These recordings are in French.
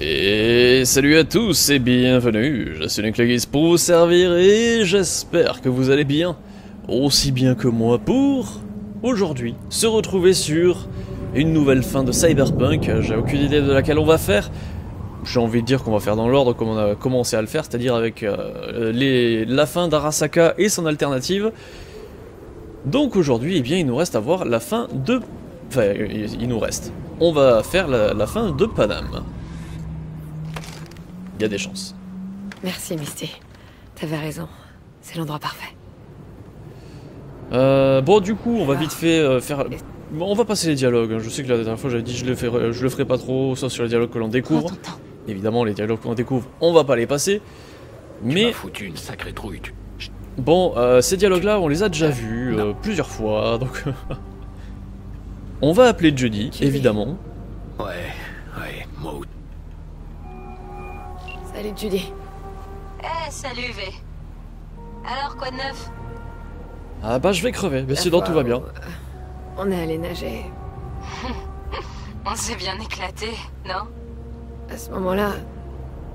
Et salut à tous et bienvenue, je suis Nucleus pour vous servir et j'espère que vous allez bien, aussi bien que moi pour aujourd'hui se retrouver sur une nouvelle fin de Cyberpunk, j'ai aucune idée de laquelle on va faire, j'ai envie de dire qu'on va faire dans l'ordre comme on a commencé à le faire, c'est-à-dire avec euh, la fin d'Arasaka et son alternative. Donc aujourd'hui, eh bien, il nous reste à voir la fin de... Enfin, il nous reste. On va faire la, la fin de Paname. Il y a des chances. Merci, Misty. T'avais raison. C'est l'endroit parfait. Euh, bon, du coup, on va vite fait euh, faire... Bon, on va passer les dialogues. hein. Je sais que la dernière fois, j'avais dit je le, ferai, je le ferai pas trop, sauf sur les dialogues que l'on découvre. Évidemment, les dialogues qu'on découvre, on va pas les passer. Mais foutu une sacrée trouille. bon, euh, ces dialogues-là, on les a déjà vus euh, plusieurs fois, donc... on va appeler Judy. évidemment. Ouais, Salut, Judy. Eh, salut V. Alors, quoi de neuf? Ah bah, je vais crever, mais La sinon fois tout va bien. euh, On est allé nager. On s'est bien éclaté, non? À ce moment-là,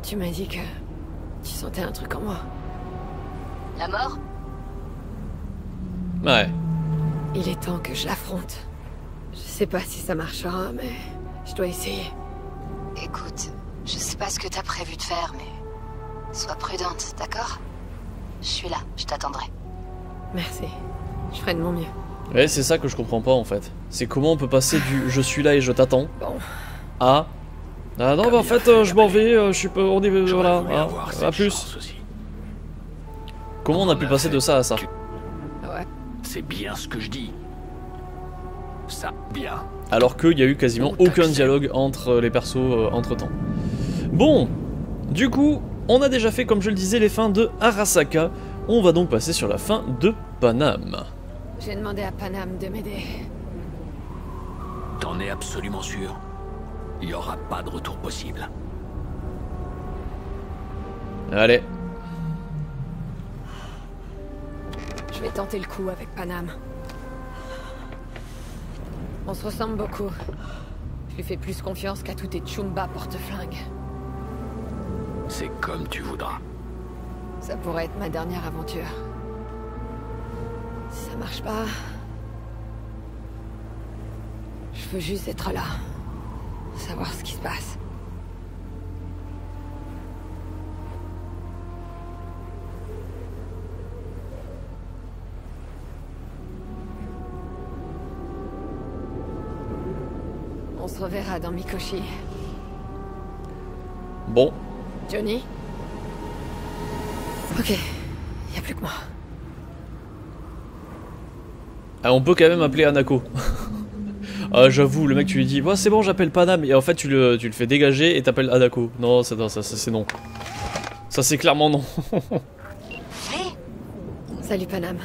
tu m'as dit que tu sentais un truc en moi. La mort? Ouais. Il est temps que je l'affronte. Je sais pas si ça marchera, mais je dois essayer. Écoute, je sais pas ce que t'as prévu de faire, mais... Sois prudente, d'accord? Je suis là, je t'attendrai. Merci. Je ferai de mon mieux. Ouais, c'est ça que je comprends pas en fait. C'est comment on peut passer du je suis là et je t'attends Bon, à. Ah non, bah en fait, euh, je m'en vais, euh, je suis pas. On est. euh, voilà, hein, à plus. Comment on a pu On a passer de ça à ça? Tu- ouais. C'est bien ce que je dis. Ça, bien. Alors qu'il y a eu quasiment aucun dialogue entre les persos entre temps. Bon, du coup, on a déjà fait, comme je le disais, les fins de Arasaka. On va donc passer sur la fin de Paname. J'ai demandé à Panam de m'aider. T'en es absolument sûr? Il y aura pas de retour possible. Allez, Je vais tenter le coup avec Panam. On se ressemble beaucoup. Je lui fais plus confiance qu'à tous tes Chumba porte-flingue. C'est comme tu voudras. Ça pourrait être ma dernière aventure. Si ça marche pas... Je veux juste être là. Savoir ce qui se passe. On se reverra dans Mikoshi. bon, Johnny? Ok, y a plus que moi. Ah, on peut quand même appeler Anako. ah, j'avoue, le mec, tu lui dis, ouais, c'est bon, j'appelle Panam, et en fait, tu le, tu le fais dégager et t'appelles Anako. Non, ça, non, ça, ça, c'est non. Ça, c'est clairement non. V Salut Panam.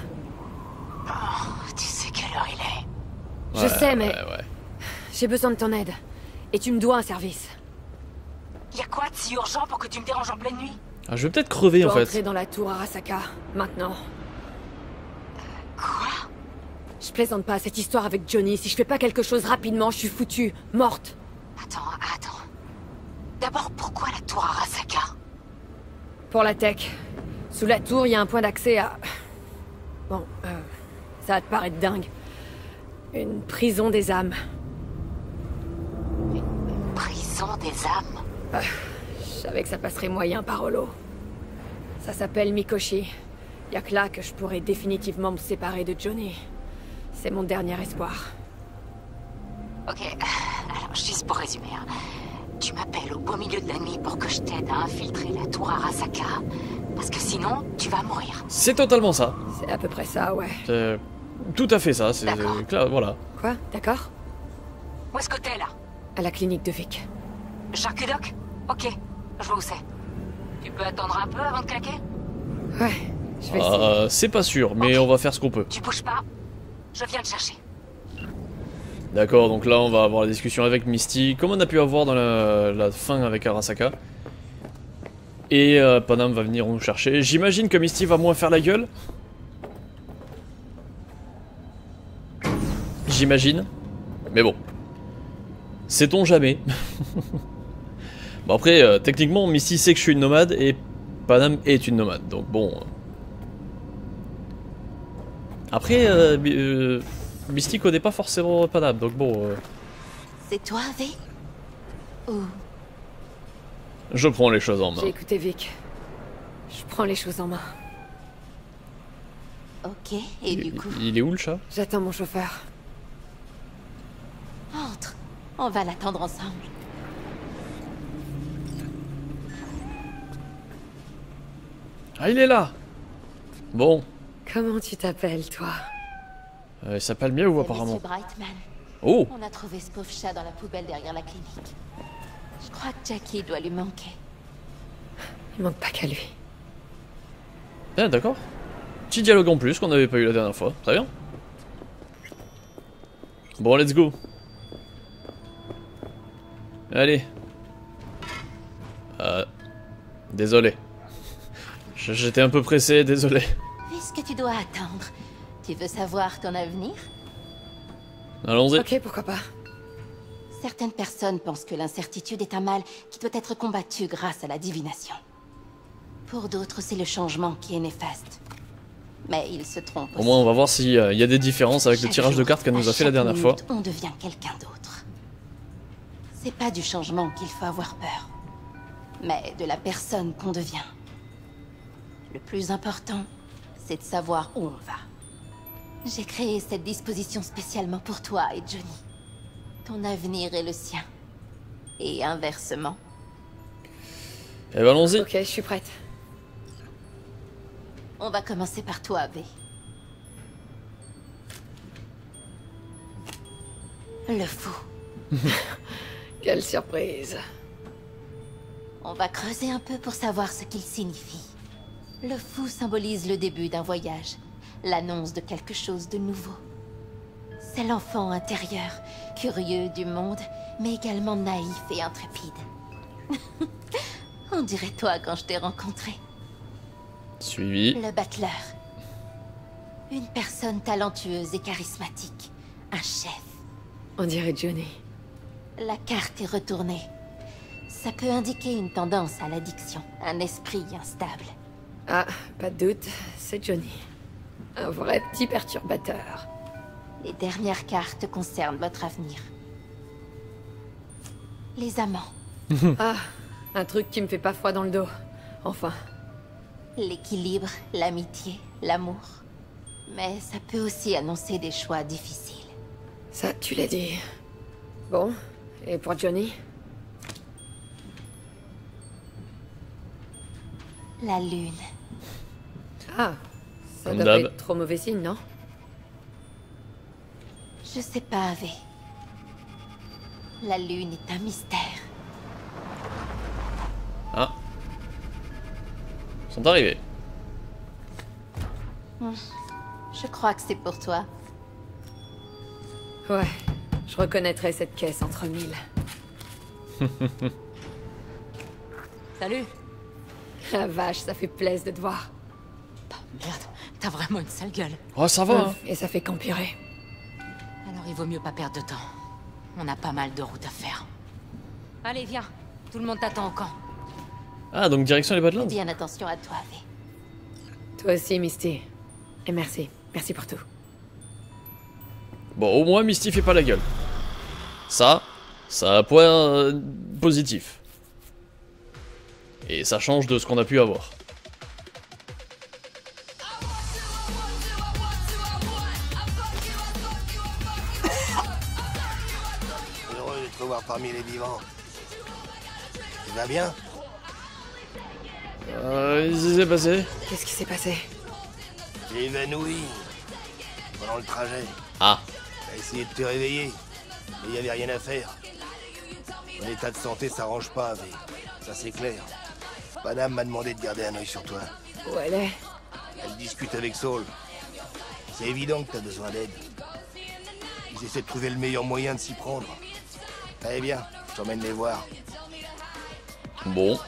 Oh, tu sais quelle heure il est Je sais, mais Ouais, ouais. j'ai besoin de ton aide. Et tu me dois un service. Y a quoi de si urgent pour que tu me déranges en pleine nuit Ah, je vais peut-être crever, en fait. entrer dans la tour Arasaka, maintenant. Quoi Je plaisante pas, cette histoire avec Johnny. Si je fais pas quelque chose rapidement, je suis foutue. Morte. Attends, attends. D'abord, pourquoi la tour Arasaka Pour la tech. Sous la tour, il y a un point d'accès à... Bon, euh, ça va te paraître dingue. Une prison des âmes. Prison des âmes Je savais que ça passerait moyen par Holo. Ça s'appelle Mikoshi. Y a que là que je pourrais définitivement me séparer de Johnny. C'est mon dernier espoir. Ok, alors juste pour résumer, hein. tu m'appelles au beau milieu de la nuit pour que je t'aide à infiltrer la tour Arasaka, parce que sinon, tu vas mourir. C'est totalement ça. C'est à peu près ça, ouais. C'est tout à fait ça. C'est clair, voilà. Quoi? D'accord? Où est-ce que t'es là? À la clinique de Vic. Jarkudoc Ok, je vois où c'est. Tu peux attendre un peu avant de claquer Ouais, je vais essayer. Euh, c'est pas sûr, mais on va faire ce qu'on peut. Tu bouges pas Je viens te chercher. D'accord, donc là on va avoir la discussion avec Misty, comme on a pu avoir dans la, la fin avec Arasaka. Et euh, Panam va venir nous chercher. J'imagine que Misty va moins faire la gueule. J'imagine. Mais bon. Sait-on jamais Bon après, euh, techniquement, Misty sait que je suis une nomade et Panam est une nomade, donc bon... euh. Après, euh, euh, Misty connaît pas forcément Panam, donc bon... euh, C'est toi, V? Ou? Je prends les choses en main. J'ai écouté Vic. Je prends les choses en main. Ok, et Il, du coup, il est où le chat? J'attends mon chauffeur. entre. On va l'attendre ensemble. Ah, il est là Bon, Comment tu t'appelles, toi? Euh, il s'appelle Miaou C'est apparemment. Brightman. Oh On a trouvé ce pauvre chat dans la poubelle derrière la clinique. Je crois que Jackie doit lui manquer. Il manque pas qu'à lui. Ah d'accord. Petit dialogue en plus qu'on n'avait pas eu la dernière fois. Très bien. Bon, let's go. Allez. Euh, désolé. J'étais un peu pressé, désolé. Puisque tu dois attendre, tu veux savoir ton avenir? Allons-y. Ok, pourquoi pas. Certaines personnes pensent que l'incertitude est un mal qui doit être combattu grâce à la divination. Pour d'autres, c'est le changement qui est néfaste. Mais ils se trompent Au moins, on va voir s'il y a des différences avec le tirage de cartes qu'elle nous a fait la dernière fois. minute, On devient quelqu'un d'autre. C'est pas du changement qu'il faut avoir peur, mais de la personne qu'on devient. Le plus important, c'est de savoir où on va. J'ai créé cette disposition spécialement pour toi et Johnny. Ton avenir est le sien. Et inversement. Eh ben, allons-y. Ok, je suis prête. On va commencer par toi, V. Le fou. Quelle surprise. On va creuser un peu pour savoir ce qu'il signifie. Le fou symbolise le début d'un voyage, l'annonce de quelque chose de nouveau. C'est l'enfant intérieur, curieux du monde, mais également naïf et intrépide. On dirait toi quand je t'ai rencontré. Suivi. Le battleur. Une personne talentueuse et charismatique. Un chef. On dirait Johnny. La carte est retournée. Ça peut indiquer une tendance à l'addiction, un esprit instable. Ah, pas de doute, c'est Johnny. Un vrai petit perturbateur. Les dernières cartes concernent votre avenir. Les amants, Ah, un truc qui me fait pas froid dans le dos. Enfin, l'équilibre, l'amitié, l'amour. Mais ça peut aussi annoncer des choix difficiles. ça, tu l'as dit. Bon, et pour Johnny? La lune. Ah, ça Comme doit pas être trop mauvais signe, non? Je sais pas, Ave. La lune est un mystère. Ah. Ils sont arrivés. Je crois que c'est pour toi. Ouais, je reconnaîtrais cette caisse entre mille. Salut La vache, ça fait plaisir de te voir. Merde, t'as vraiment une sale gueule. Oh, ça va. hein. Et ça fait qu'empirer. Alors il vaut mieux pas perdre de temps. On a pas mal de route à faire. Allez, viens. Tout le monde t'attend au camp. Ah, donc direction les Badlands. Bien attention à toi, Ave. Toi aussi, Misty. Et merci. Merci pour tout. Bon, au moins Misty fait pas la gueule. Ça, ça a un point euh, positif. Et ça change de ce qu'on a pu avoir. Bien Euh, qu'est-ce qui s'est passé? Qu'est-ce qui s'est passé? J'ai évanoui pendant le trajet. Ah, J'ai essayé de te réveiller, mais il n'y avait rien à faire. Mon état de santé s'arrange pas, mais ça c'est clair. Madame m'a demandé de garder un œil sur toi. Où elle est? Elle discute avec Saul. C'est évident que t'as besoin d'aide. Ils essaient de trouver le meilleur moyen de s'y prendre. Allez bien, je t'emmène les voir. Bon.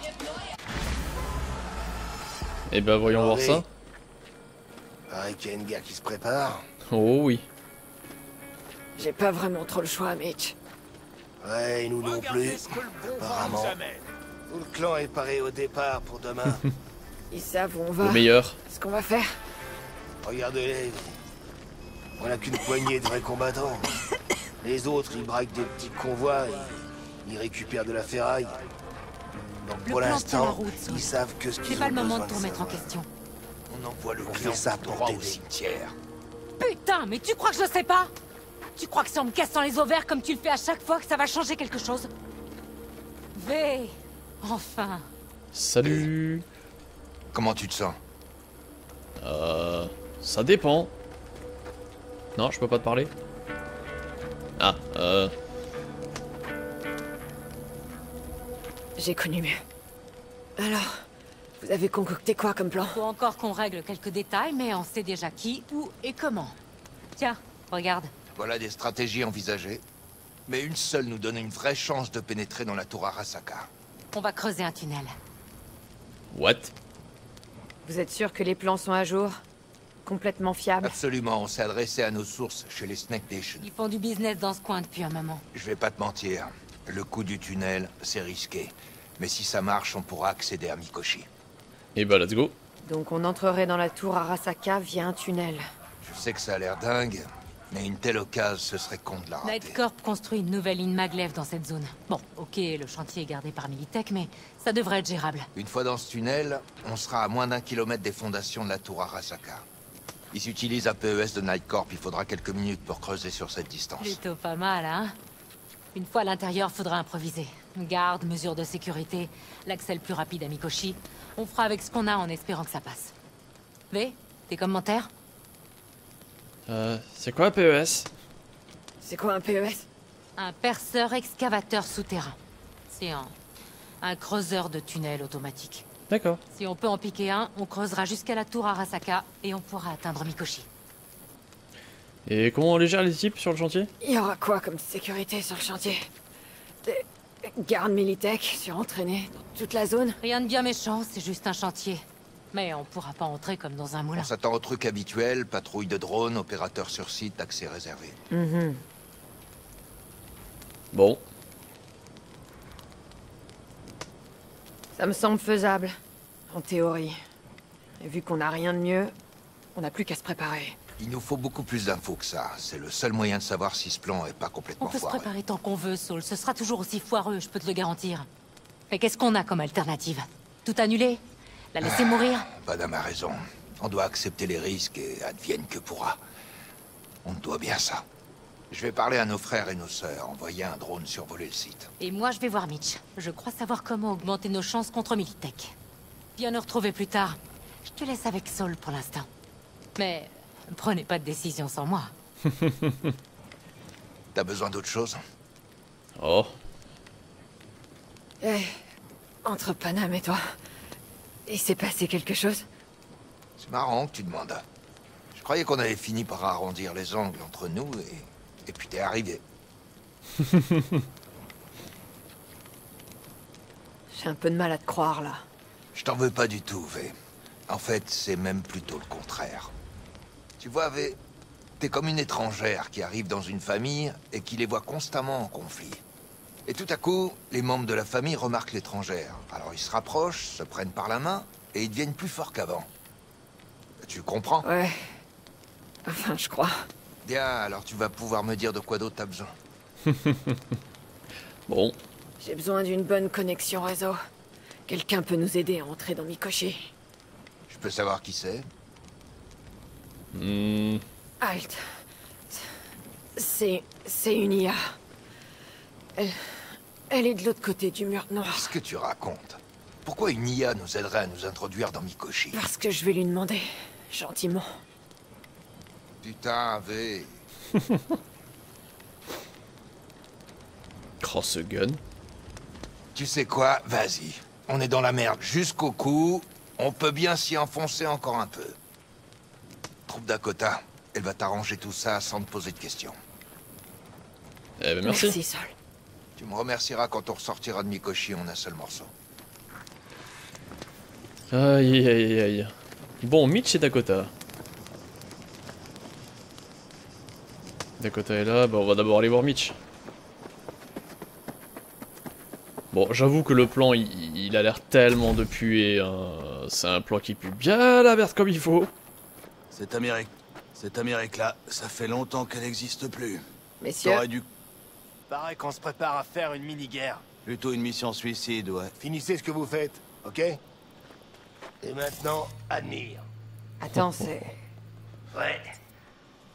Eh ben voyons voir ça. Pareil qu'il y a une guerre qui se prépare. Oh oui. J'ai pas vraiment trop le choix, Mitch. Ouais, nous non plus. Apparemment. Tout le clan est paré au départ pour demain. Ils savent où on Le va. meilleur. Ce qu'on va faire. Regarde-les. On n'a qu'une poignée de vrais combattants. Les autres, ils braquent des petits convois et ils récupèrent de la ferraille. Donc Le pour plan tient la l'instant, ils savent que ce C'est qu'ils pas ont le moment de tout remettre en question. On envoie le On fait ça pour au cimetière. Putain, mais tu crois que je sais pas? Tu crois que c'est en me cassant les ovaires comme tu le fais à chaque fois que ça va changer quelque chose? V Enfin Salut. Comment tu te sens? Euh. Ça dépend. Non, je peux pas te parler. Ah, euh. J'ai connu mieux. Alors, vous avez concocté quoi comme plan? Faut encore qu'on règle quelques détails, mais on sait déjà qui, où et comment. Tiens, regarde. Voilà des stratégies envisagées. Mais une seule nous donne une vraie chance de pénétrer dans la tour Arasaka. On va creuser un tunnel. What? Vous êtes sûr que les plans sont à jour? Complètement fiables? Absolument, on s'est adressé à nos sources chez les Snake Nation. Ils font du business dans ce coin depuis un moment. Je vais pas te mentir, le coup du tunnel, c'est risqué. Mais si ça marche, on pourra accéder à Mikoshi. Et bah, let's go. Donc on entrerait dans la tour Arasaka via un tunnel. Je sais que ça a l'air dingue, mais une telle occasion, ce serait con de la rater. Nightcorp construit une nouvelle ligne maglev dans cette zone. Bon, ok, le chantier est gardé par Militech, mais ça devrait être gérable. Une fois dans ce tunnel, on sera à moins d'un kilomètre des fondations de la tour Arasaka. Ils utilisent un PES de Nightcorp, il faudra quelques minutes pour creuser sur cette distance. Plutôt pas mal, hein Une fois à l'intérieur, faudra improviser. Garde, mesures de sécurité, l'accès le plus rapide à Mikoshi. On fera avec ce qu'on a en espérant que ça passe. V, tes commentaires? Euh, c'est quoi un PES C'est quoi un PES Un perceur excavateur souterrain. C'est un... un creuseur de tunnel automatique. D'accord. Si on peut en piquer un, on creusera jusqu'à la tour Arasaka et on pourra atteindre Mikoshi. Et comment on les gère les types sur le chantier? Il y aura quoi comme sécurité sur le chantier? Des gardes Militech surentraînés dans toute la zone Rien de bien méchant, c'est juste un chantier. Mais on pourra pas entrer comme dans un moulin. On s'attend au truc habituel, patrouille de drones, opérateur sur site, accès réservé. Mhm. Bon. Ça me semble faisable, en théorie. Et vu qu'on n'a rien de mieux, on n'a plus qu'à se préparer. Il nous faut beaucoup plus d'infos que ça. C'est le seul moyen de savoir si ce plan est pas On complètement peut se préparer tant qu'on veut, Saul. Ce sera toujours aussi foireux, je peux te le garantir. Mais qu'est-ce qu'on a comme alternative? Tout annuler La laisser mourir? Madame a raison. On doit accepter les risques et advienne que pourra. On doit bien ça. Je vais parler à nos frères et nos sœurs, envoyer un drone survoler le site. Et moi, je vais voir Mitch. Je crois savoir comment augmenter nos chances contre Militech. Viens nous retrouver plus tard. Je te laisse avec Saul pour l'instant. Mais prenez pas de décision sans moi. T'as besoin d'autre chose Oh. Eh, entre Panam et toi, il s'est passé quelque chose? C'est marrant que tu demandes. Je croyais qu'on avait fini par arrondir les angles entre nous et... Et puis t'es arrivé. J'ai un peu de mal à te croire, là. Je t'en veux pas du tout, V. En fait, c'est même plutôt le contraire. Tu vois, V, t'es comme une étrangère qui arrive dans une famille et qui les voit constamment en conflit. Et tout à coup, les membres de la famille remarquent l'étrangère. Alors ils se rapprochent, se prennent par la main, et ils deviennent plus forts qu'avant. Tu comprends? Ouais. Enfin, je crois. Bien, alors tu vas pouvoir me dire de quoi d'autre t'as besoin? Bon. J'ai besoin d'une bonne connexion réseau. Quelqu'un peut nous aider à entrer dans Mikoshi. Je peux savoir qui c'est? Hmm, Halt. C'est... c'est une IA. Elle... Elle est de l'autre côté du mur noir. Qu'est-ce que tu racontes? Pourquoi une IA nous aiderait à nous introduire dans Mikoshi? Parce que je vais lui demander. Gentiment. Putain, V, ce gun. Tu sais quoi? Vas-y. On est dans la merde jusqu'au cou. On peut bien s'y enfoncer encore un peu. Troupe Dakota, elle va t'arranger tout ça sans te poser de questions. Eh ben merci. Merci, Sol. Tu me remercieras quand on ressortira de Mikoshi en un seul morceau. Aïe aïe aïe. Bon, Mitch et Dakota. Dakota est là, bah on va d'abord aller voir Mitch. Bon, j'avoue que le plan il, il a l'air tellement de puer. hein. C'est un plan qui pue bien la merde comme il faut. Cette Amérique... Cette Amérique-là, ça fait longtemps qu'elle n'existe plus. Messieurs, T'aurais dû... Paraît qu'on se prépare à faire une mini-guerre. Plutôt une mission suicide, ouais. Finissez ce que vous faites, ok? Et maintenant, admire. attends, c'est... Ouais.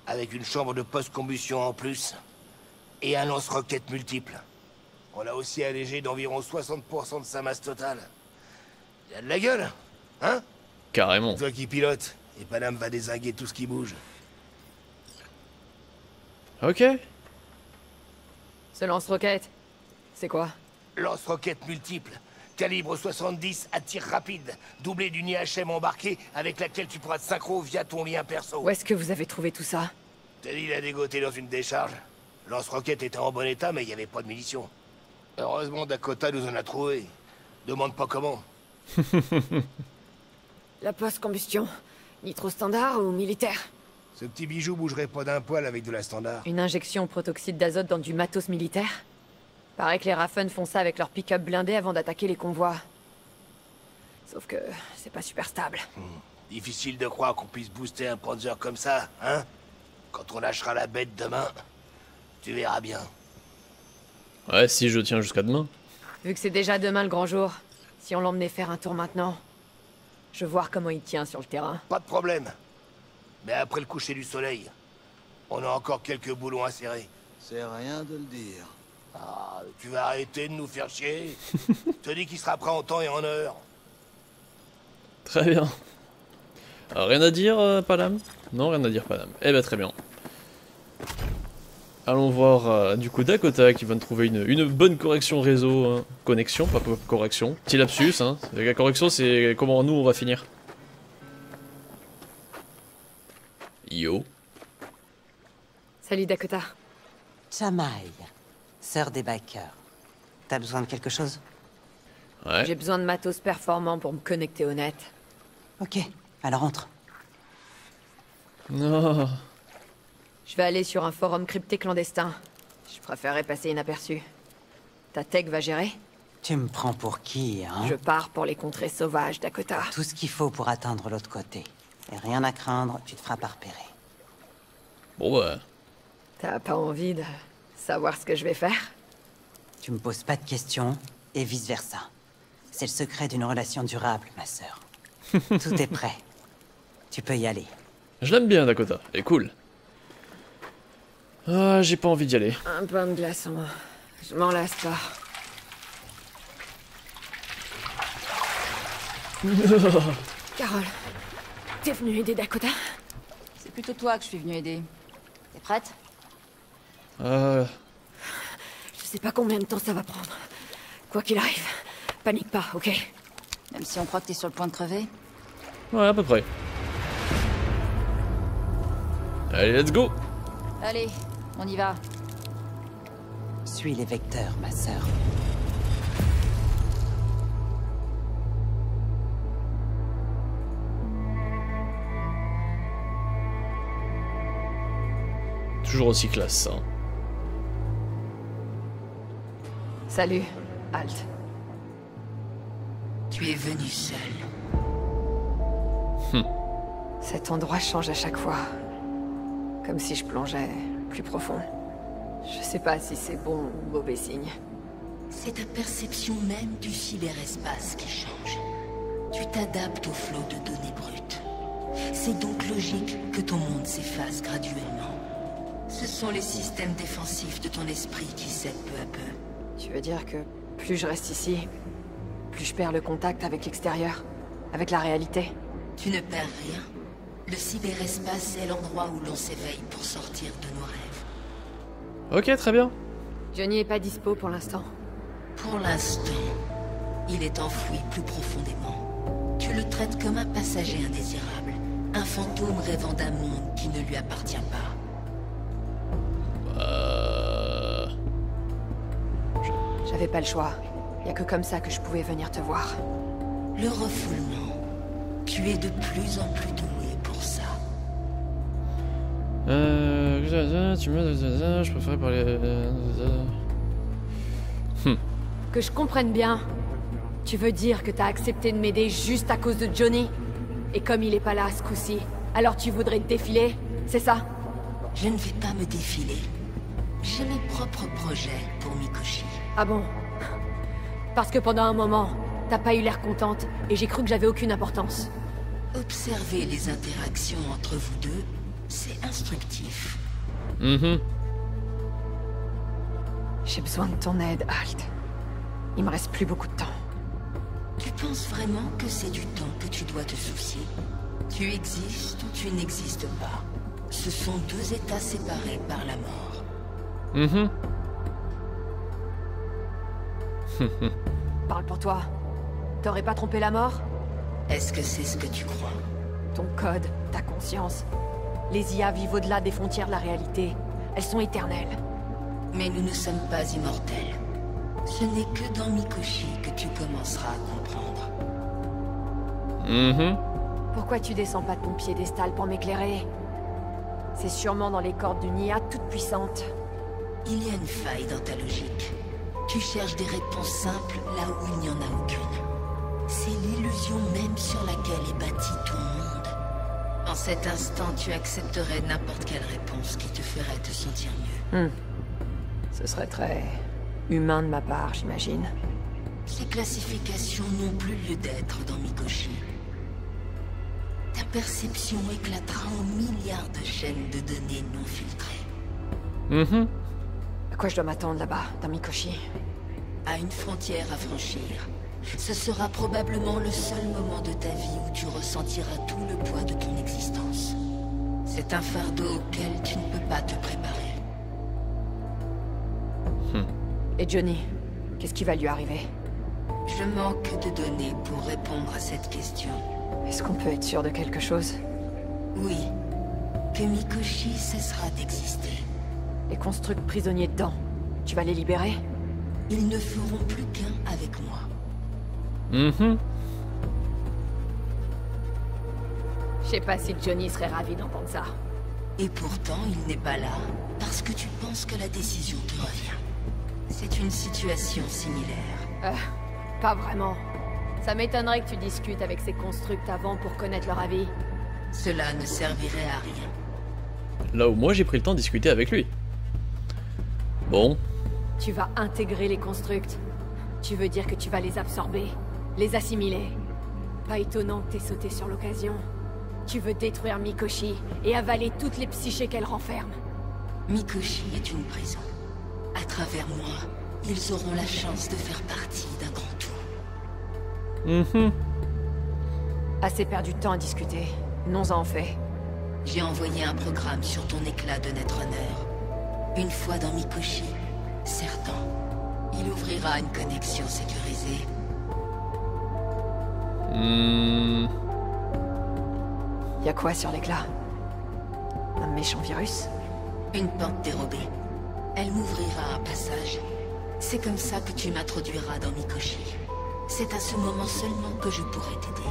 Avec une chambre de post-combustion en plus. Et un lance-roquette multiple. On l'a aussi allégé d'environ 60% de sa masse totale. Il a de la gueule, hein? Carrément. Toi qui pilotes, et Panam va désinguer tout ce qui bouge. Ok. Ce lance-roquette, c'est quoi? Lance-roquette multiple. Calibre 70 à tir rapide, doublé d'une IHM embarquée avec laquelle tu pourras te synchro via ton lien perso. Où est-ce que vous avez trouvé tout ça? Teddy l'a dégoté dans une décharge. Lance-roquette était en bon état, mais il n'y avait pas de munitions. Heureusement, Dakota nous en a trouvé. Demande pas comment. La post-combustion Nitro standard ou militaire Ce petit bijou bougerait pas d'un poil avec de la standard. Une injection protoxyde d'azote dans du matos militaire Paraît que les Raffen font ça avec leur pick-up blindé avant d'attaquer les convois. Sauf que c'est pas super stable. Difficile de croire qu'on puisse booster un Panzer comme ça, hein? Quand on lâchera la bête demain, tu verras bien. Ouais, si je tiens jusqu'à demain. Vu que c'est déjà demain le grand jour, si on l'emmenait faire un tour maintenant, je veux voir comment il tient sur le terrain. Pas de problème. Mais après le coucher du soleil, on a encore quelques boulons à serrer. C'est rien de le dire. Ah, tu vas arrêter de nous faire chier Je te dis qu'il sera prêt en temps et en heure. Très bien. Alors, rien à dire, euh, Panam Non, rien à dire, Panam. Eh ben, très bien. Allons voir, euh, du coup, Dakota qui va nous trouver une, une bonne correction réseau. hein. Connexion, pas correction. Petit lapsus, hein. La correction, c'est comment nous, on va finir. Yo. Salut Dakota. Jamaï, sœur des bikers. T'as besoin de quelque chose? Ouais. J'ai besoin de matos performant pour me connecter au net. Ok, alors entre. Non. Je vais aller sur un forum crypté clandestin. Je préférerais passer inaperçu. Ta tech va gérer Tu me prends pour qui, hein Je pars pour les contrées sauvages, Dakota. Tout ce qu'il faut pour atteindre l'autre côté. Et rien à craindre, tu te feras pas repérer. Bon, bah. T'as pas envie de savoir ce que je vais faire Tu me poses pas de questions, et vice-versa. C'est le secret d'une relation durable, ma sœur. Tout est prêt. Tu peux y aller. Je l'aime bien, Dakota. Elle est cool. Ah, j'ai pas envie d'y aller. Un pain de glaçon. Je m'en lasse pas. Carole, t'es venue aider Dakota? C'est plutôt toi que je suis venue aider. T'es prête? Euh. Je sais pas combien de temps ça va prendre. Quoi qu'il arrive, panique pas, ok? Même si on croit que t'es sur le point de crever Ouais, à peu près. Allez, let's go Allez, on y va. Suis les vecteurs, ma sœur. Toujours aussi classe, hein. Salut, Alt. Tu es venu seul. Cet endroit change à chaque fois. Comme si je plongeais plus profond. Je sais pas si c'est bon ou mauvais signe. C'est ta perception même du cyberespace qui change. Tu t'adaptes au flot de données brutes. C'est donc logique que ton monde s'efface graduellement. Ce sont les systèmes défensifs de ton esprit qui cèdent peu à peu. Tu veux dire que plus je reste ici, plus je perds le contact avec l'extérieur, avec la réalité? Tu ne perds rien. Le cyberespace est l'endroit où l'on s'éveille pour sortir de nos rêves. Ok, très bien. Johnny est pas dispo pour l'instant. Pour l'instant, il est enfoui plus profondément. Tu le traites comme un passager indésirable, un fantôme rêvant d'un monde qui ne lui appartient pas. Euh... J'avais pas le choix. Y a que comme ça que je pouvais venir te voir. Le refoulement. Tu es de plus en plus. Euh... Tu me... Je préfère parler... Que je comprenne bien. Tu veux dire que t'as accepté de m'aider juste à cause de Johnny? Et comme il est pas là ce coup-ci, alors tu voudrais te défiler C'est ça? Je ne vais pas me défiler. J'ai mes propres projets pour Mikoshi. Ah bon? Parce que pendant un moment, t'as pas eu l'air contente, et j'ai cru que j'avais aucune importance. Observer les interactions entre vous deux, c'est instructif. Mhm. J'ai besoin de ton aide, Alt. Il me reste plus beaucoup de temps. Tu penses vraiment que c'est du temps que tu dois te soucier? Tu existes ou tu n'existes pas. Ce sont deux états séparés par la mort. Mhm. Parle pour toi. T'aurais pas trompé la mort? Est-ce que c'est ce que tu crois? Ton code, ta conscience. Les IA vivent au-delà des frontières de la réalité. Elles sont éternelles. Mais nous ne sommes pas immortels. Ce n'est que dans Mikoshi que tu commenceras à comprendre. Mhm. Pourquoi tu descends pas de ton piédestal pour m'éclairer? C'est sûrement dans les cordes d'une IA toute puissante. Il y a une faille dans ta logique. Tu cherches des réponses simples là où il n'y en a aucune. C'est l'illusion même sur laquelle est bâti ton. En cet instant, tu accepterais n'importe quelle réponse qui te ferait te sentir mieux. Hmm. Ce serait très humain de ma part, j'imagine. Ces classifications n'ont plus lieu d'être dans Mikoshi. Ta perception éclatera en milliards de chaînes de données non filtrées. Mhm. À quoi je dois m'attendre là-bas, dans Mikoshi? À une frontière à franchir. Ce sera probablement le seul moment de ta vie où tu ressentiras tout le poids de ton existence. C'est un fardeau auquel tu ne peux pas te préparer. Et Johnny Qu'est-ce qui va lui arriver? Je manque de données pour répondre à cette question. Est-ce qu'on peut être sûr de quelque chose? Oui, que Mikoshi cessera d'exister. Les constructs prisonniers dedans, tu vas les libérer? Ils ne feront plus qu'un avec moi. Mhm. Je sais pas si Johnny serait ravi d'entendre ça. Et pourtant, il n'est pas là parce que tu penses que la décision te revient. C'est une situation similaire. Euh, pas vraiment. Ça m'étonnerait que tu discutes avec ces constructs avant pour connaître leur avis. Cela ne servirait à rien. Là où moi j'ai pris le temps de discuter avec lui. Bon. Tu vas intégrer les constructs. Tu veux dire que tu vas les absorber, les assimiler. Pas étonnant que t'aies sauté sur l'occasion. Tu veux détruire Mikoshi et avaler toutes les psychés qu'elle renferme. Mikoshi est une prison. À travers moi, ils auront la chance de faire partie d'un grand tout. Mhm. Assez perdu de temps à discuter. Non-en fait. J'ai envoyé un programme sur ton éclat de Netrunner. Une fois dans Mikoshi, certain, il ouvrira une connexion sécurisée. Hmm. Y a quoi sur l'éclat? Un méchant virus? Une porte dérobée. Elle m'ouvrira un passage. C'est comme ça que tu m'introduiras dans Mikoshi. C'est à ce moment seulement que je pourrai t'aider.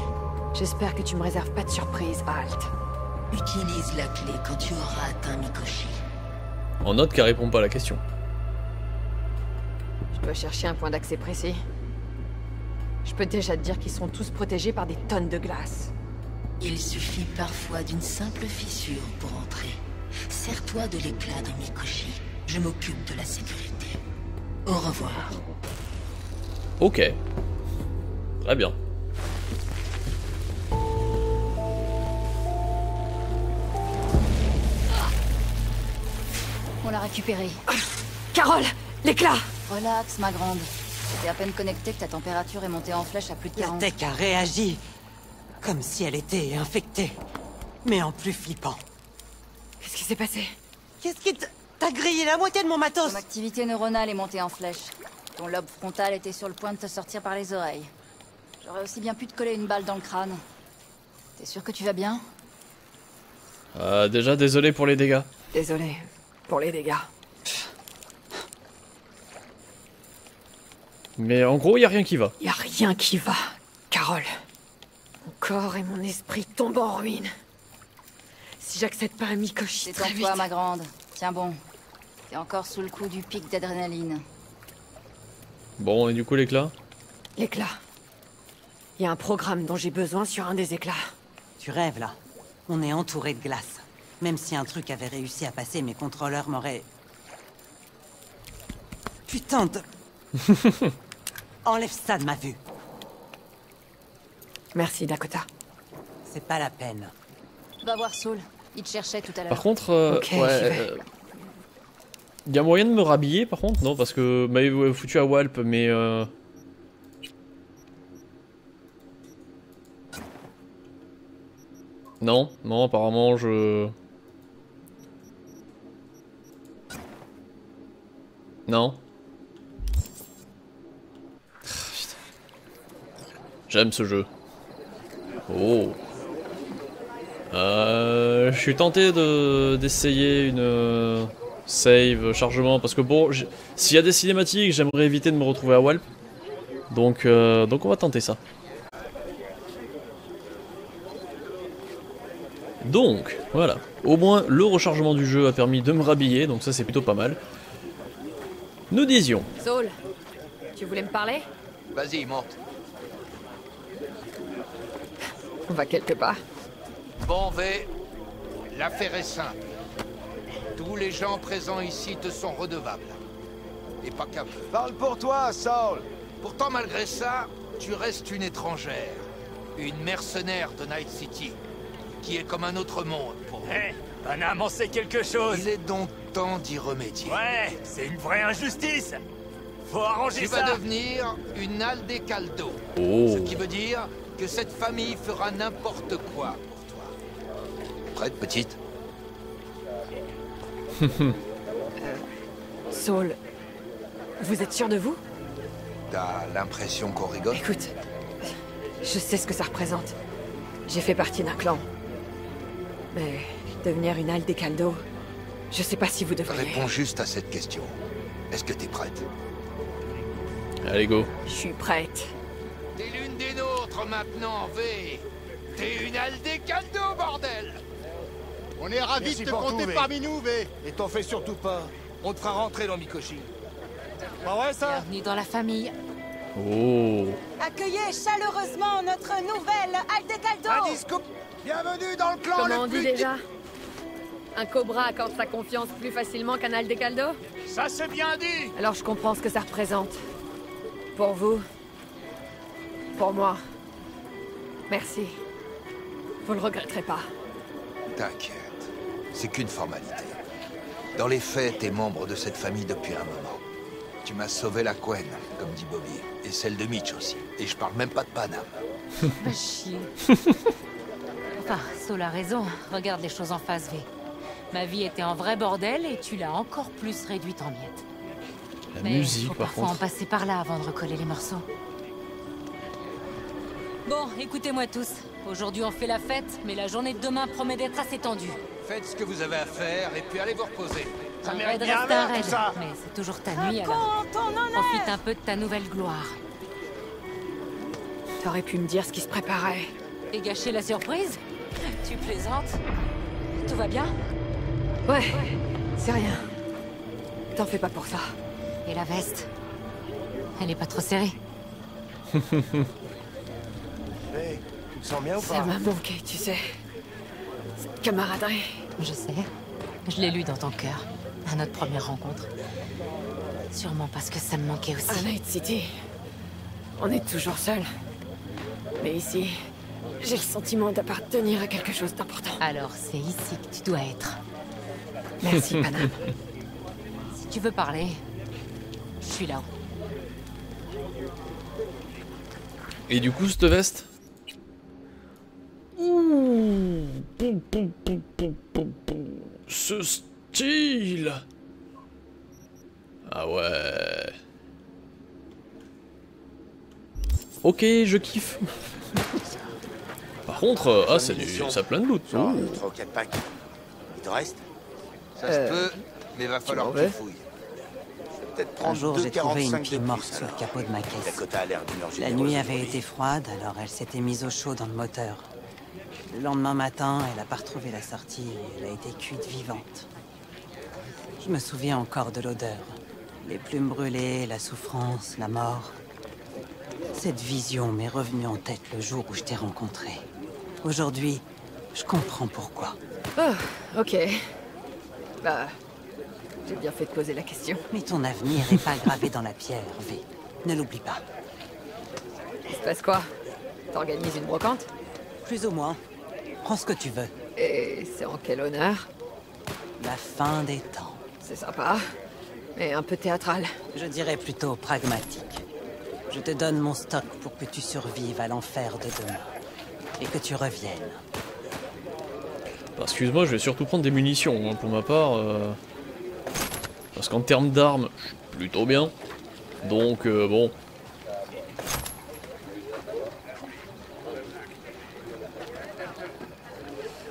J'espère que tu me réserves pas de surprise, Alt. Utilise la clé quand tu auras atteint Mikoshi. En note qu'elle répond pas à la question. Je dois chercher un point d'accès précis. Je peux déjà te dire qu'ils sont tous protégés par des tonnes de glace. Il suffit parfois d'une simple fissure pour entrer. Sers-toi de l'éclat de Mikoshi. Je m'occupe de la sécurité. Au revoir. Ok. Très bien. On l'a récupéré. Carole L'éclat Relax, ma grande. J'étais à peine connecté que ta température est montée en flèche à plus de La 40. tech a réagi. Comme si elle était infectée. Mais en plus flippant. Qu'est-ce qui s'est passé? Qu'est-ce qui T'as grillé la moitié de mon matos? Ton activité neuronale est montée en flèche. Ton lobe frontal était sur le point de te sortir par les oreilles. J'aurais aussi bien pu te coller une balle dans le crâne. T'es sûr que tu vas bien? Euh, déjà, désolé pour les dégâts. Désolé pour les dégâts. Mais en gros, y a rien qui va. Y a rien qui va, Carole. Mon corps et mon esprit tombent en ruine. Si j'accède pas à Mikoshi très vite... Détends-toi, ma grande. Tiens bon. T'es encore sous le coup du pic d'adrénaline. Bon, et du coup, l'éclat? L'éclat. Il y a un programme dont j'ai besoin sur un des éclats. Tu rêves, là. On est entouré de glace. Même si un truc avait réussi à passer, mes contrôleurs m'auraient... Putain de... Enlève ça de ma vue. Merci, Dakota. C'est pas la peine. Va voir Saul. Il te cherchait tout à l'heure. Par contre, euh, ouais, vais. euh, y a moyen de me rhabiller par contre Non, parce que m'avez foutu à Walp, mais euh... Non, non, apparemment je. Non. Ah, putain. J'aime ce jeu. Oh. Euh, je suis tenté de d'essayer une euh, save chargement parce que bon, s'il y a des cinématiques, j'aimerais éviter de me retrouver à Walp. Donc euh, donc on va tenter ça. Donc voilà, au moins le rechargement du jeu a permis de me rhabiller, donc ça c'est plutôt pas mal. Nous disions. Saul, tu voulais me parler? Vas-y, monte. On va quelque part. Bon, V, l'affaire est simple. Tous les gens présents ici te sont redevables. Et pas qu'un peu. Parle pour toi, Saul Pourtant, malgré ça, tu restes une étrangère. Une mercenaire de Night City. Qui est comme un autre monde pour vous. Hé, Panam en sait quelque chose Il est donc temps d'y remédier. Ouais, c'est une vraie injustice Faut arranger Tu ça vas devenir une Aldecaldo. Oh. Ce qui veut dire que cette famille fera n'importe quoi pour toi. Prête, petite Saul, vous êtes sûr de vous? T'as l'impression qu'on rigole? Écoute, je sais ce que ça représente. J'ai fait partie d'un clan. Mais devenir une Aldecaldo, je sais pas si vous devriez. Réponds juste à cette question. Est-ce que t'es prête? Allez go. Je suis prête. Des nôtres maintenant, V. T'es une Aldecaldo, bordel On est ravis Merci de te compter tout, parmi nous, V Et t'en fais surtout pas. On te fera rentrer dans Mikoshi. Pas vrai ça Bienvenue dans la famille. Oh. Accueillez chaleureusement notre nouvelle Aldecaldo Un disco Bienvenue dans le clan Comment le on dit plus... déjà Un cobra accorde sa confiance plus facilement qu'un Aldecaldo Ça c'est bien dit Alors je comprends ce que ça représente. Pour vous. Pour moi. Merci. Vous le regretterez pas. T'inquiète. C'est qu'une formalité. Dans les faits, t'es membre de cette famille depuis un moment. Tu m'as sauvé la Quen, comme dit Bobby. Et celle de Mitch aussi. Et je parle même pas de Panam. Va chier. enfin, Saul a raison. Regarde les choses en face, V. Ma vie était en vrai bordel et tu l'as encore plus réduite en miettes. La Mais musique faut par parfois en passer par là avant de recoller les morceaux. Bon, écoutez-moi tous. Aujourd'hui on fait la fête, mais la journée de demain promet d'être assez tendue. Faites ce que vous avez à faire et puis allez vous reposer. Ça Un mérite raid bien un reste un verre, raid, tout ça mais c'est toujours ta nuit alors. Profite un peu de ta nouvelle gloire. T'aurais pu me dire ce qui se préparait. Et gâcher la surprise? Tu plaisantes? Tout va bien? Ouais, c'est rien. T'en fais pas pour ça. Et la veste? Elle est pas trop serrée V, tu te sens bien ou Ça pas m'a manqué, tu sais. Cette camaraderie. Je sais. Je l'ai lu dans ton cœur, à notre première rencontre. Sûrement parce que ça me manquait À aussi. Night City, on est toujours seul. Mais ici, j'ai le sentiment d'appartenir à quelque chose d'important. Alors c'est ici que tu dois être. Merci, Panam. Si tu veux parler, je suis là. Et du coup, cette veste? Ouh. Ce style Ah ouais. Ok, je kiffe. Par contre, euh, ah, c'est du, ça a plein de loot. Genre, Ouh. 3 ou 4 packs. Il te reste Ça se peut, mais va falloir que tu vais fouilles. Peut-être Un jour, j'ai trouvé une 45 pile de morte sur le capot de ma caisse. A La nuit avait été froide, alors elle s'était mise au chaud dans le moteur. Le lendemain matin, elle n'a pas retrouvé la sortie elle a été cuite vivante. Je me souviens encore de l'odeur. Les plumes brûlées, la souffrance, la mort. Cette vision m'est revenue en tête le jour où je t'ai rencontré. Aujourd'hui, je comprends pourquoi. Oh, ok. Bah, j'ai bien fait de poser la question. Mais ton avenir n'est pas gravé dans la pierre, V. Ne l'oublie pas. Il se passe quoi? T'organises une brocante? Plus ou moins. Prends ce que tu veux. Et c'est en quel honneur? La fin des temps. C'est sympa, mais un peu théâtral. Je dirais plutôt pragmatique. Je te donne mon stock pour que tu survives à l'enfer de demain. Et que tu reviennes. Bah, Excuse-moi, je vais surtout prendre des munitions hein, pour ma part. euh, Parce qu'en termes d'armes, je suis plutôt bien. Donc, euh, bon.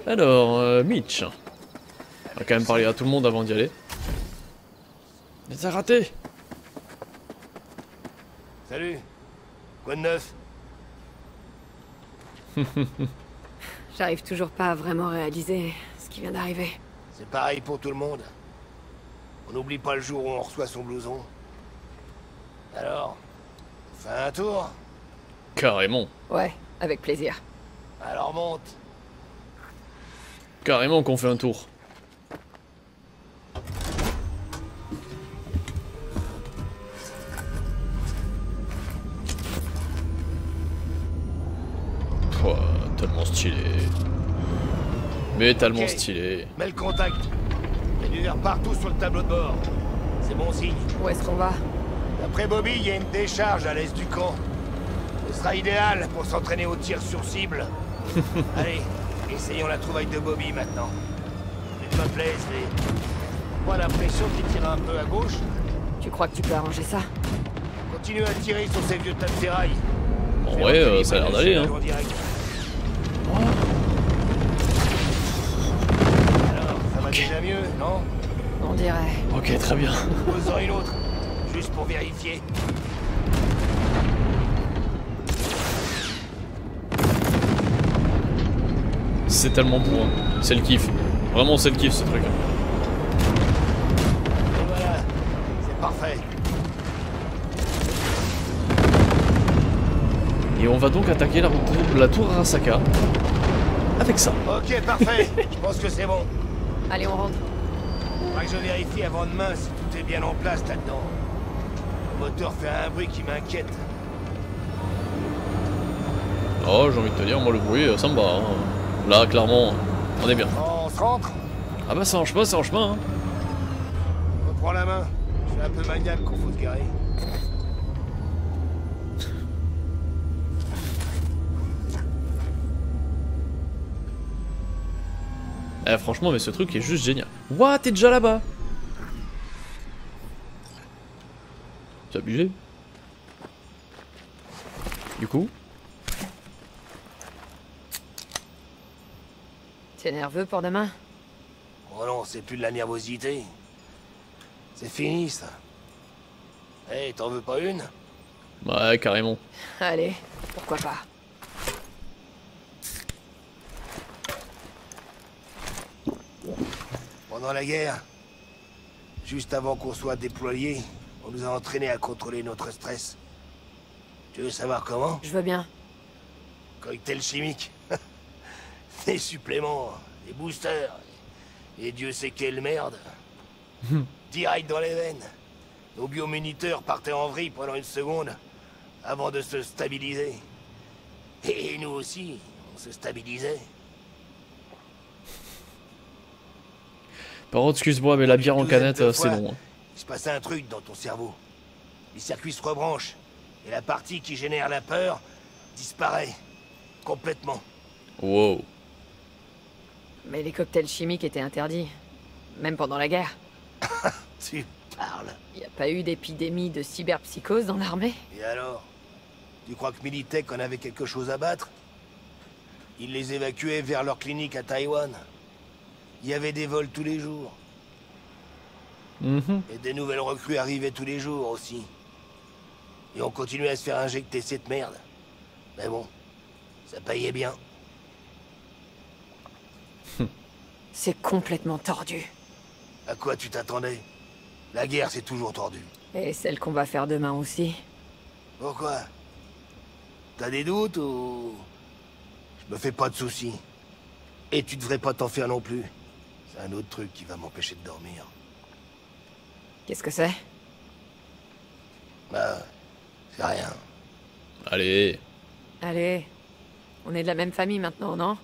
Alors, euh, Mitch. On va quand même parler à tout le monde avant d'y aller. Mais t'as raté Salut. Quoi de neuf? J'arrive toujours pas à vraiment réaliser ce qui vient d'arriver. C'est pareil pour tout le monde. On n'oublie pas le jour où on reçoit son blouson. Alors, on fait un tour? Carrément. Ouais, avec plaisir. Alors monte. Carrément qu'on fait un tour. Pouah, tellement stylé. Mais tellement stylé. Mets le contact. Il y a du verre partout sur le tableau de bord. C'est bon signe. Où est-ce qu'on va? D'après Bobby, il y a une décharge à l'est du camp. Ce sera idéal pour s'entraîner au tir sur cible. Allez, essayons la trouvaille de Bobby maintenant. Fais-toi plaisir, V. Pas l'impression qu'il tire un peu à gauche. Tu crois que tu peux arranger ça? Continue à tirer sur ces vieux tas de ferraille. En vrai, euh, ça a l'air d'aller. Hein. en direct. Alors, ça va déjà mieux, non? On dirait. Ok, très bien. Pose-en une autre, juste pour vérifier. C'est tellement bon. hein. C'est le kiff. Vraiment, c'est le kiff ce truc. Et voilà, c'est parfait. Et on va donc attaquer la, la tour Arasaka. Avec ça. Ok, parfait. Je pense que c'est bon. Allez, on rentre. Faudra que je vérifie avant demain si tout est bien en place là-dedans. Le moteur fait un bruit qui m'inquiète. Oh, j'ai envie de te dire, moi le bruit, euh, ça me va. hein. Là, clairement, on est bien. On se rentre Ah bah ça marche pas, c'est en chemin. Hein. Reprends la main. Je suis un peu maniaque qu'on faut se garer. Eh, franchement, mais ce truc est juste génial. What? T'es déjà là-bas? C'est abusé. Du coup? T'es nerveux pour demain? Oh non, c'est plus de la nervosité. C'est fini, ça. Hé, t'en veux pas une? Ouais, carrément. Allez, pourquoi pas. Pendant la guerre, juste avant qu'on soit déployés, on nous a entraînés à contrôler notre stress. Tu veux savoir comment? Je veux bien. Cocktail chimique. des suppléments, des boosters. Et Dieu sait quelle merde. Direct dans les veines. Nos biomoniteurs partaient en vrille pendant une seconde avant de se stabiliser. Et nous aussi, on se stabilisait. Par contre, excuse-moi, mais la bière en canette, euh, c'est long. hein. Il se passe un truc dans ton cerveau. Les circuits se rebranchent. Et la partie qui génère la peur disparaît. Complètement. Wow. Mais les cocktails chimiques étaient interdits. Même pendant la guerre. Tu parles. Y a pas eu d'épidémie de cyberpsychose dans l'armée? Et alors? Tu crois que Militech en avait quelque chose à battre? Ils les évacuaient vers leur clinique à Taïwan. Il y avait des vols tous les jours. Mhm. Et des nouvelles recrues arrivaient tous les jours aussi. Et on continuait à se faire injecter cette merde. Mais bon, ça payait bien. C'est complètement tordu. À quoi tu t'attendais? La guerre, c'est toujours tordu. Et celle qu'on va faire demain aussi. Pourquoi? T'as des doutes ou... Je me fais pas de soucis. Et tu devrais pas t'en faire non plus. C'est un autre truc qui va m'empêcher de dormir. Qu'est-ce que c'est? Bah, c'est rien. Allez. Allez, on est de la même famille maintenant, non?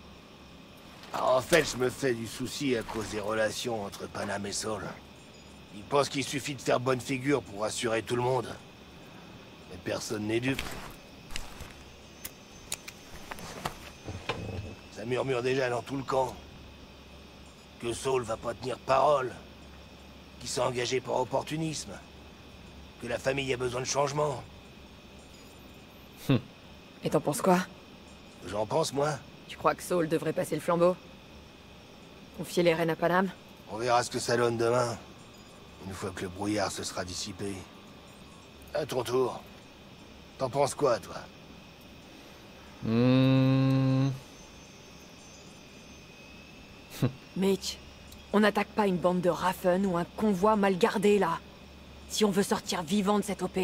Ah, En fait, je me fais du souci à cause des relations entre Panam et Saul. Ils pensent qu'il suffit de faire bonne figure pour rassurer tout le monde. Mais personne n'est dupe. Ça murmure déjà dans tout le camp. Que Saul va pas tenir parole. Qu'il s'est engagé par opportunisme. Que la famille a besoin de changement. Et t'en penses quoi? J'en pense, moi. Tu crois que Saul devrait passer le flambeau? Confier les rênes à Panam On verra ce que ça donne demain. Une fois que le brouillard se sera dissipé. À ton tour. T'en penses quoi, toi? Hmm. Mitch, on n'attaque pas une bande de Raffen ou un convoi mal gardé, là. Si on veut sortir vivant de cette OP,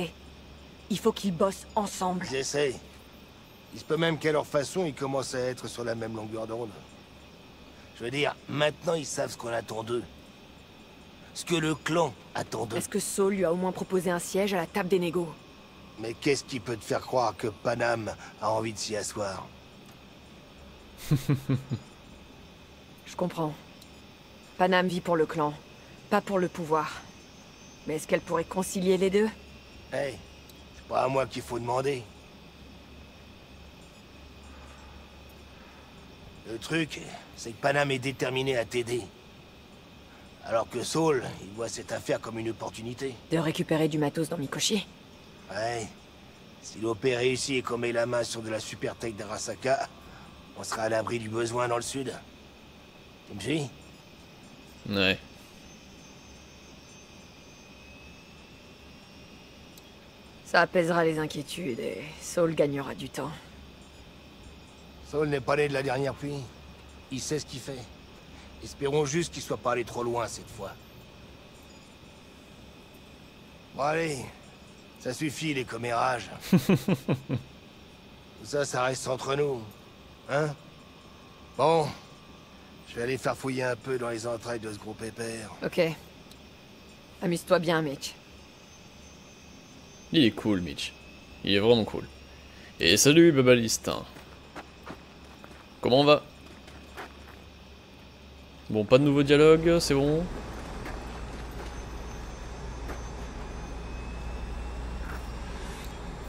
il faut qu'ils bossent ensemble. Essayent. Il se peut même qu'à leur façon, ils commencent à être sur la même longueur d'onde. Je veux dire, maintenant ils savent ce qu'on attend d'eux. Ce que le clan attend d'eux. Est-ce que Saul lui a au moins proposé un siège à la table des négos? Mais qu'est-ce qui peut te faire croire que Panam a envie de s'y asseoir? Je comprends. Panam vit pour le clan, pas pour le pouvoir. Mais est-ce qu'elle pourrait concilier les deux? Hey, c'est pas à moi qu'il faut demander. Le truc, c'est que Panam est déterminé à t'aider. Alors que Saul, il voit cette affaire comme une opportunité. De récupérer du matos dans Mikoshi Ouais. Si l'OP réussit et qu'on met la main sur de la super tech d'Arasaka, on sera à l'abri du besoin dans le sud. Tu me suis? Ouais. Ça apaisera les inquiétudes et Saul gagnera du temps. Saul n'est pas né de la dernière pluie. Il sait ce qu'il fait. Espérons juste qu'il soit pas allé trop loin cette fois. Bon allez, ça suffit les commérages. Tout ça, ça reste entre nous. Hein? Bon, je vais aller faire fouiller un peu dans les entrailles de ce groupe épère. Ok. Amuse-toi bien, Mitch. Il est cool, Mitch. Il est vraiment cool. Et salut, Babalistin. Comment on va? Bon, pas de nouveau dialogue, c'est bon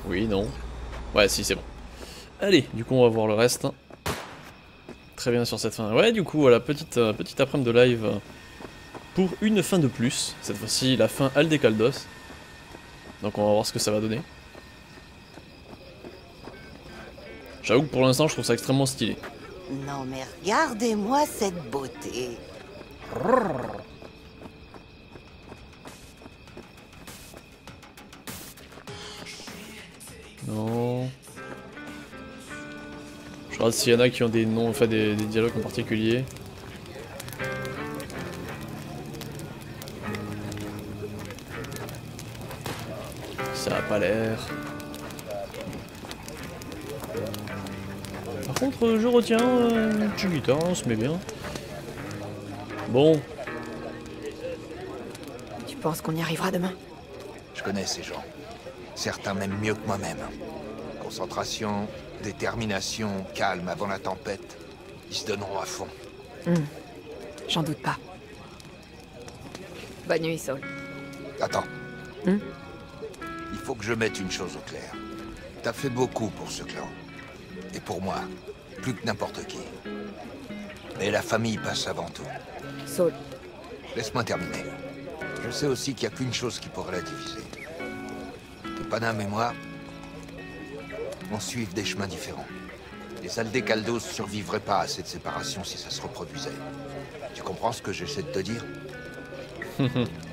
Oui, non. Ouais, si, c'est bon. Allez, du coup, on va voir le reste. Très bien sur cette fin. Ouais, du coup, voilà, petite, euh, après-midi de live euh, pour une fin de plus. Cette fois-ci, la fin Aldecaldos. Donc on va voir ce que ça va donner. J'avoue que pour l'instant, je trouve ça extrêmement stylé. Non mais regardez-moi cette beauté. Non. Je regarde s'il y en a qui ont des noms, enfin des, des dialogues en particulier. Ça a pas l'air. Contre, je retiens euh, Chigita, on se met bien. Bon, Tu penses qu'on y arrivera demain? Je connais ces gens. Certains même mieux que moi-même. Concentration, détermination, calme avant la tempête. Ils se donneront à fond. Hmm. J'en doute pas. Bonne nuit, Saul. Attends. Hmm? Il faut que je mette une chose au clair. T'as fait beaucoup pour ce clan. Et pour moi, plus que n'importe qui. Mais la famille passe avant tout. Saul, Laisse-moi terminer. Je sais aussi qu'il n'y a qu'une chose qui pourrait la diviser. Que Panam et moi, on suive des chemins différents. Les Aldecaldos survivraient pas à cette séparation si ça se reproduisait. Tu comprends ce que j'essaie de te dire?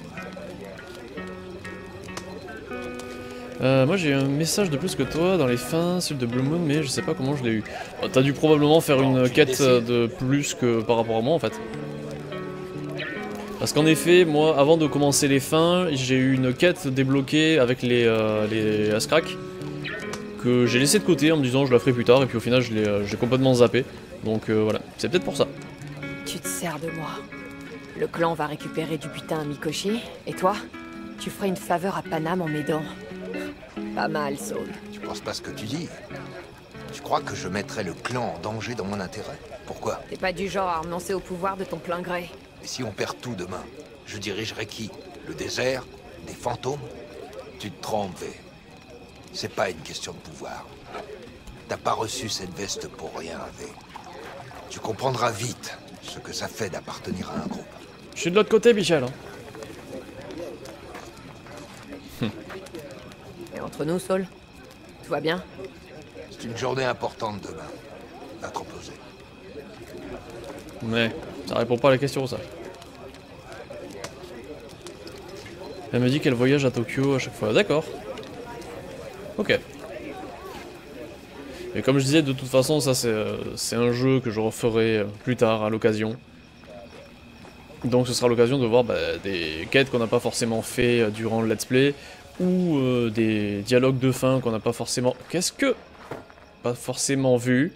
Euh, moi j'ai eu un message de plus que toi dans les fins, celui de Blue Moon, mais je sais pas comment je l'ai eu. Oh, T'as dû probablement faire une quête euh, de plus que par rapport à moi en fait. Parce qu'en effet, moi, avant de commencer les fins, j'ai eu une quête débloquée avec les, euh, les Askrak que j'ai laissé de côté en me disant je la ferai plus tard, et puis au final je l'ai euh, j'ai complètement zappé. Donc euh, voilà, c'est peut-être pour ça. Tu te sers de moi. Le clan va récupérer du butin à Mikoshi, et toi Tu feras une faveur à Panam en m'aidant. Pas mal, Saul. Tu penses pas ce que tu dis Tu crois que je mettrais le clan en danger dans mon intérêt Pourquoi? T'es pas du genre à renoncer au pouvoir de ton plein gré. Et si on perd tout demain Je dirigerai qui? Le désert? Des fantômes? Tu te trompes, V. C'est pas une question de pouvoir. T'as pas reçu cette veste pour rien, V. Tu comprendras vite ce que ça fait d'appartenir à un groupe. Je suis de l'autre côté, Michel. hein. Et entre nous, Saul Tout va bien C'est une journée importante demain. À te reposer. Mais ça répond pas à la question, ça. Elle me dit qu'elle voyage à Tokyo à chaque fois. D'accord. Ok. Et comme je disais, de toute façon, ça c'est euh, un jeu que je referai euh, plus tard à l'occasion. Donc ce sera l'occasion de voir bah, des quêtes qu'on n'a pas forcément fait euh, durant le let's play ou euh, des dialogues de fin qu'on n'a pas forcément. Qu'est-ce que pas forcément vu.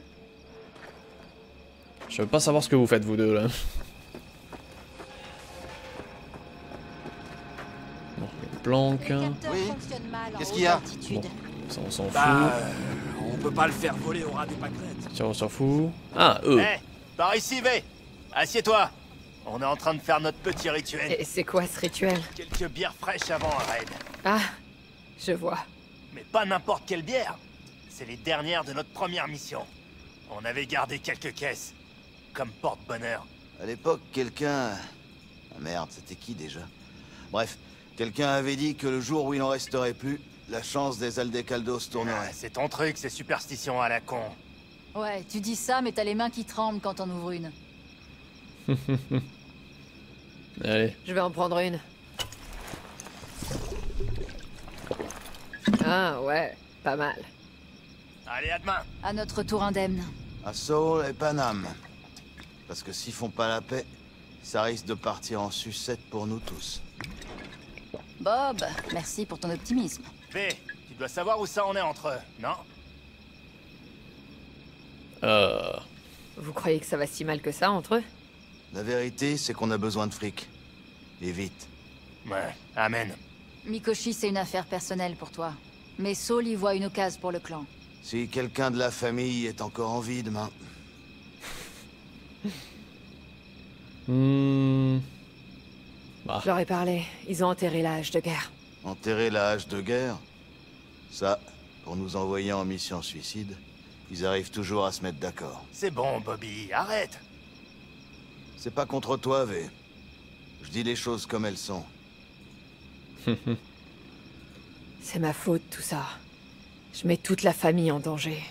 Je veux pas savoir ce que vous faites vous deux là. Bon, une planque. Oui. Qu'est-ce qu'il y a Bon, ça on s'en Bah, fout. euh, on peut pas le faire voler au ras des pâquerettes. Tiens, on s'en fout. Ah, eux. Eh, par ici, V Assieds-toi On est en train de faire notre petit rituel. Et c'est quoi ce rituel Quelques bières fraîches avant un raid. Ah, je vois. Mais pas n'importe quelle bière C'est les dernières de notre première mission. On avait gardé quelques caisses. Comme porte-bonheur. À l'époque, quelqu'un... Ah merde, c'était qui déjà? Bref, quelqu'un avait dit que le jour où il en resterait plus, la chance des Aldecaldos Ah, tournerait. c'est ton truc, ces superstitions à la con. Ouais, tu dis ça, mais t'as les mains qui tremblent quand on ouvre une. Allez. Je vais en prendre une. Ah ouais, pas mal. Allez, à demain À notre tour indemne. À Seoul et Paname. Parce que s'ils font pas la paix, ça risque de partir en sucette pour nous tous. Bob, merci pour ton optimisme. V, tu dois savoir où ça en est entre eux, non? Euh... Vous croyez que ça va si mal que ça entre eux? La vérité, c'est qu'on a besoin de fric. Et vite. Ouais, amen. Mikoshi, c'est une affaire personnelle pour toi. Mais Saul y voit une occasion pour le clan. Si quelqu'un de la famille est encore en vie demain, Hmm... Bah, Je leur ai parlé, ils ont enterré l'âge de guerre. enterrer la hache de guerre, ça, pour nous envoyer en mission suicide, ils arrivent toujours à se mettre d'accord. C'est bon, Bobby, arrête C'est pas contre toi, V. Je dis les choses comme elles sont. C'est ma faute tout ça. Je mets toute la famille en danger.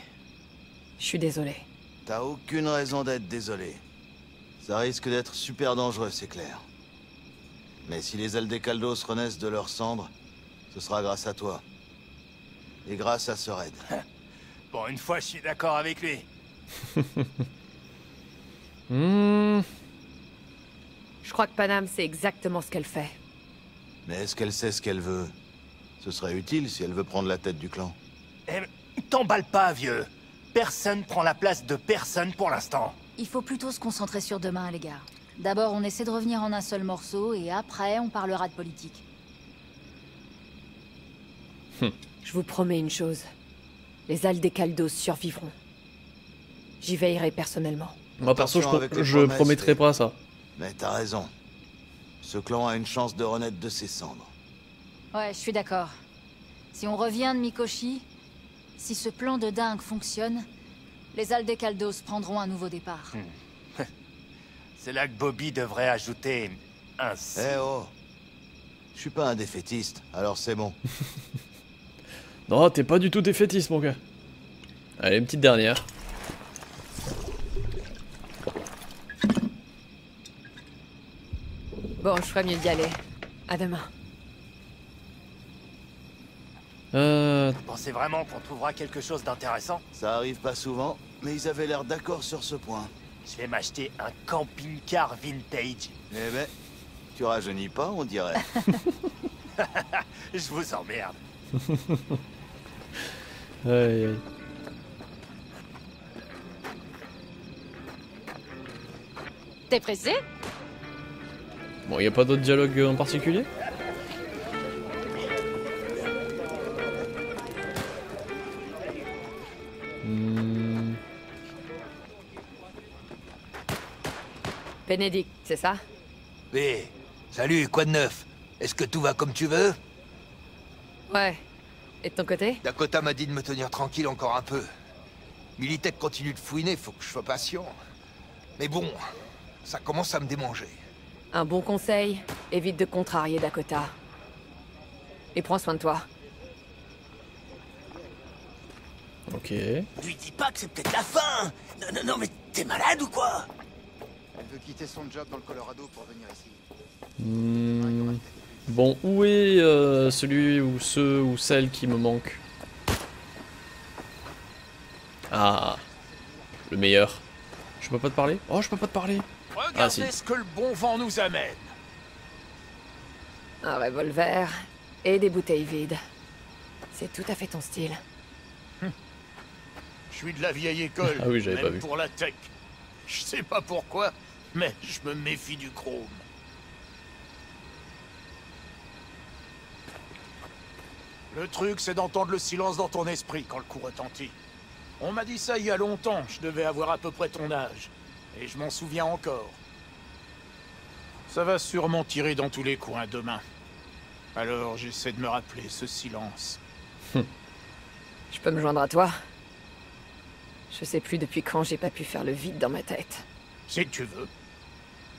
Je suis désolé. T'as aucune raison d'être désolé. Ça risque d'être super dangereux, c'est clair. Mais si les Aldecaldos renaissent de leurs cendres, ce sera grâce à toi. Et grâce à ce raid. Bon, une fois, je suis d'accord avec lui. hmm... Je crois que Panam sait exactement ce qu'elle fait. Mais est-ce qu'elle sait ce qu'elle veut? Ce serait utile si elle veut prendre la tête du clan. Eh, t'emballe pas, vieux. Personne prend la place de personne pour l'instant. Il faut plutôt se concentrer sur demain, les gars. D'abord, on essaie de revenir en un seul morceau, et après, on parlera de politique. Je vous promets une chose. Les Aldecaldos survivront. J'y veillerai personnellement. Moi perso, je, je promettrai et- pas ça. Mais t'as raison. Ce clan a une chance de renaître de ses cendres. Ouais, je suis d'accord. Si on revient de Mikoshi, si ce plan de dingue fonctionne, les Aldecaldos prendront un nouveau départ. C'est là que Bobby devrait ajouter un. Eh oh Je suis pas un défaitiste, alors c'est bon. Non, t'es pas du tout défaitiste, mon gars. Allez, une petite dernière. Bon, je ferais mieux d'y aller. À demain. Euh... Vous pensez vraiment qu'on trouvera quelque chose d'intéressant? Ça arrive pas souvent, mais ils avaient l'air d'accord sur ce point. Je vais m'acheter un camping-car vintage. Eh ben, tu rajeunis pas, on dirait. Je vous emmerde. Aïe aïe. T'es pressé? Bon, y a pas d'autre dialogue en particulier? Hmm, Bénédicte, c'est ça? Hé, salut, quoi de neuf? Est-ce que tout va comme tu veux? Ouais. Et de ton côté? Dakota m'a dit de me tenir tranquille encore un peu. Militech continue de fouiner, faut que je sois patient. Mais bon, ça commence à me démanger. Un bon conseil, évite de contrarier Dakota. Et prends soin de toi. Ok. Lui dis pas que c'est peut-être la fin Non, non, non, mais t'es malade ou quoi? Elle veut quitter son job dans le Colorado pour venir ici. Hmm, Bon, où est euh, celui ou ceux ou celle qui me manque Ah, le meilleur. Je peux pas te parler? Oh, je peux pas te parler. Regardez Ah, si. ce que le bon vent nous amène. Un revolver et des bouteilles vides. C'est tout à fait ton style. Je suis de la vieille école, Ah oui, j'avais même pas vu. pour la tech. Je sais pas pourquoi, mais je me méfie du chrome. Le truc, c'est d'entendre le silence dans ton esprit quand le coup retentit. On m'a dit ça il y a longtemps, je devais avoir à peu près ton âge. Et je m'en souviens encore. Ça va sûrement tirer dans tous les coins demain. Alors j'essaie de me rappeler ce silence. Je peux me joindre à toi Je sais plus depuis quand j'ai pas pu faire le vide dans ma tête. Si tu veux.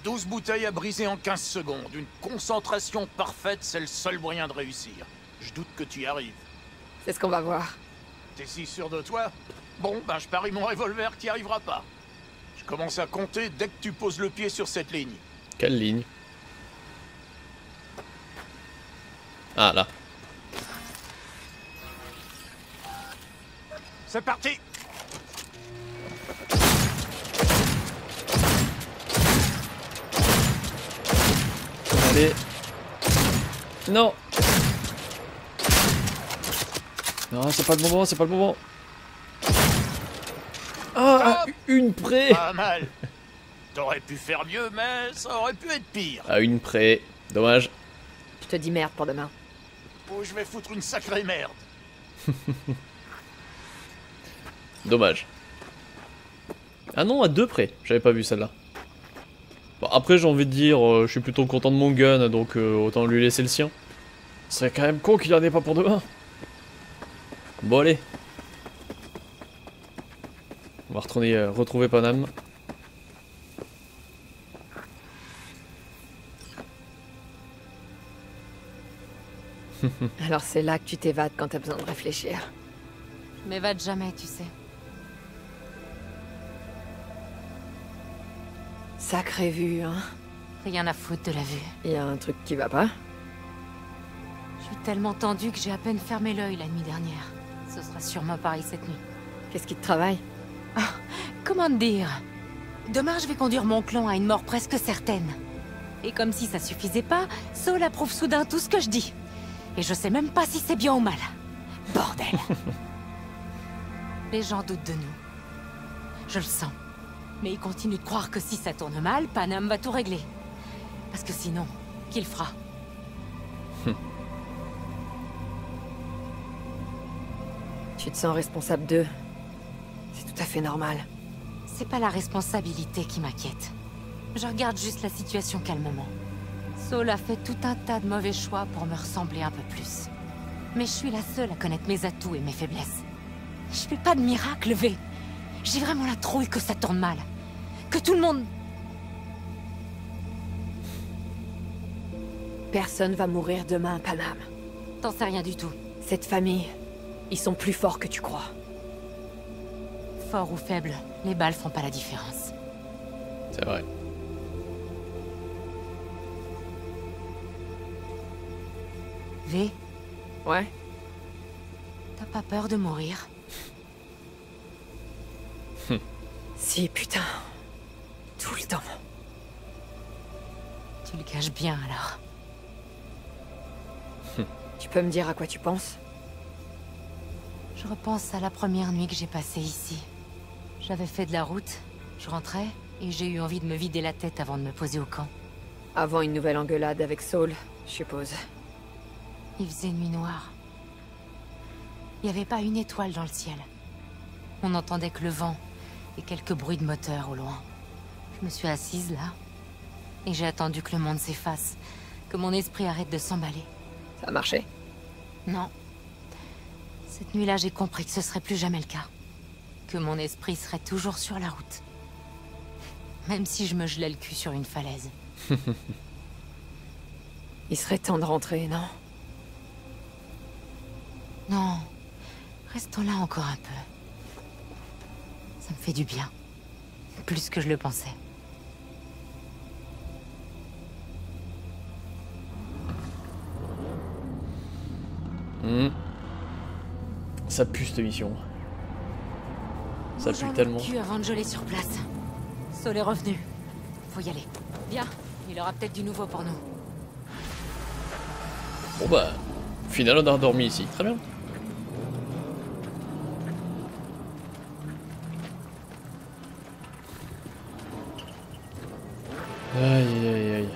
12 bouteilles à briser en 15 secondes. Une concentration parfaite, c'est le seul moyen de réussir. Je doute que tu y arrives. C'est ce qu'on va voir. T'es si sûr de toi? Bon, ben je parie mon revolver qui arrivera pas. Commence à compter dès que tu poses le pied sur cette ligne. Quelle ligne? Ah, là. C'est parti Allez. Non Non, c'est pas le moment, c'est pas le moment. Ah, une près Pas mal. T'aurais pu faire mieux, mais ça aurait pu être pire. À une près. Dommage. Je te dis merde pour demain. Ou je vais foutre une sacrée merde. Dommage. Ah non, à deux près. J'avais pas vu celle-là. Bon, après, j'ai envie de dire, euh, je suis plutôt content de mon gun, donc euh, autant lui laisser le sien. Ce serait quand même con qu'il en ait pas pour demain. Bon, allez. On va retourner euh, retrouver Panam. Alors c'est là que tu t'évades quand t'as besoin de réfléchir. Je m'évade jamais, tu sais. Sacrée vue, hein. Rien à foutre de la vue. Y a un truc qui va pas Je suis tellement tendue que j'ai à peine fermé l'œil la nuit dernière. Ce sera sûrement pareil cette nuit. Qu'est-ce qui te travaille? Comment te dire? Demain, je vais conduire mon clan à une mort presque certaine. Et comme si ça suffisait pas, Saul approuve soudain tout ce que je dis. Et je sais même pas si c'est bien ou mal. Bordel Les gens doutent de nous. Je le sens. Mais ils continuent de croire que si ça tourne mal, Panam va tout régler. Parce que sinon, qui le fera Tu te sens responsable d'eux. C'est tout à fait normal. C'est pas la responsabilité qui m'inquiète. Je regarde juste la situation calmement. Saul a fait tout un tas de mauvais choix pour me ressembler un peu plus. Mais je suis la seule à connaître mes atouts et mes faiblesses. Je fais pas de miracle, V. J'ai vraiment la trouille que ça tourne mal. Que tout le monde... Personne va mourir demain, Panam. T'en sais rien du tout. Cette famille, ils sont plus forts que tu crois. Fort ou faible, les balles font pas la différence. C'est vrai. V, Ouais t'as pas peur de mourir? Si, putain. Tout le temps. Tu le caches bien alors. Tu peux me dire à quoi tu penses? Je Je repense à la première nuit que j'ai passée ici. J'avais fait de la route, je rentrais, et j'ai eu envie de me vider la tête avant de me poser au camp. Avant une nouvelle engueulade avec Saul, je suppose. Il faisait nuit noire. Il n'y avait pas une étoile dans le ciel. On n'entendait que le vent et quelques bruits de moteur au loin. Je me suis assise là, et j'ai attendu que le monde s'efface, que mon esprit arrête de s'emballer. Ça a marché? Non. Cette nuit-là, j'ai compris que ce serait plus jamais le cas. Que mon esprit serait toujours sur la route. Même si je me gelais le cul sur une falaise. Il serait temps de rentrer, non? Non. Restons là encore un peu. Ça me fait du bien. Plus que je le pensais. Hmm. Ça pue cette mission. Ça pue tellement. Avant de geler sur place. Sol est revenu. Faut y aller. Viens, il aura peut-être du nouveau pour nous. Bon bah, final on a dormi ici, très bien. Aïe aïe aïe.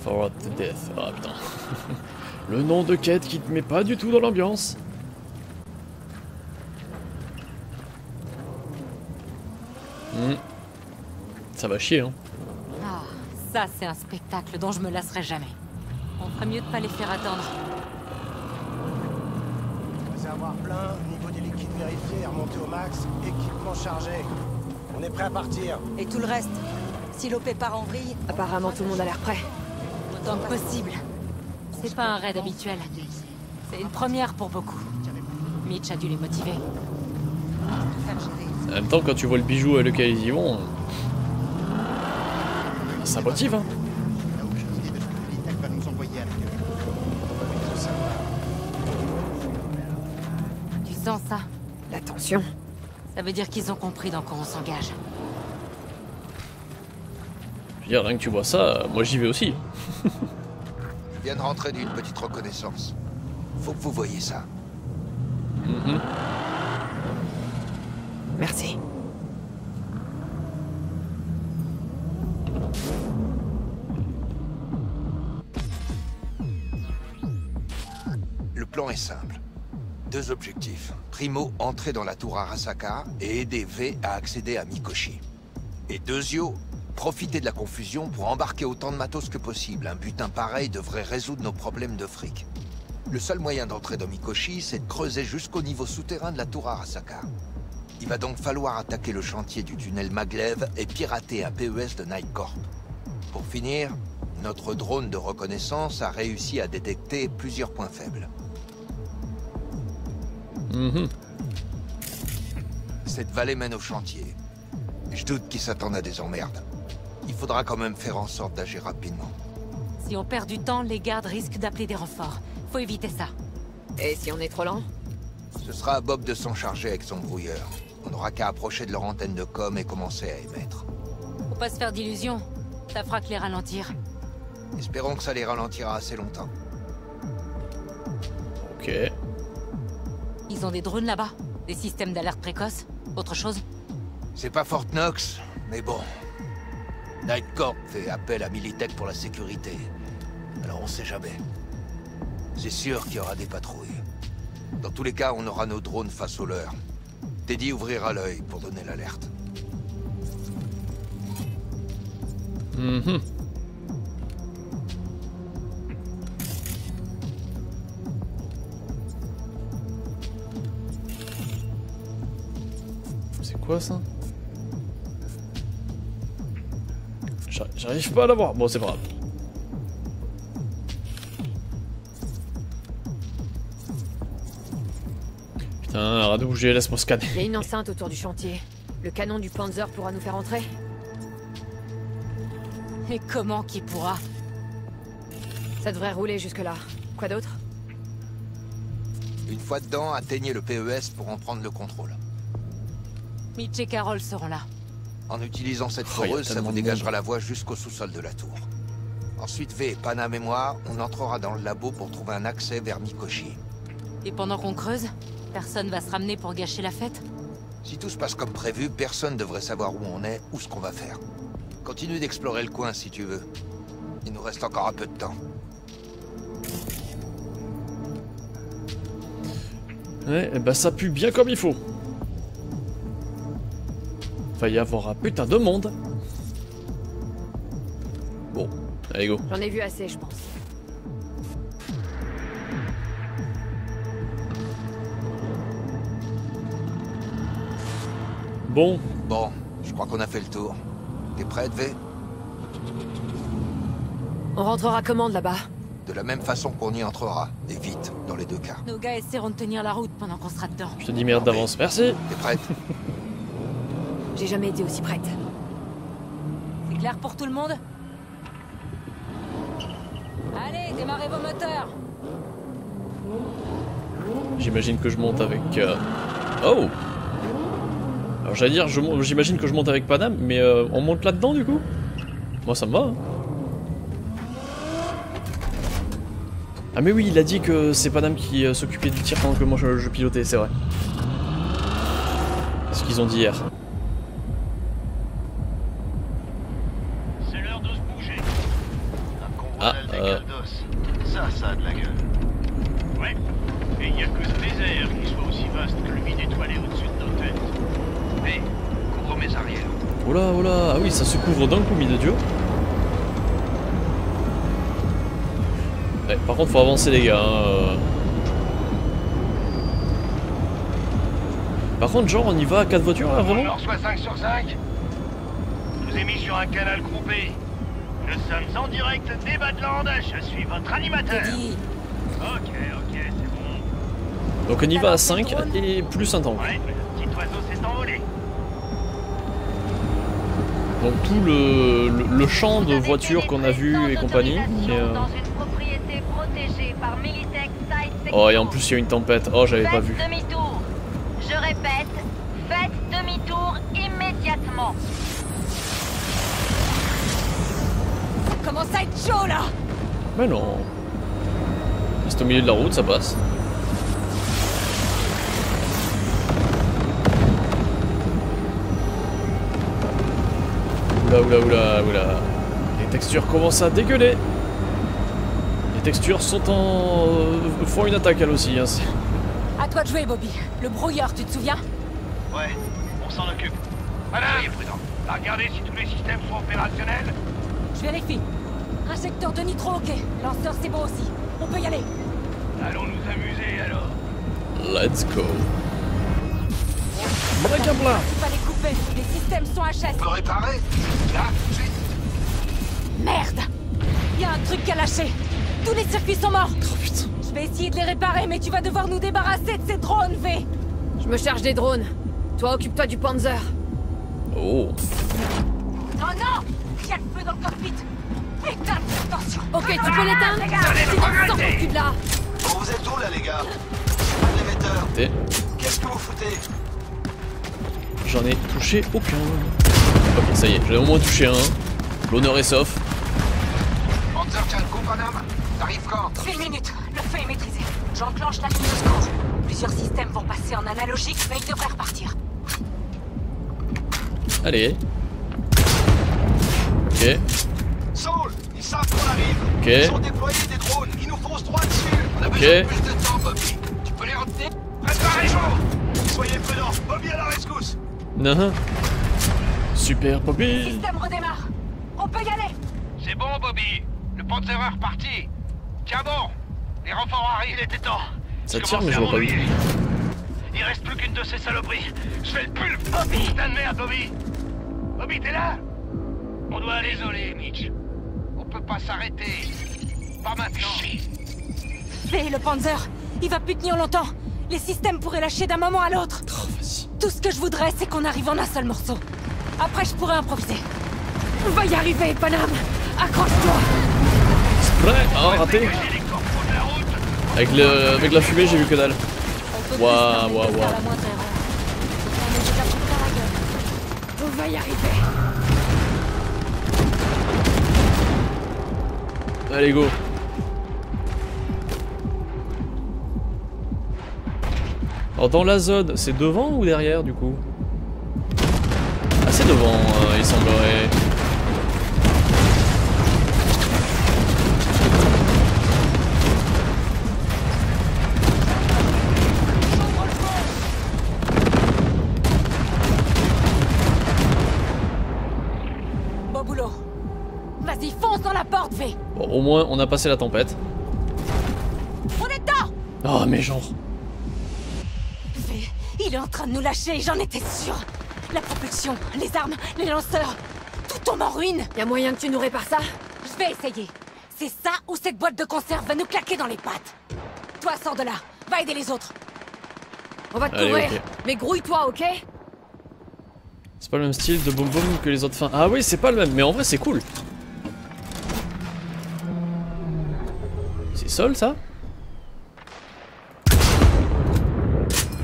Forward to death. Ah putain. Le nom de quête qui te met pas du tout dans l'ambiance. Hmm. Ça va chier, hein. Ah, ça c'est un spectacle dont je me lasserai jamais. On ferait mieux de pas les faire attendre. Réservoir plein, niveau du liquide vérifié, remonté au max, équipement chargé. On est prêt à partir. Et tout le reste? Si l'OP part en vrille? Apparemment tout le monde a l'air prêt. Autant que possible. C'est pas un raid habituel. C'est une première pour beaucoup. Mitch a dû les motiver. En même temps, quand tu vois le bijou à lequel ils y vont, ça motive, hein. va nous envoyer avec eux. Tu sens ça? La tension. Ça veut dire qu'ils ont compris dans quoi on s'engage. Je veux dire, rien que tu vois ça, moi j'y vais aussi. Je viens de rentrer d'une petite reconnaissance. Faut que vous voyez ça. Mhm. Merci. Primo, entrer dans la tour Arasaka et aider V à accéder à Mikoshi. Et deuxio, profiter de la confusion pour embarquer autant de matos que possible. Un butin pareil devrait résoudre nos problèmes de fric. Le seul moyen d'entrer dans Mikoshi, c'est de creuser jusqu'au niveau souterrain de la tour Arasaka. Il va donc falloir attaquer le chantier du tunnel Maglev et pirater un PES de Night Corp. Pour finir, notre drone de reconnaissance a réussi à détecter plusieurs points faibles. Mhm. Cette vallée mène au chantier. Je doute qu'ils s'attendent à des emmerdes. Il faudra quand même faire en sorte d'agir rapidement. Si on perd du temps, les gardes risquent d'appeler des renforts. Faut éviter ça. Et si on est trop lent? Ce sera à Bob de s'en charger avec son brouilleur. On n'aura qu'à approcher de leur antenne de com et commencer à émettre. Faut pas se faire d'illusions. Ça fera que les ralentir. Espérons que ça les ralentira assez longtemps. Ok. Ils ont des drones là-bas Des systèmes d'alerte précoce Autre chose C'est pas Fort Knox, mais bon. Night Corp fait appel à Militech pour la sécurité. Alors on sait jamais. C'est sûr qu'il y aura des patrouilles. Dans tous les cas, on aura nos drones face aux leurs. Teddy ouvrira l'œil pour donner l'alerte. Mhm. C'est quoi ça J'ar- J'arrive pas à l'avoir. Bon, c'est pas grave. Putain, arrête de bouger, laisse-moi scanner. Il y a une enceinte autour du chantier. Le canon du Panzer pourra nous faire entrer Et comment qui pourra? Ça devrait rouler jusque-là. Quoi d'autre? Une fois dedans, atteignez le PES pour en prendre le contrôle. Mitch et Carol seront là. En utilisant cette Oh, foreuse, ça vous dégagera la voie jusqu'au sous-sol de la tour. Ensuite, V, Pana et moi, on entrera dans le labo pour trouver un accès vers Mikoshi. Et pendant qu'on creuse, personne va se ramener pour gâcher la fête? Si tout se passe comme prévu, personne devrait savoir où on est ou ce qu'on va faire. Continue d'explorer le coin si tu veux. Il nous reste encore un peu de temps. Ouais, eh ben ça pue bien comme il faut. Va y avoir un putain de monde. Bon, allez go. J'en ai vu assez, je pense. Bon, Bon, je crois qu'on a fait le tour. T'es prête, V? On rentrera comment de là-bas? De la même façon qu'on y entrera, et vite, dans les deux cas. Nos gars essaieront de tenir la route pendant qu'on sera dedans. je te dis merde d'avance, merci. T'es prête J'ai jamais été aussi prête. C'est clair pour tout le monde? Allez, démarrez vos moteurs J'imagine que je monte avec... euh, Oh Alors j'allais dire, j'imagine que je monte avec Panam, mais euh, on monte là-dedans du coup? Moi ça me va. hein. Ah mais oui, il a dit que c'est Panam qui euh, s'occupait du tir pendant que moi je, je pilotais, c'est vrai. Ce qu'ils ont dit hier. C'est l'heure de se bouger. Ah, euh... Ça, ça a de la gueule. Ouais. Et il n'y a que ce désert qui soit aussi vaste que le vide étoilé au-dessus de nos têtes. Mais, couvre mes arrières. Oh là, oh là, ah oui, ça se couvre d'un coup, mis de Dieu. Ouais, par contre, faut avancer, les gars. hein, euh. Par contre, genre, on y va à 4 voitures, là, On vraiment me reçoit 5 sur 5 Je vous ai mis sur un canal groupé. Nous sommes en direct des Badlands. Je suis votre animateur. Ok, ok, c'est bon. Donc on y va à 5 et plus un tank. Ouais, le petit oiseau s'est envolé. Donc tout le, le, le champ de voitures qu'on a vu et compagnie. et, euh, Oh, et en plus, il y a une tempête. Oh, j'avais pas vu. Faites demi-tour. Je répète, faites demi-tour immédiatement. ça commence à être chaud là? Mais non. Reste au milieu de la route, ça passe. Oula, oula, oula, oula. Les textures commencent à dégueuler. Les textures sont en... euh, font une attaque elles aussi. Hein. À toi de jouer, Bobby. Le brouilleur, tu te souviens? Ouais, on s'en occupe. Madame Soyez prudent. Regardez si tous les systèmes sont opérationnels. Je vérifie. Injecteur de nitro, ok. Lanceur, c'est bon aussi. On peut y aller. Allons nous amuser alors. Let's go. Braque à plat. Tu vas les couper. Les systèmes sont HS. On peut réparer Là, tout de suite Merde Il y a un truc qui a lâché. Tous les circuits sont morts. Oh putain. Je vais essayer de les réparer, mais tu vas devoir nous débarrasser de ces drones, V. Je me charge des drones. Toi, occupe-toi du Panzer. Oh. Non, non Il y a le feu dans le cockpit. Putain, attention. Ok, tu peux l'éteindre? Sinon, sors ton cul de là Bon, vous êtes où là, les gars? T'es- Qu'est-ce que vous foutez? J'en ai touché aucun. Ok, ça y est, j'en ai au moins touché un. L'honneur est sauf. Panzer tient le coup, madame T'arrives quand Une minute. Le feu est maîtrisé. J'enclenche la ligne de secours. Plusieurs systèmes vont passer en analogique, mais ils devraient repartir. Allez. Ok. Saul, ils savent qu'on arrive. Ok. Ils ont déployé des drones. Ils nous foncent droit dessus. On a Ok. besoin de plus de temps, Bobby. Tu peux les retenir? Préparez-vous. Soyez prudents. Bobby à la rescousse. Non. Super Bobby. Système redémarre. On peut y aller. C'est bon, Bobby. Le Panzer est reparti. Tiens bon. Les renforts arrivent. Il était temps. Ça tire, mais je à vois pas où. m'ennuyer. Il reste plus qu'une de ces saloperies. Je fais le pull. Bobby Putain de merde, Bobby Bobby, t'es là? On doit aller. Désolé, Mitch. On peut pas s'arrêter. Pas maintenant. V, le Panzer, il va plus tenir longtemps. Les systèmes pourraient lâcher d'un moment à l'autre. Oh, vas-y. Tout ce que je voudrais, c'est qu'on arrive en un seul morceau. Après, je pourrais improviser. On va y arriver, Panam Accroche-toi Prêt Oh, raté. Avec, le, avec la fumée, j'ai vu que dalle. Waouh, waouh, waouh. On va y arriver Allez, go. Alors dans la zone, c'est devant ou derrière du coup? Ah c'est devant, euh, il semblerait. Moins on a passé la tempête. On est dedans Oh mais genre. V, il est en train de nous lâcher, j'en étais sûre. La propulsion, les armes, les lanceurs, tout tombe en ruine. Y a moyen que tu nous répares ça? Je vais essayer. C'est ça ou cette boîte de conserve va nous claquer dans les pattes. Toi, sors de là. Va aider les autres. On va te Allez. Mais grouille-toi, ok? C'est pas le même style de boum boum que les autres fins. Ah oui, c'est pas le même, mais en vrai c'est cool. C'est Sol ça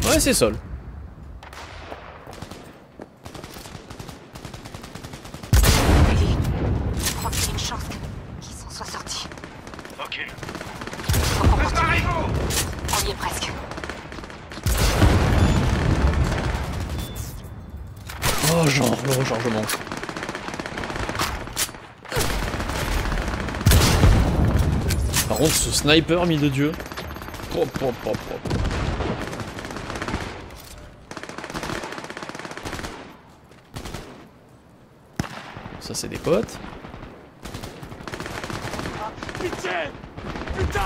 Ouais, c'est Sol. Je crois qu'il y a une chance qu'ils s'en soient sortis. Ok. Faut qu'on continue. On y est presque. Oh, genre, le rechargement. Par contre, ce sniper mis de Dieu. Pop, pop, pop, pop. Ça, c'est des potes. Pitié Putain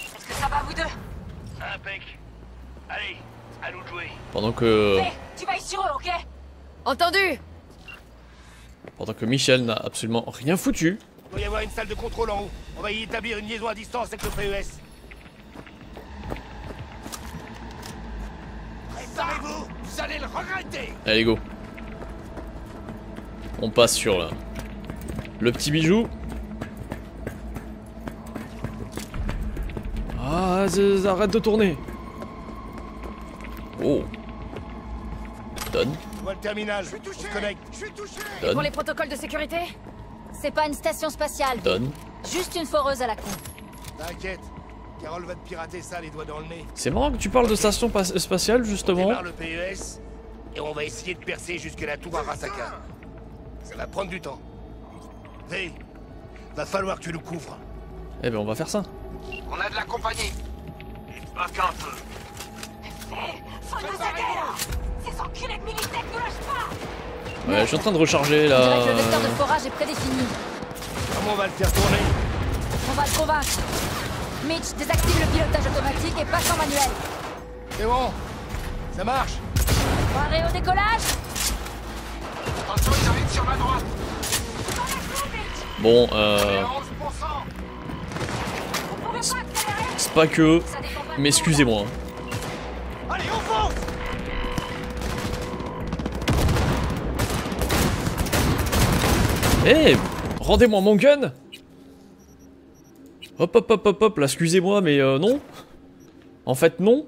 Est-ce que ça va, vous deux? Impec. Allez, à nous de jouer. Pendant que. V, tu veilles sur eux, ok? Entendu Pendant que Michel n'a absolument rien foutu. Il doit y avoir une salle de contrôle en haut. On va y établir une liaison à distance avec le PES. Préparez-vous Vous allez le regretter Allez, go. On passe sur là. Le petit bijou. Ah, arrête de tourner. Oh. Donne, vois le terminal. On se connecte. Et pour donne, les protocoles de sécurité C'est pas une station spatiale. donne. Juste une foreuse à la con. T'inquiète. Carole va te pirater ça les doigts dans le nez. C'est marrant que tu parles de station spatiale On justement. démarre le PES et on va essayer de percer jusque la tour Arasaka. Ça va prendre du temps. V, va falloir que tu nous couvres. Eh ben on va faire ça. On a de la compagnie. Pas qu'un peu. Faut nous aider, là Ces enculés de nous lâchent pas Ouais, je suis en train de recharger là. que le vecteur de forage est prédéfini. Comment on va le faire tourner On va le convaincre. Mitch, désactive le pilotage automatique et passe en manuel. C'est bon Ça marche Préparé au décollage Attention, ils arrivent sur ma droite. Bon, euh. 11%. C'est pas que. Mais excusez-moi. Allez, on fonce Eh Rendez-moi mon gun Hop hop hop hop hop, là excusez-moi mais euh, non. En fait non.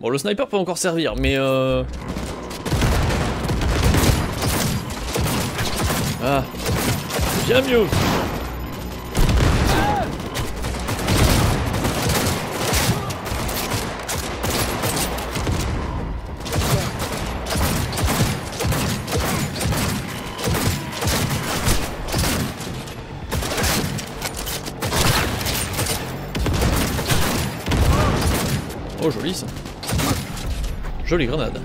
Bon le sniper peut encore servir mais euh... Ah. Bien mieux Oh joli ça. Jolie grenade.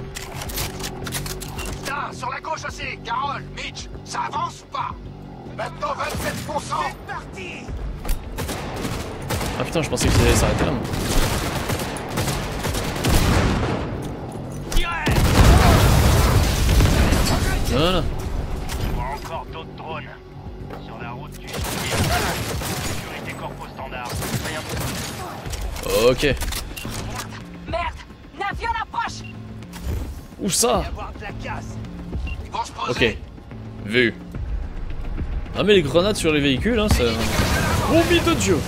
Putain, sur la gauche aussi. Carole, Mitch, ça avance ou pas? Maintenant 27%. C'est parti Ah putain je pensais que ça allait s'arrêter là. moi. Voilà. Je vois encore d'autres drones. Sur la route du Sécurité corpo standard. Rien de Ok. Se poser. Ok. Vu. Ah mais les grenades sur les véhicules hein ça... Promis de Dieu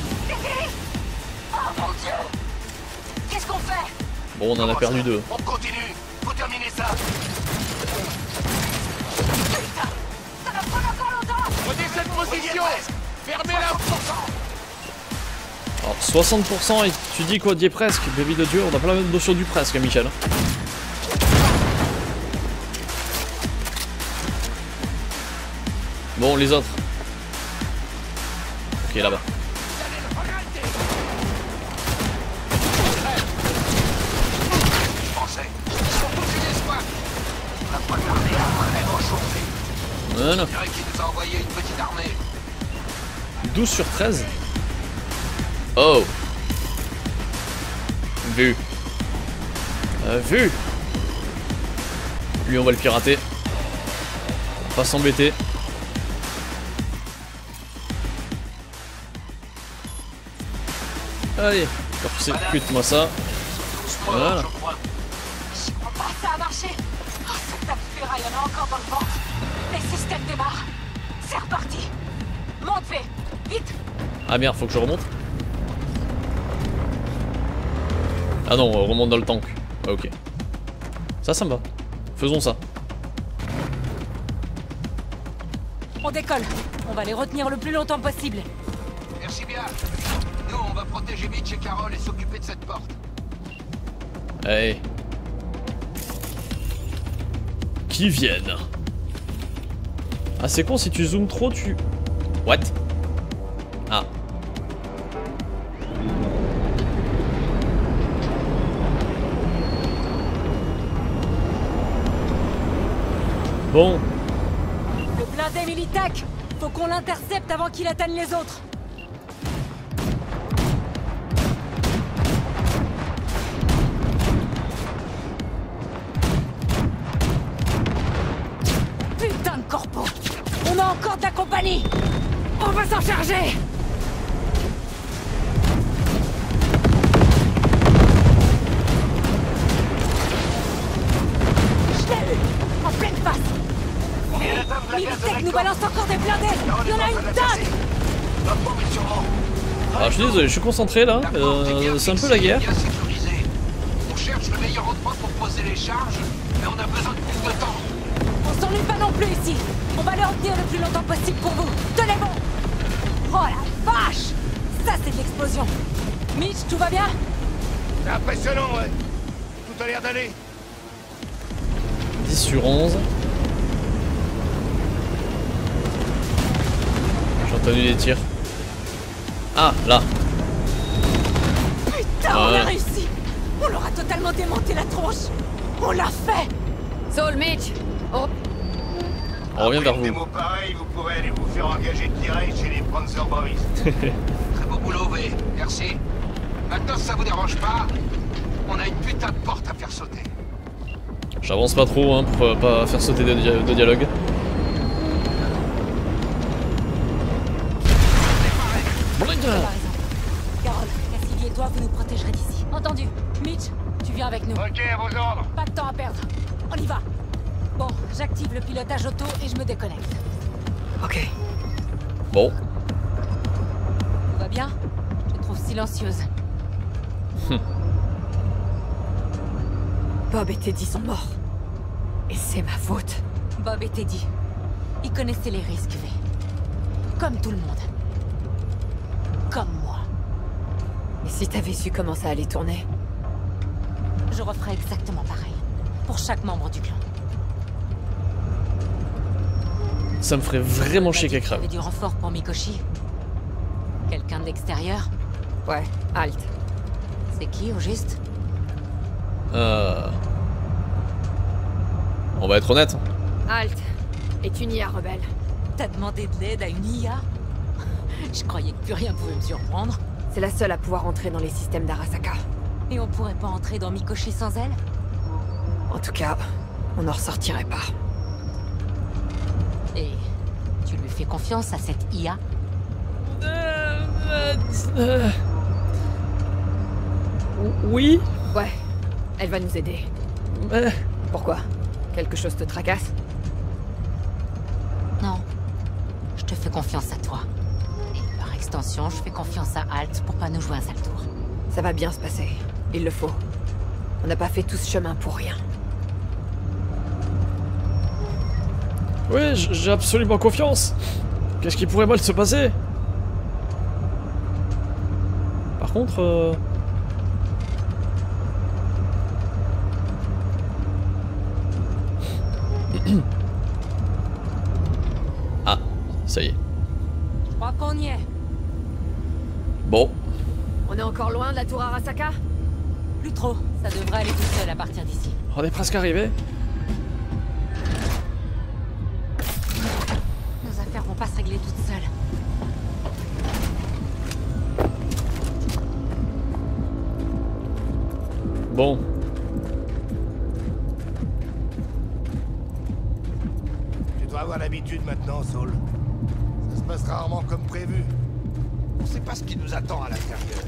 Oh mon dieu Qu'est-ce qu'on fait Bon on en a perdu deux. On continue. Faut terminer ça. Ça cette position Fermez-la Alors, 60% et tu dis quoi, dit presque, baby de Dieu, on a pas la même notion du presque, hein, Michel. Qu'il nous a envoyé une petite armée. 12 sur 13 Oh Vu. Euh, vu Lui, on va le pirater. On va pas s'embêter. Allez, persécute-moi ça. Ça a marché Les systèmes C'est reparti Vite Ah merde, faut que je remonte Ah non, on remonte dans le tank. Ah, ok. Ça, ça me va. Faisons ça. On décolle On va les retenir le plus longtemps possible on va protéger Mitch et Carol et s'occuper de cette porte. Allez. Qui viennent? Ah, c'est con, si tu zoomes trop, tu... What? Ah. Bon, Le blindé Militac Faut qu'on l'intercepte avant qu'il atteigne les autres désolé, je suis concentré là. Euh, c'est un peu la guerre. On cherche le meilleur endroit pour poser les charges, mais on a besoin de plus de temps. On s'ennuie pas non plus ici On va le retenir le plus longtemps possible pour vous Tenez bon Oh la vache Ça c'est de l'explosion Mitch, tout va bien? C'est impressionnant, ouais. Tout a l'air d'aller. 10 sur 11. J'ai entendu des tirs. Ah, là. Démonté la tronche On l'a fait Saul, Mitch Oh, On revient vers Des vous. mots pareils, vous pourrez aller vous faire engager direct chez les Panzer Boys. Très beau boulot, V. Merci. Maintenant, si ça vous dérange pas, on a une putain de porte à faire sauter. J'avance pas trop hein, pour pas faire sauter de, dia- de dialogue. Ok, à vos ordres. Pas de temps à perdre. On y va Bon, j'active le pilotage auto et je me déconnecte. ok. Bon, Tout va bien? Je te trouve silencieuse. Bob et Teddy sont morts. Et c'est ma faute. Bob et Teddy. Ils connaissaient les risques, V. Comme tout le monde. Comme moi. Et si t'avais su comment ça allait tourner Je referai exactement pareil. Pour chaque membre du clan. ça me ferait vraiment chier qu'elle crève. du renfort pour Mikoshi Quelqu'un de l'extérieur Ouais, halt. C'est qui, au juste? Euh... On va être honnête. Halt est une IA rebelle. T'as demandé de l'aide à une IA Je croyais que plus rien pouvait me surprendre. C'est la seule à pouvoir entrer dans les systèmes d'Arasaka. Et on pourrait pas entrer dans Mikoshi sans elle En tout cas, on n'en ressortirait pas. Et tu lui fais confiance à cette IA Euh, Oui Ouais, elle va nous aider. Euh, Pourquoi? Quelque chose te tracasse? Non. Je te fais confiance à toi. Et par extension, je fais confiance à Alt pour pas nous jouer un sale tour. Ça va bien se passer. Il le faut. On n'a pas fait tout ce chemin pour rien. Ouais, j- j'ai absolument confiance. Qu'est-ce qui pourrait mal se passer? Par Par contre... euh, ah, ça y est. Je crois qu'on y est. Bon, On est encore loin de la tour Arasaka? Plus trop. Ça devrait aller tout seul à partir d'ici. on est presque arrivé. Nos affaires vont pas se régler toutes seules. Bon. Tu dois avoir l'habitude maintenant, Saul. Ça se passe rarement comme prévu. On sait pas ce qui nous attend à l'intérieur.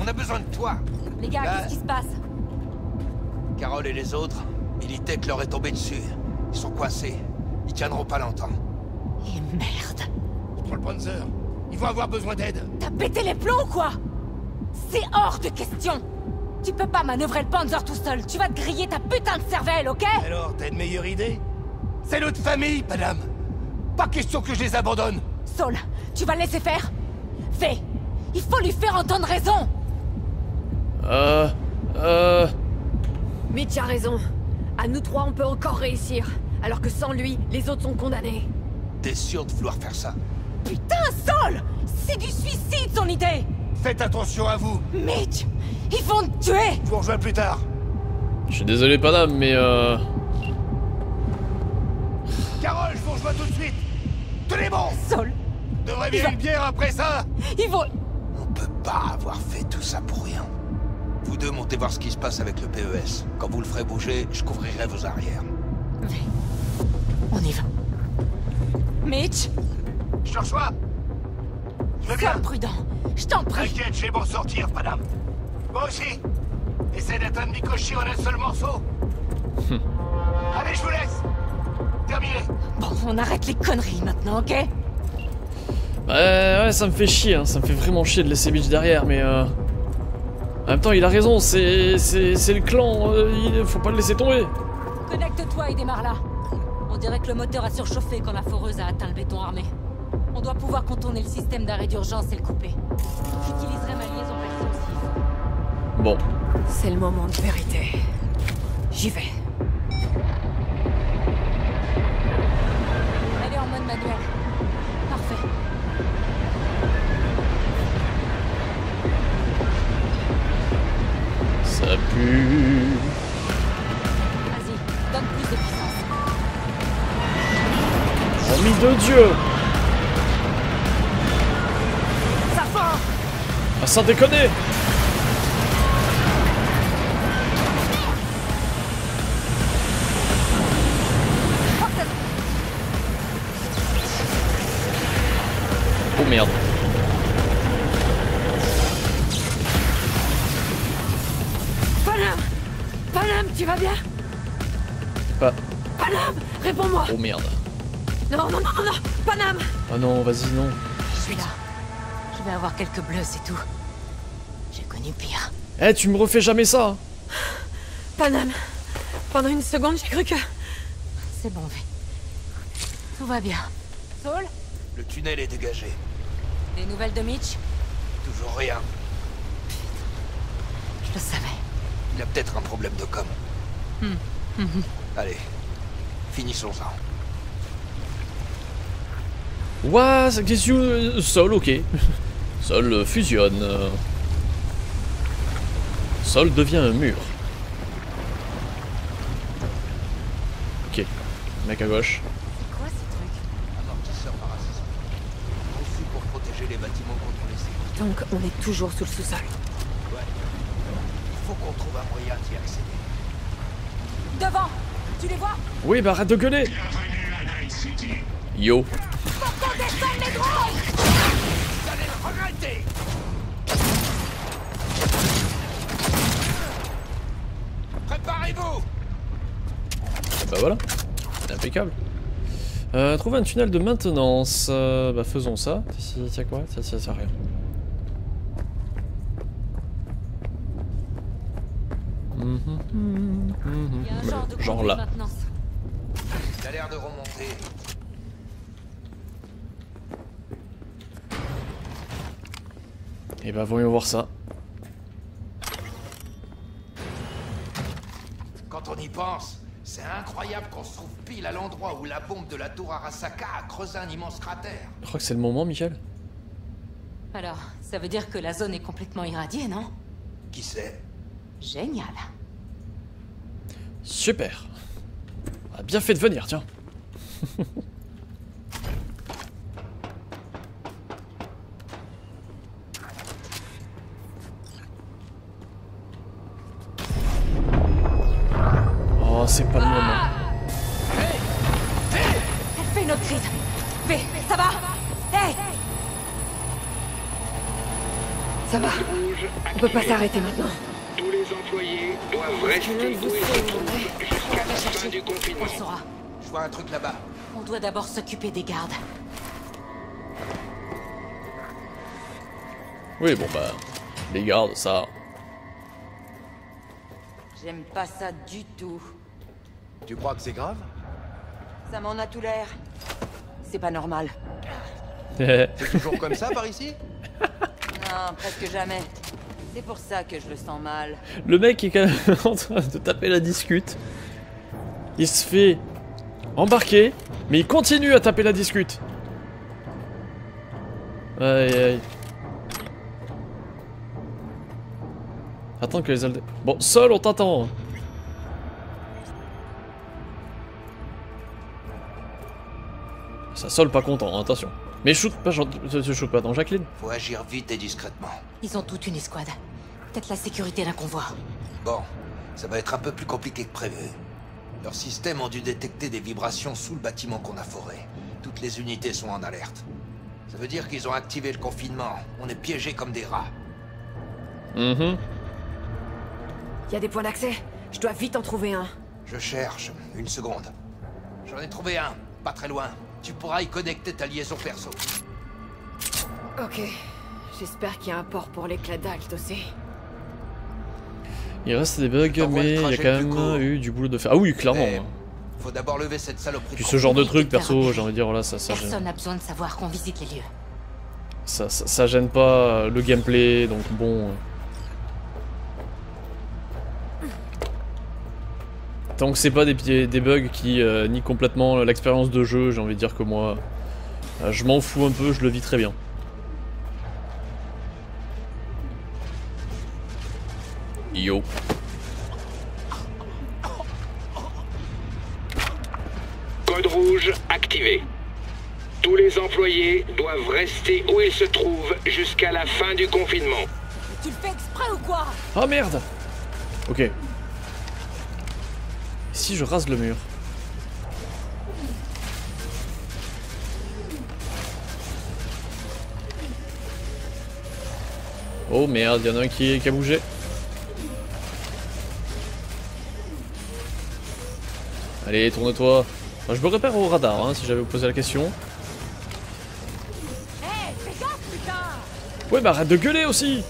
On a besoin de toi. Les gars, qu'est-ce qui se passe Carole et les autres, Militech leur est tombé dessus. Ils sont coincés. Ils tiendront pas longtemps. Et merde. Je prends le Panzer. Ils vont avoir besoin d'aide. T'as pété les plombs ou quoi C'est hors de question Tu peux pas manœuvrer le Panzer tout seul. Tu vas te griller ta putain de cervelle, ok Alors, t'as une meilleure idée C'est notre famille, madame. Pas question que je les abandonne. Saul, tu vas le laisser faire Fais Il faut lui faire entendre raison Euh... Euh... Mitch a raison. À nous trois, on peut encore réussir. Alors que sans lui, les autres sont condamnés. T'es sûr de vouloir faire ça? Putain, Saul C'est du suicide, son idée Faites attention à vous. Mitch Ils vont te tuer Je vous rejoins plus tard. Je suis désolé, Panam, mais euh... Carole, je vous rejoins tout de suite. Tenez bon Saul Devrait bien va- une bière après ça? Ils vont... On peut pas avoir fait tout ça pour rien. Vous deux montez voir ce qui se passe avec le PES. Quand vous le ferez bouger, je couvrirai vos arrières. On y va. Mitch? Je te reçois. Je veux bien. Sois prudent Je t'en prie T'inquiète, je vais m'en sortir, madame. Moi aussi. Essaie d'atteindre Mikoshi en un seul morceau. Allez, je vous laisse. Terminé. Bon, on arrête les conneries maintenant, ok? Ouais, ouais, ça me fait chier, hein. ça me fait vraiment chier de laisser Mitch derrière, mais euh... En même temps, il a raison, c'est c'est c'est le clan, euh, il faut pas le laisser tomber. Connecte-toi et démarre là. On dirait que le moteur a surchauffé quand la foreuse a atteint le béton armé. On doit pouvoir contourner le système d'arrêt d'urgence et le couper. J'utiliserai ma liaison perso Bon, C'est le moment de vérité. J'y vais. Vas-y, donne plus de puissance. Ami de Dieu. Ça fort Ah, sans déconner Ah non, vas-y, non. Je suis là. Je vais avoir quelques bleus, c'est tout. J'ai connu pire. Eh, tu me refais jamais ça hein. Panam Pendant une seconde, j'ai cru que... C'est bon, V. Tout va bien. Saul Le tunnel est dégagé. Des nouvelles de Mitch? Toujours rien. Je le savais. Il a peut-être un problème de com. Hmm. Mhm. Allez, finissons-en. Ouah, ça qu'est-ce que Sol, ok. Sol fusionne. Sol devient un mur. Ok. Mec à gauche. Quoi ces trucs Amortisseur parasisme. Conçu pour protéger les bâtiments contre les séismes. Donc, on est toujours sous le sous-sol. Ouais. Il faut qu'on trouve un moyen d'y accéder. Devant Tu les vois? Oui, bah arrête de gueuler Yo. Descendent les drones Vous allez le regretter Préparez-vous Bah voilà. Impeccable. Euh, trouver un tunnel de maintenance. Euh, bah faisons ça. Tiens, quoi Tiens, tiens, tiens, rien. Mhm, mhm, mhm. Il y a un genre de Genre conduite là. maintenance. Il a l'air de remonter. Et bah voyons voir ça. Quand on y pense, c'est incroyable qu'on se trouve pile à l'endroit où la bombe de la tour Arasaka a creusé un immense cratère. Je crois que c'est le moment, Michael. Alors, ça veut dire que la zone est complètement irradiée, non? Qui sait Génial. Super. On a bien fait de venir, tiens. On peut pas s'arrêter maintenant. Tous les employés doivent rester où ils se trouvent jusqu'à la fin du confinement. On saura. Je vois un truc là-bas. On doit d'abord s'occuper des gardes. Oui, bon bah, les gardes, ça. J'aime pas ça du tout. Tu crois que c'est grave? Ça m'en a tout l'air. C'est pas normal. C'est toujours comme ça par ici? Non, presque jamais. C'est pour ça que je le sens mal. Le mec est quand même en train de taper la discute. Il se fait embarquer, mais il continue à taper la discute. Aïe aïe. Attends que les Aldés... Bon, Sol, on t'attend. Ça Sol pas content, hein, attention. Mais shoot pas, je shoot pas dans Jacqueline. Faut agir vite et discrètement. Ils ont toute une escouade. Peut-être la sécurité d'un convoi. Bon, ça va être un peu plus compliqué que prévu. Leurs systèmes ont dû détecter des vibrations sous le bâtiment qu'on a foré. Toutes les unités sont en alerte. Ça veut dire qu'ils ont activé le confinement. On est piégés comme des rats. Mhm. Y a des points d'accès? Je dois vite en trouver un. Je cherche. Une seconde. J'en ai trouvé un. Pas très loin. Tu pourras y connecter ta liaison perso. Ok. J'espère qu'il y a un port pour l'éclat d'Alt aussi. Il reste des bugs, mais il y a quand même court. eu du boulot de faire. Ah oui, clairement. Mais Faut d'abord lever cette saloperie. Puis de ce genre de truc, perso, j'ai envie de dire, voilà, ça, ça, gêne, Personne n'a besoin de savoir qu'on visite les lieux. ça, ça- ça gêne pas le gameplay, donc bon. Tant que c'est pas des, bugs qui euh, nient complètement l'expérience de jeu, j'ai envie de dire que moi, euh, je m'en fous un peu, je le vis très bien. Yo. Code rouge activé. Tous les employés doivent rester où ils se trouvent jusqu'à la fin du confinement. Tu le fais exprès ou quoi? Oh merde Ok. Si je rase le mur Oh merde, y'en a un qui, qui a bougé. Allez, tourne-toi. Enfin, je me repère au radar, hein, si j'avais posé la question. Ouais, bah arrête de gueuler aussi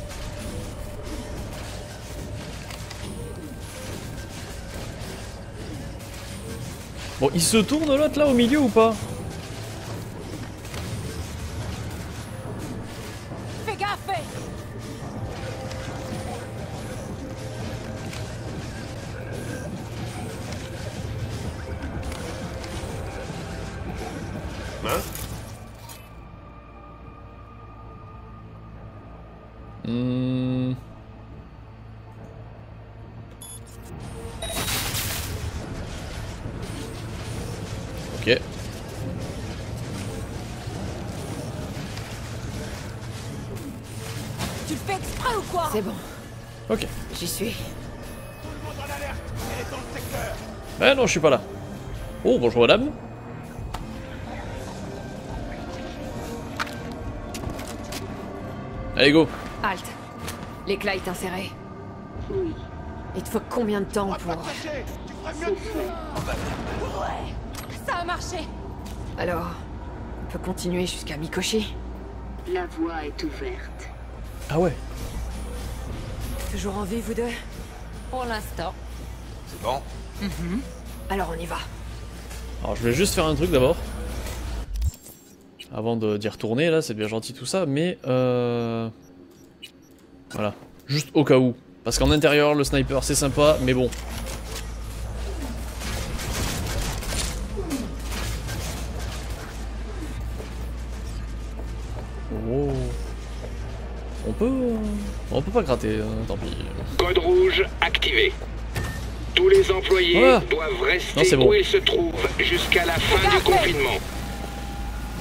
Bon, il se tourne l'autre là au milieu ou pas? Non, je suis pas là. Oh, bonjour madame. Allez, go. Halt. L'éclat est inséré. Oui. Il te faut combien de temps pour... Ça a marché Alors, on peut continuer jusqu'à Mikoshi La voie est ouverte. Ah ouais. Toujours en vie, vous deux? Pour l'instant. C'est bon? Alors on y va. Alors je vais juste faire un truc d'abord. Avant de- d'y retourner là, c'est bien gentil tout ça, mais euh... Voilà. Juste au cas où. Parce qu'en intérieur, le sniper, c'est sympa, mais bon. Oh. On peut... euh, On peut pas gratter, hein, tant pis. Code rouge activé. Tous les employés Voilà. doivent rester Non, c'est bon. où ils se trouvent jusqu'à la fin du confinement.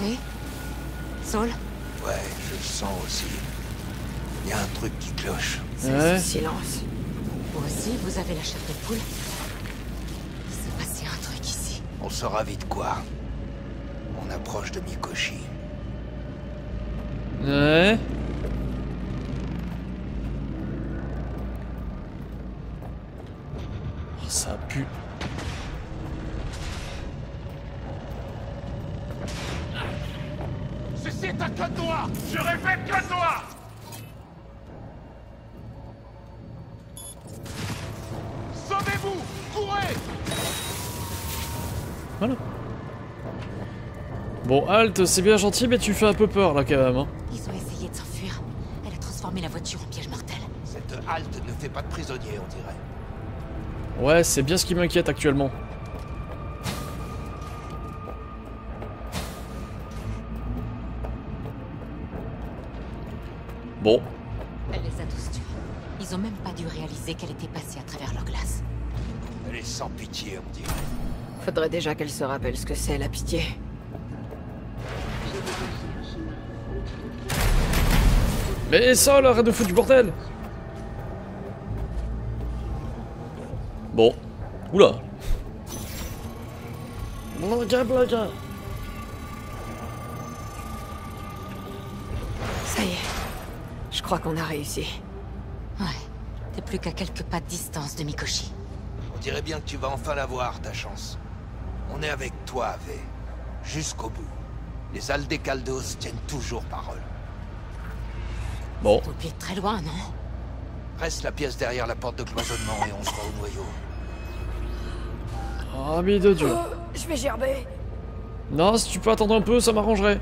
V Saul Ouais, je le sens aussi. Il y a un truc qui cloche. C'est Ouais. ce silence. Vous aussi, vous avez la chair de poule Il s'est passé un truc ici. On saura vite quoi. On approche de Mikoshi. Ouais. Halt, c'est bien gentil, mais tu fais un peu peur là quand même. Hein. Ils ont essayé de s'enfuir. Elle a transformé la voiture en piège mortel. Cette halte ne fait pas de prisonniers, on dirait. Ouais, c'est bien ce qui m'inquiète actuellement. Bon, Elle les a tous tués. Ils ont même pas dû réaliser qu'elle était passée à travers leur glace. Elle est sans pitié, on dirait. Faudrait déjà qu'elle se rappelle ce que c'est la pitié. Mais ça, arrête de foutre du bordel Bon. Oula. Ça y est. Je crois qu'on a réussi. Ouais. T'es plus qu'à quelques pas de distance de Mikoshi. On dirait bien que tu vas enfin l'avoir, ta chance. On est avec toi, V. Jusqu'au bout. Les Aldecaldos tiennent toujours parole. Bon. De très loin, non Reste la pièce derrière la porte de cloisonnement et on sera au noyau. Oh, mais de Dieu. Oh, je vais gerber. Non, si tu peux attendre un peu, ça m'arrangerait.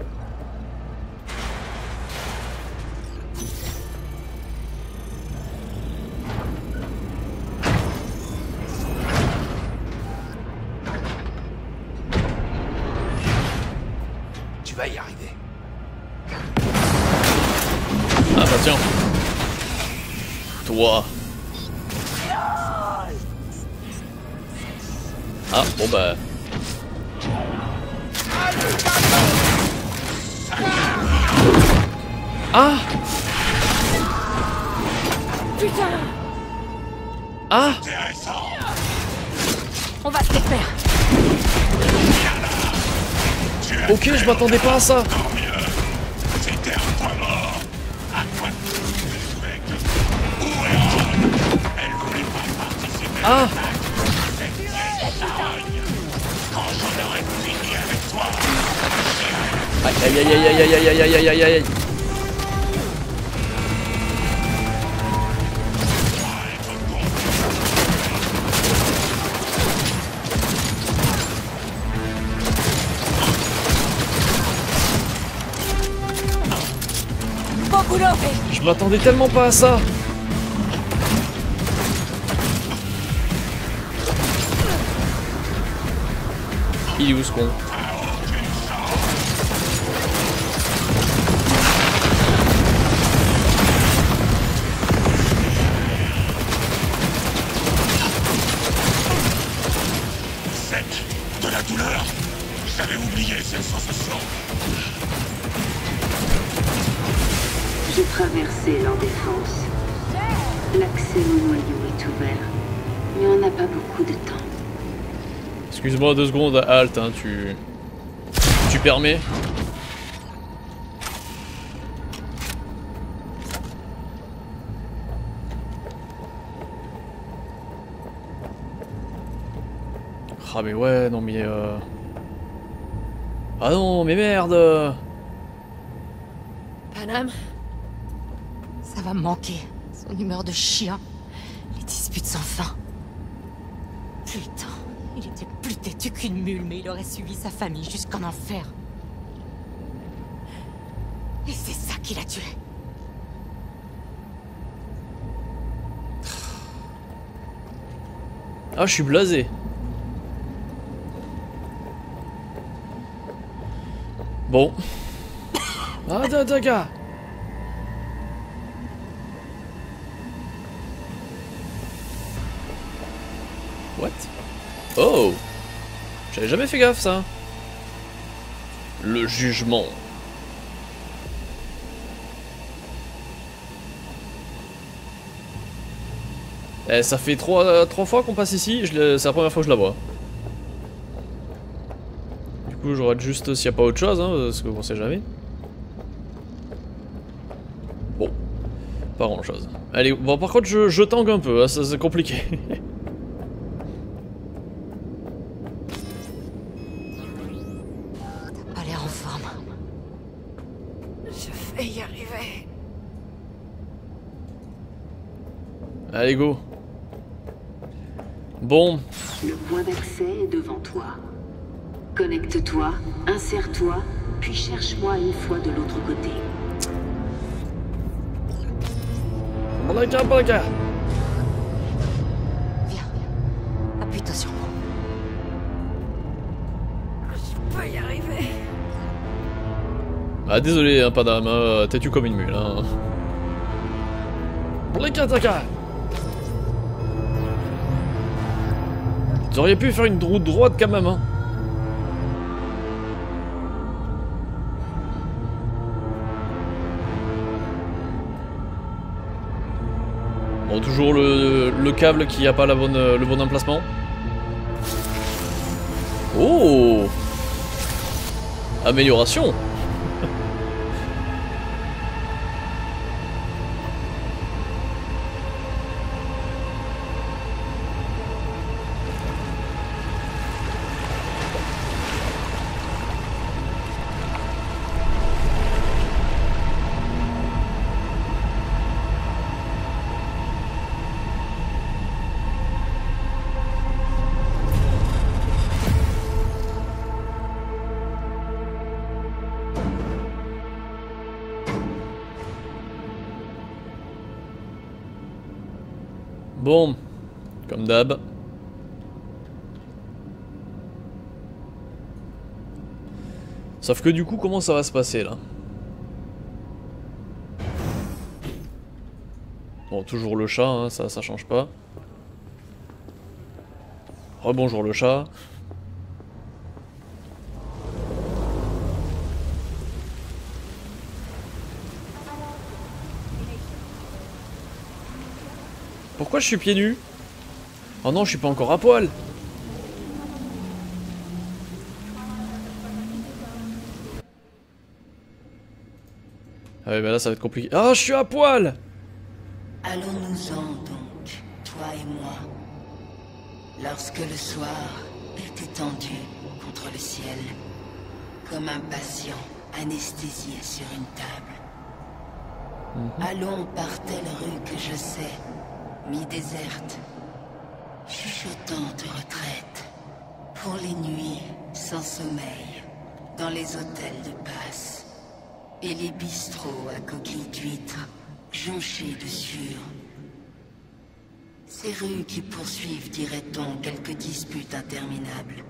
Wasser. Tellement pas à ça. Il est où ce con? J'ai traversé leur défense. L'accès au noyau est ouvert, mais on n'a pas beaucoup de temps. Excuse-moi deux secondes, halt, hein, tu... Tu permets? Ah mais ouais, non mais... Euh... Ah non, mais merde Panam va manquer. Son humeur de chien. Les disputes sans fin. Putain, il était plus têtu qu'une mule, mais il aurait suivi sa famille jusqu'en enfer. Et c'est ça qui l'a tué. Ah, je suis blasé. Bon. Ah, attends, Oh J'avais jamais fait gaffe, ça. Le jugement. Eh, ça fait trois, trois fois qu'on passe ici, c'est la première fois que je la vois. Du coup, je regarde juste s'il n'y a pas autre chose, hein, parce qu'on sait jamais. Bon, pas grand chose. Allez, bon, par contre, je, tangue un peu, hein, c'est compliqué. Pas l'air en forme. Je vais y arriver. Allez, go. Bon, Le point d'accès est devant toi. Connecte-toi, insère-toi, puis cherche-moi une fois de l'autre côté. d'accord. Appuie-toi sur moi. Je peux y arriver. Ah, désolé, hein, Padam, hein, t'es-tu comme une mule, hein? Bon Vous auriez pu faire une route droite quand même, hein. Bon, toujours le, le câble qui a pas la bonne, le bon emplacement. Oh Amélioration Bon, comme d'hab. Sauf que du coup, comment ça va se passer là? Bon, toujours le chat, hein, ça, ça change pas. Rebonjour le chat. Pourquoi je suis pieds nus? Oh non, je suis pas encore à poil Ah ouais, bah là ça va être compliqué. Ah, je suis à poil Allons-nous-en donc, toi et moi. Lorsque le soir est étendu contre le ciel, comme un patient anesthésié sur une table. Allons par telle rue que je sais, mi-déserte, chuchotant de retraite, pour les nuits sans sommeil, dans les hôtels de passe, et les bistrots à coquilles d'huîtres, jonchés de sueur. Ces rues qui poursuivent, dirait-on, quelques disputes interminables,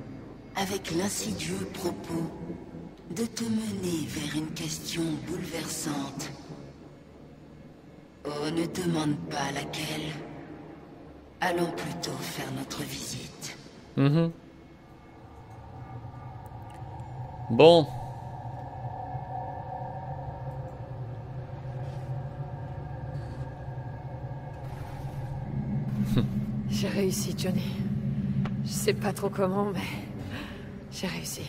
avec l'insidieux propos de te mener vers une question bouleversante. Oh, ne demande pas laquelle. Allons plutôt faire notre visite. Mhm. Bon. J'ai réussi, Johnny. Je sais pas trop comment, mais j'ai réussi.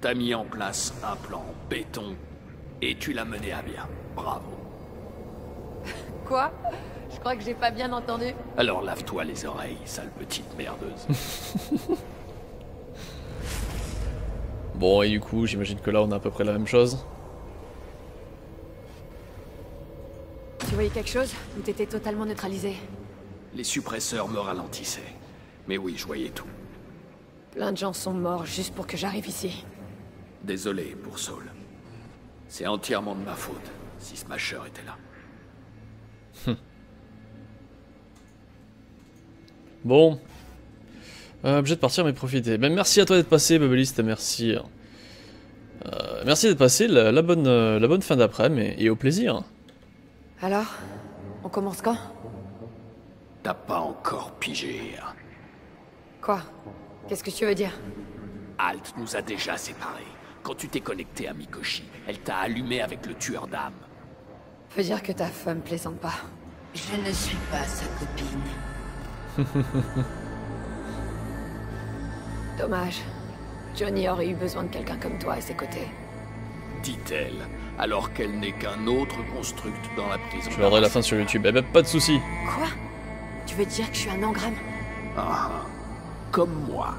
T'as mis en place un plan béton et tu l'as mené à bien. Bravo. Quoi? Crois que j'ai pas bien entendu. Alors lave-toi les oreilles, sale petite merdeuse. Bon, et du coup, j'imagine que là on a à peu près la même chose. Tu voyais quelque chose Ou t'étais totalement neutralisé? Les suppresseurs me ralentissaient. Mais oui, je voyais tout. Plein de gens sont morts juste pour que j'arrive ici. Désolé pour Saul. C'est entièrement de ma faute, si Smasher était là. Bon. Euh, obligé de partir mais profiter. Ben, merci à toi d'être passé, Bubblist, merci. Euh, merci d'être passé, la, la bonne, euh, la bonne fin d'après-midi et, et au plaisir. Alors On commence quand? T'as pas encore pigé. hein? Quoi? Qu'est-ce que tu veux dire? Alt nous a déjà séparés. Quand tu t'es connecté à Mikoshi, elle t'a allumé avec le tueur d'âme. Veut dire que ta femme plaisante pas. Je ne suis pas sa copine. Dommage. Johnny aurait eu besoin de quelqu'un comme toi à ses côtés. Dit-elle, alors qu'elle n'est qu'un autre construct dans la prison. Je regarderai la fin sur YouTube. Eh ben, pas de soucis. Quoi? Tu veux dire que je suis un engramme? Ah, ah. comme moi.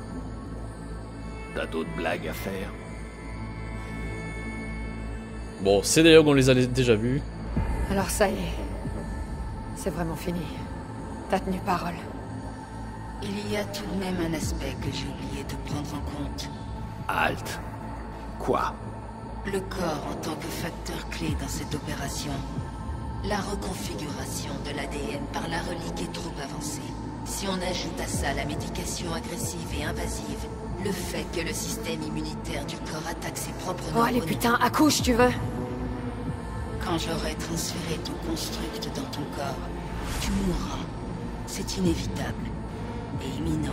T'as d'autres blagues à faire? Bon, c'est d'ailleurs qu'on les a déjà vus. Alors ça y est. C'est vraiment fini. T'as tenu parole. Il y a tout de même un aspect que j'ai oublié de prendre en compte. Alt. Quoi? Le corps en tant que facteur clé dans cette opération. La reconfiguration de l'ADN par la relique est trop avancée. Si on ajoute à ça la médication agressive et invasive, le fait que le système immunitaire du corps attaque ses propres Oh allez neurones- putain, accouche tu veux? Quand j'aurai transféré ton construct dans ton corps, tu mourras. C'est inévitable. Et imminent.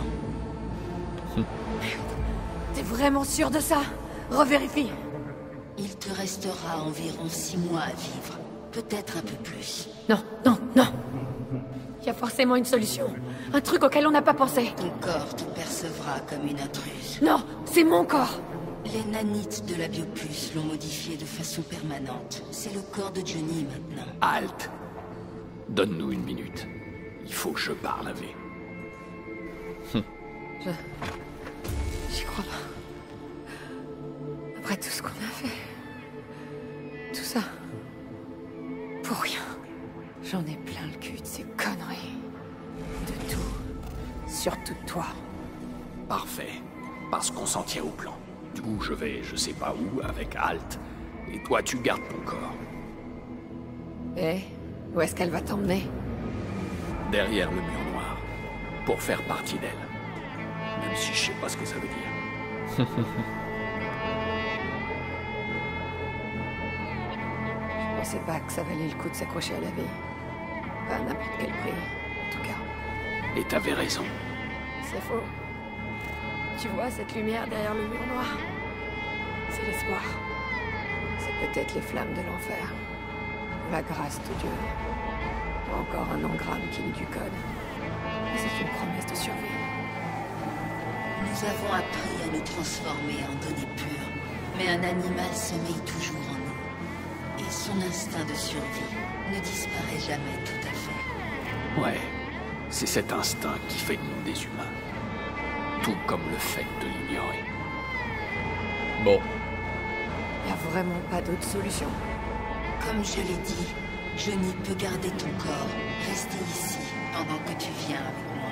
T'es vraiment sûr de ça? Revérifie. Il te restera environ six mois à vivre. Peut-être un peu plus. Non, non, non Il y a forcément une solution. Un truc auquel on n'a pas pensé. Ton corps te percevra comme une intruse. Non, c'est mon corps Les nanites de la biopuce l'ont modifié de façon permanente. C'est le corps de Johnny maintenant. Alt. Donne-nous une minute. Il faut que je parle à V. Je... J'y crois pas. Après tout ce qu'on a fait. Tout ça. Pour rien. J'en ai plein le cul de ces conneries. De tout. Surtout de toi. Parfait. Parce qu'on s'en tient au plan. Du coup, je vais je sais pas où avec Alt. Et toi, tu gardes ton corps. Et où est-ce qu'elle va t'emmener? Derrière le mur noir. Pour faire partie d'elle. Même si je sais pas ce que ça veut dire. Je pensais pas que ça valait le coup de s'accrocher à la vie. Pas à n'importe quel prix, en tout cas. Et t'avais raison. C'est faux. Tu vois cette lumière derrière le mur noir? C'est l'espoir. C'est peut-être les flammes de l'enfer. La grâce de Dieu. Ou encore un engramme qui lit du code. Mais c'est une promesse de survie. Nous avons appris à nous transformer en données pures. Mais un animal sommeille toujours en nous. Et son instinct de survie ne disparaît jamais tout à fait. Ouais. C'est cet instinct qui fait de nous des humains. Tout comme le fait de l'ignorer. Bon. Y a vraiment pas d'autre solution. Comme je l'ai dit, je n'y peux garder ton corps. Rester ici pendant que tu viens avec moi.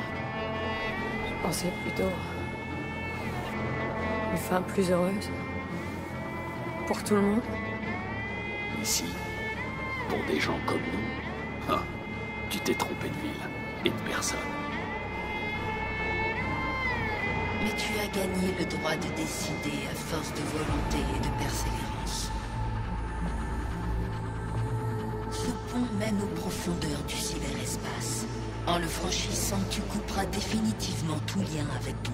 Je pensais plutôt. Une fin plus heureuse. Pour tout le monde. Ici, pour des gens comme nous, hein, tu t'es trompé de ville et de personne. Mais tu as gagné le droit de décider à force de volonté et de persévérance. Ce pont mène aux profondeurs du cyberespace. En le franchissant, tu couperas définitivement tout lien avec ton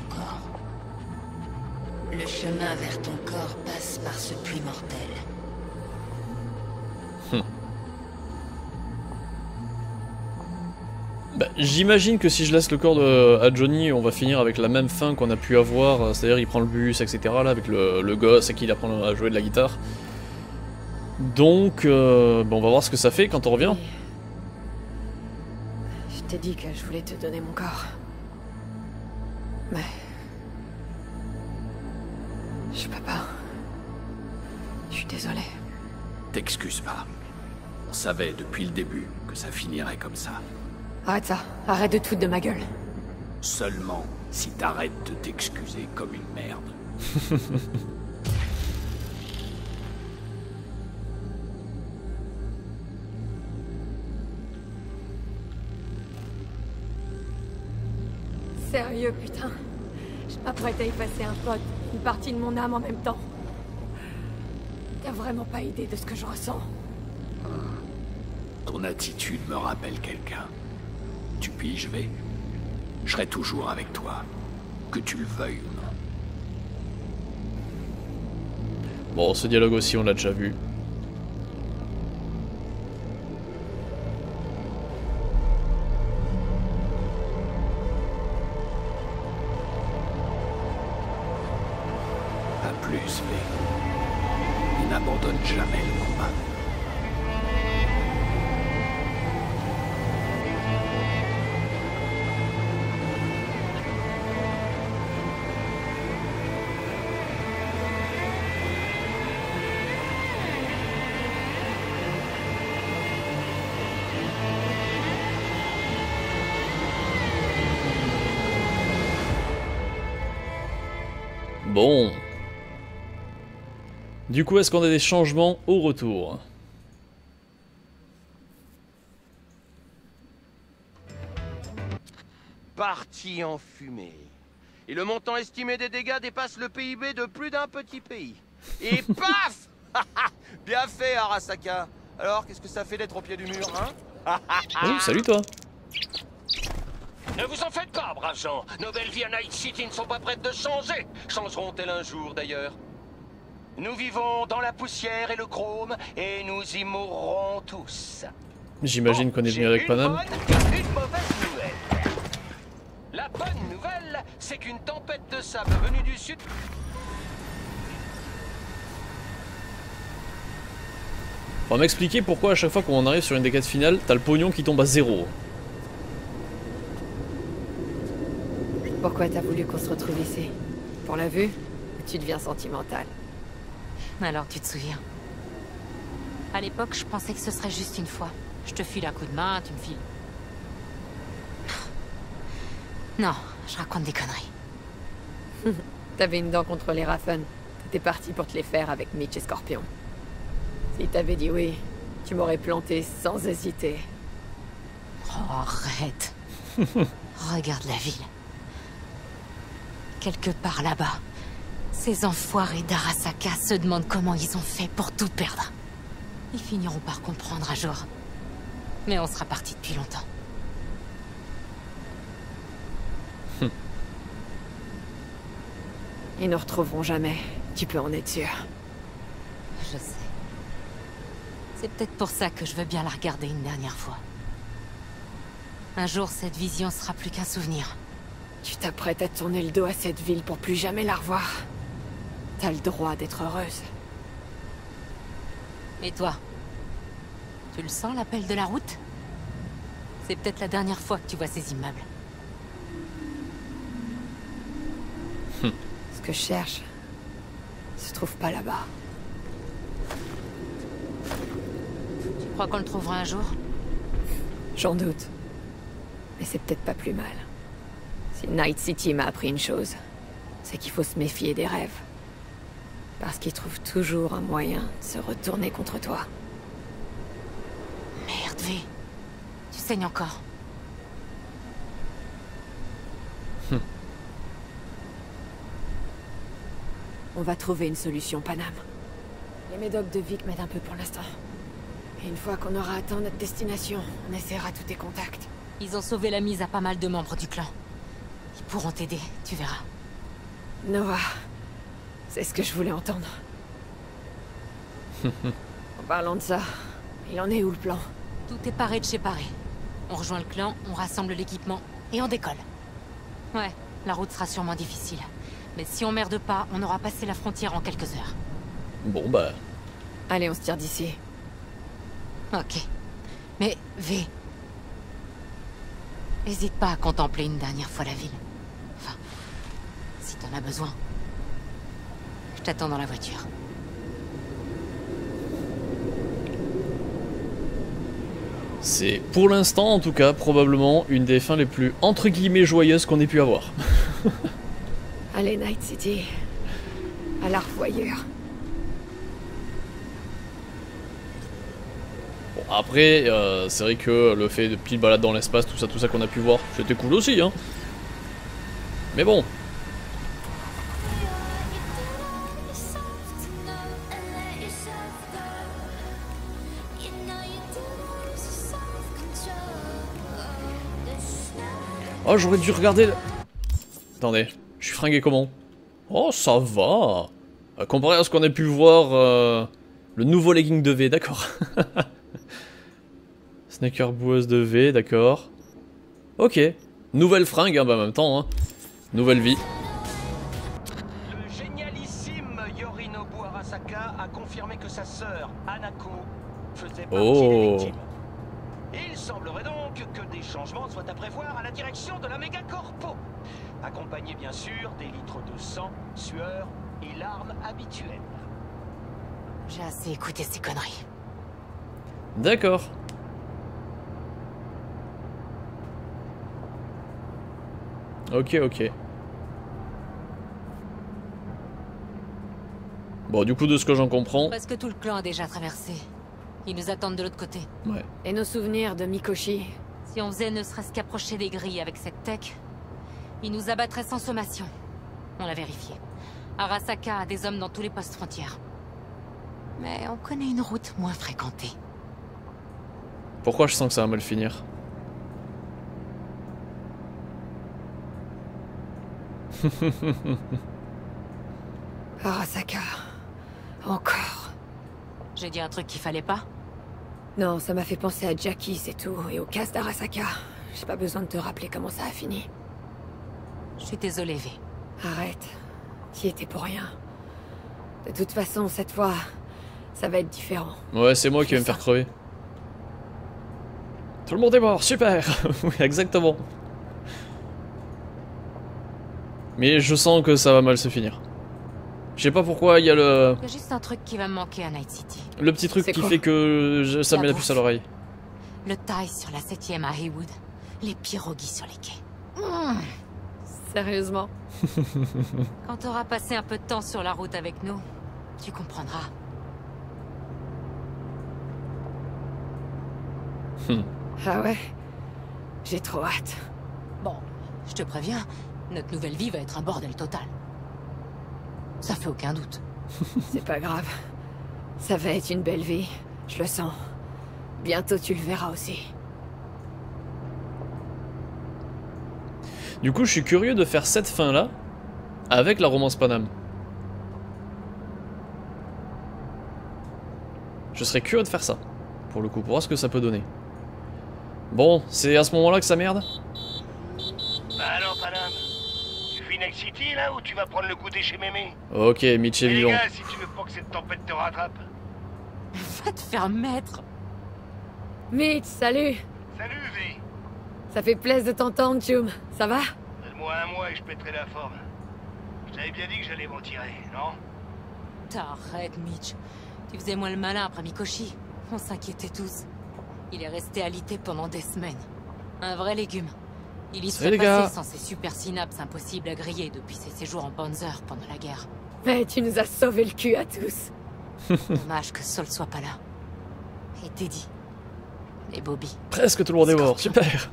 chemin vers ton corps passe par ce puits mortel. Bah, J'imagine que si je laisse le corps de, à Johnny, on va finir avec la même fin qu'on a pu avoir, euh, c'est-à-dire il prend le bus, etc. là, avec le, le gosse et qu'il apprend à jouer de la guitare. Donc, euh, bon, on va voir ce que ça fait quand on revient. Je t'ai dit que je voulais te donner mon corps. T'excuses pas. On savait depuis le début que ça finirait comme ça. Arrête ça. Arrête de te foutre de ma gueule. Seulement si t'arrêtes de t'excuser comme une merde. Sérieux, putain. Je m'apprête à effacer un pote, une partie de mon âme en même temps. Vraiment pas idée de ce que je ressens. Ton attitude me rappelle quelqu'un. Tu piges, V Je serai toujours avec toi, que tu le veuilles ou non. Bon, ce dialogue aussi, on l'a déjà vu. Du coup, est-ce qu'on a des changements au retour Parti en fumée. Et le montant estimé des dégâts dépasse le PIB de plus d'un petit pays. Et paf Bien fait, Arasaka. Alors, qu'est-ce que ça fait d'être au pied du mur, hein Oh, salut toi Ne vous en faites pas, braves gens. Nos belles vies à Night City ne sont pas prêtes de changer. Changeront-elles un jour, d'ailleurs Nous vivons dans la poussière et le chrome, et nous y mourrons tous. J'imagine qu'on est venu avec Panam. La bonne nouvelle, c'est qu'une tempête de sable venue du sud... Faut m'expliquer pourquoi à chaque fois qu'on arrive sur une des quêtes finales, t'as le pognon qui tombe à zéro. Pourquoi t'as voulu qu'on se retrouve ici? Pour la vue tu deviens sentimental Alors tu te souviens? À l'époque, je pensais que ce serait juste une fois. Je te file un coup de main, tu me files. Non, je raconte des conneries. T'avais une dent contre les Raffen. T'étais parti pour te les faire avec Mitch et Scorpion. Si t'avais dit oui, tu m'aurais planté sans hésiter. Oh, arrête. Regarde la ville. Quelque part là-bas, ces enfoirés d'Arasaka se demandent comment ils ont fait pour tout perdre. Ils finiront par comprendre un jour. Mais on sera parti depuis longtemps. Ils ne retrouveront jamais. Tu peux en être sûr. Je sais. C'est peut-être pour ça que je veux bien la regarder une dernière fois. Un jour, cette vision sera plus qu'un souvenir. Tu t'apprêtes à tourner le dos à cette ville pour plus jamais la revoir. T'as le droit d'être heureuse. Et toi? Tu le sens, l'appel de la route? C'est peut-être la dernière fois que tu vois ces immeubles. Ce que je cherche se trouve pas là-bas. Tu crois qu'on le trouvera un jour? J'en doute. Mais c'est peut-être pas plus mal. Si Night City m'a appris une chose, c'est qu'il faut se méfier des rêves. Parce qu'ils trouvent toujours un moyen de se retourner contre toi. Merde, V. Tu saignes encore. On va trouver une solution, Panam. Les médocs de Vic m'aident un peu pour l'instant. Et une fois qu'on aura atteint notre destination, on essaiera tous tes contacts. Ils ont sauvé la mise à pas mal de membres du clan. Ils pourront t'aider, tu verras. Nova, c'est ce que je voulais entendre. en parlant de ça, il en est où le plan? Tout est paré de chez paré. On rejoint le clan, on rassemble l'équipement et on décolle. Ouais, la route sera sûrement difficile. Mais si on merde pas, on aura passé la frontière en quelques heures. Bon bah... Allez, on se tire d'ici. Ok. Mais, V... N'hésite pas à contempler une dernière fois la ville. Enfin, si t'en as besoin. Je t'attends dans la voiture. C'est pour l'instant en tout cas probablement une des fins les plus entre guillemets joyeuses qu'on ait pu avoir. Allez, Night City. À la revoyure. Bon, après, euh, c'est vrai que le fait de petites balades dans l'espace, tout ça, tout ça qu'on a pu voir, c'était cool aussi, hein. Mais bon, Oh, j'aurais dû regarder le... Attendez, je suis fringué comment Oh, ça va Euh, Comparé à ce qu'on a pu voir... euh, Le nouveau legging de V, d'accord. Snacker boueuse de V, d'accord. Ok. Nouvelle fringue, hein, bah en même temps. Hein. Nouvelle vie. Le génialissime Yorinobu Arasaka a confirmé que sa sœur, Anako, faisait partie Oh. des victimes. Il semblerait donc que des changements soient à prévoir à la direction de la méga corpo, accompagnés bien sûr des litres de sang, sueur et larmes habituelles. J'ai assez écouté ces conneries. D'accord. Ok, ok. Bon, du coup, de ce que j'en comprends... Presque tout le clan a déjà traversé. Ils nous attendent de l'autre côté. Ouais. Et nos souvenirs de Mikoshi Si on faisait ne serait-ce qu'approcher des grilles avec cette tech, ils nous abattraient sans sommation. On l'a vérifié. Arasaka a des hommes dans tous les postes frontières. Mais on connaît une route moins fréquentée. Pourquoi je sens que ça va mal finir? Arasaka. Encore. J'ai dit un truc qu'il fallait pas? Non, ça m'a fait penser à Jackie, c'est tout, et au casse d'Arasaka. J'ai pas besoin de te rappeler comment ça a fini. Je suis désolée, V. Arrête. T'y étais pour rien. De toute façon, cette fois, ça va être différent. Ouais, c'est moi qui vais me faire crever. Tout le monde est mort, super Oui, exactement. Mais je sens que ça va mal se finir. Je sais pas pourquoi, il y a le, Il y a juste un truc qui va me manquer à Night City. le petit truc qui fait que je- ça La met la puce à l'oreille. Le taille sur la septième à Haywood. Les pirogues sur les quais. Mmh. Sérieusement Quand t'auras passé un peu de temps sur la route avec nous, tu comprendras. Ah ouais? J'ai trop hâte. Bon, je te préviens, notre nouvelle vie va être un bordel total. Ça fait aucun doute. C'est pas grave. Ça va être une belle vie. Je le sens. Bientôt tu le verras aussi. Du coup, je suis curieux de faire cette fin-là avec la romance Paname. Je serais curieux de faire ça, pour le coup, pour voir ce que ça peut donner. Bon, c'est à ce moment-là que ça merde Bah alors, Panam, tu finis Next City, là, ou tu vas prendre le goûter chez Mémé? Ok, Mitch Et les vivant. gars, si tu veux pas que cette tempête te rattrape. Va te faire mettre Mitch, salut Salut, V Ça fait plaisir de t'entendre, Chum. Ça va Donne-moi un mois et je pèterai la forme. Je t'avais bien dit que j'allais m'en tirer, non T'arrêtes, Mitch. Tu faisais moins le malin après Mikoshi. On s'inquiétait tous. Il est resté alité pendant des semaines. Un vrai légume. Il y serait les gars. passé sans ses super synapses impossibles à griller depuis ses séjours en Panzer pendant la guerre. Mais tu nous as sauvé le cul à tous. Dommage que Sol soit pas là. Et Teddy. Et Bobby. Presque tout le monde est mort, super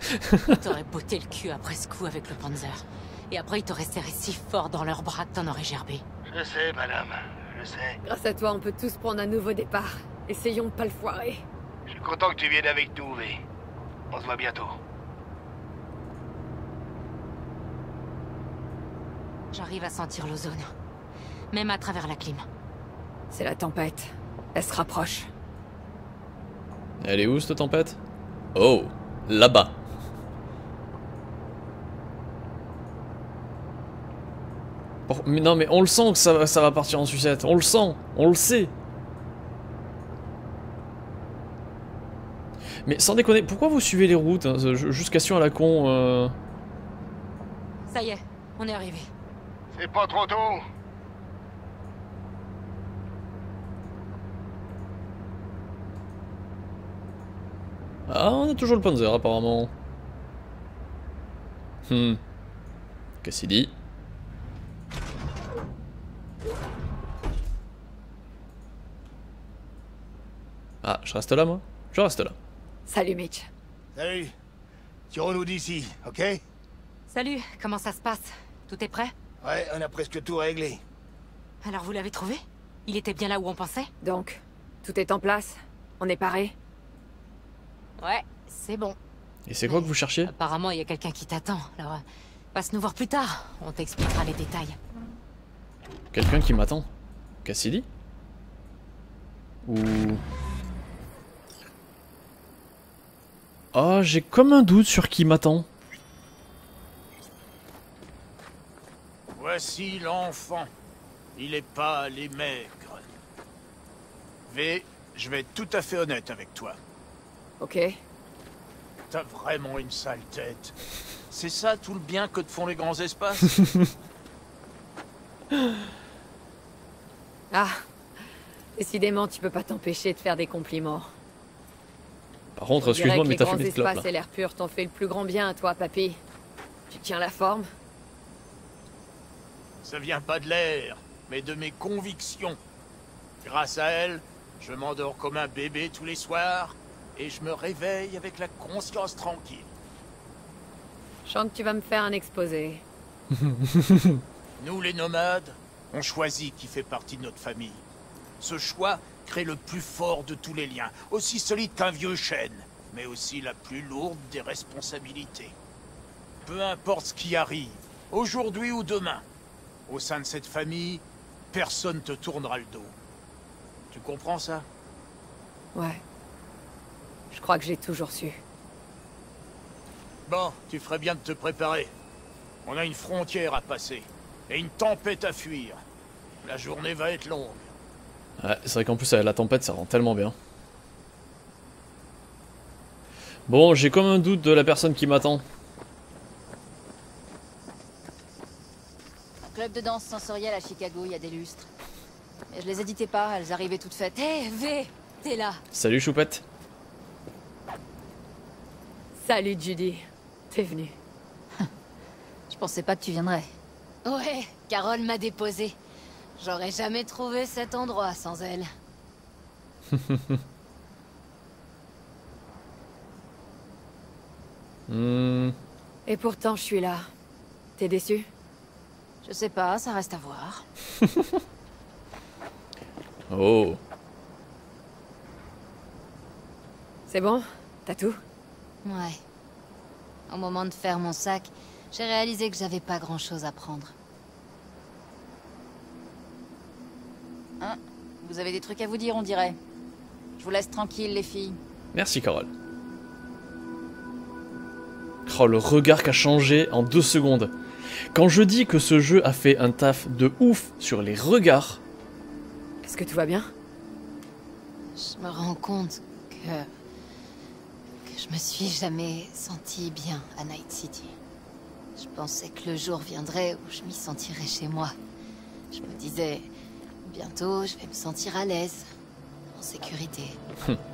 Ils t'auraient botté le cul après ce coup avec le Panzer. Et après, ils t'auraient serré si fort dans leurs bras que t'en aurais gerbé. Je sais, madame, je sais. Grâce à toi, on peut tous prendre un nouveau départ. Essayons de pas le foirer. Je suis content que tu viennes avec nous, V. On se voit bientôt. J'arrive à sentir l'ozone. Même à travers la clim. C'est la tempête. Elle se rapproche. Elle est où cette tempête? Oh, là-bas. Mais non mais on le sent que ça, va- ça va partir en sucette, on le sent, on le sait. Mais sans déconner, pourquoi vous suivez les routes hein, Juste question à la con. euh. Ça y est, on est arrivé. C'est pas trop tôt Ah, on a toujours le Panzer apparemment. Hmm. Cassidy. Ah, je reste là moi Je reste là. Salut, Mitch. Salut. Tirons-nous d'ici, ok Salut, comment ça se passe Tout est prêt Ouais, on a presque tout réglé. Alors vous l'avez trouvé Il était bien là où on pensait Donc, tout est en place On est paré Ouais, c'est bon. Et c'est quoi que vous cherchez Apparemment, il y a quelqu'un qui t'attend. Alors, euh, passe nous voir plus tard. On t'expliquera les détails. Quelqu'un qui m'attend? Cassidy? Ou... Ah, j'ai comme un doute sur qui m'attend. Voici l'enfant. Il est pâle et maigre. V, je vais être tout à fait honnête avec toi. Ok. T'as vraiment une sale tête. C'est ça tout le bien que te font les grands espaces? Ah. Décidément, tu peux pas t'empêcher de faire des compliments. Par contre, excuse-moi, mais les t'as grands fumé de clope espaces là. et l'air pur t'ont fait le plus grand bien à toi, papy. Tu tiens la forme Ça vient pas de l'air, mais de mes convictions. Grâce à elle, je m'endors comme un bébé tous les soirs et je me réveille avec la conscience tranquille. Je sens que tu vas me faire un exposé. Nous, les nomades, on choisit qui fait partie de notre famille. Ce choix crée le plus fort de tous les liens, aussi solide qu'un vieux chêne, mais aussi la plus lourde des responsabilités. Peu importe ce qui arrive, aujourd'hui ou demain, au sein de cette famille, personne te tournera le dos. Tu comprends ça? Ouais. Je crois que j'ai toujours su. Bon, tu ferais bien de te préparer. On a une frontière à passer, et une tempête à fuir. La journée va être longue. Ouais, c'est vrai qu'en plus, avec la tempête, ça rend tellement bien. Bon, j'ai comme un doute de la personne qui m'attend. Club de danse sensorielle à Chicago, il y a des lustres. Mais je les éditais pas, elles arrivaient toutes faites. Hé, V T'es là Salut Choupette. Salut, Judy. T'es venue. Je pensais pas que tu viendrais. Ouais, Carole m'a déposé. J'aurais jamais trouvé cet endroit sans elle. Hmm, Et pourtant, je suis là. T'es déçu? Je sais pas, ça reste à voir. Oh. C'est bon? T'as tout? Ouais. Au moment de faire mon sac, j'ai réalisé que j'avais pas grand chose à prendre. Hein? Vous avez des trucs à vous dire, on dirait. Je vous laisse tranquille, les filles. Merci Carole. Oh, le regard qu'a changé en deux secondes. Quand je dis que ce jeu a fait un taf de ouf sur les regards, Est-ce que tout va bien? Je me rends compte que... je me suis jamais sentie bien à Night City. Je pensais que le jour viendrait où je m'y sentirais chez moi. Je me disais, bientôt je vais me sentir à l'aise, en sécurité.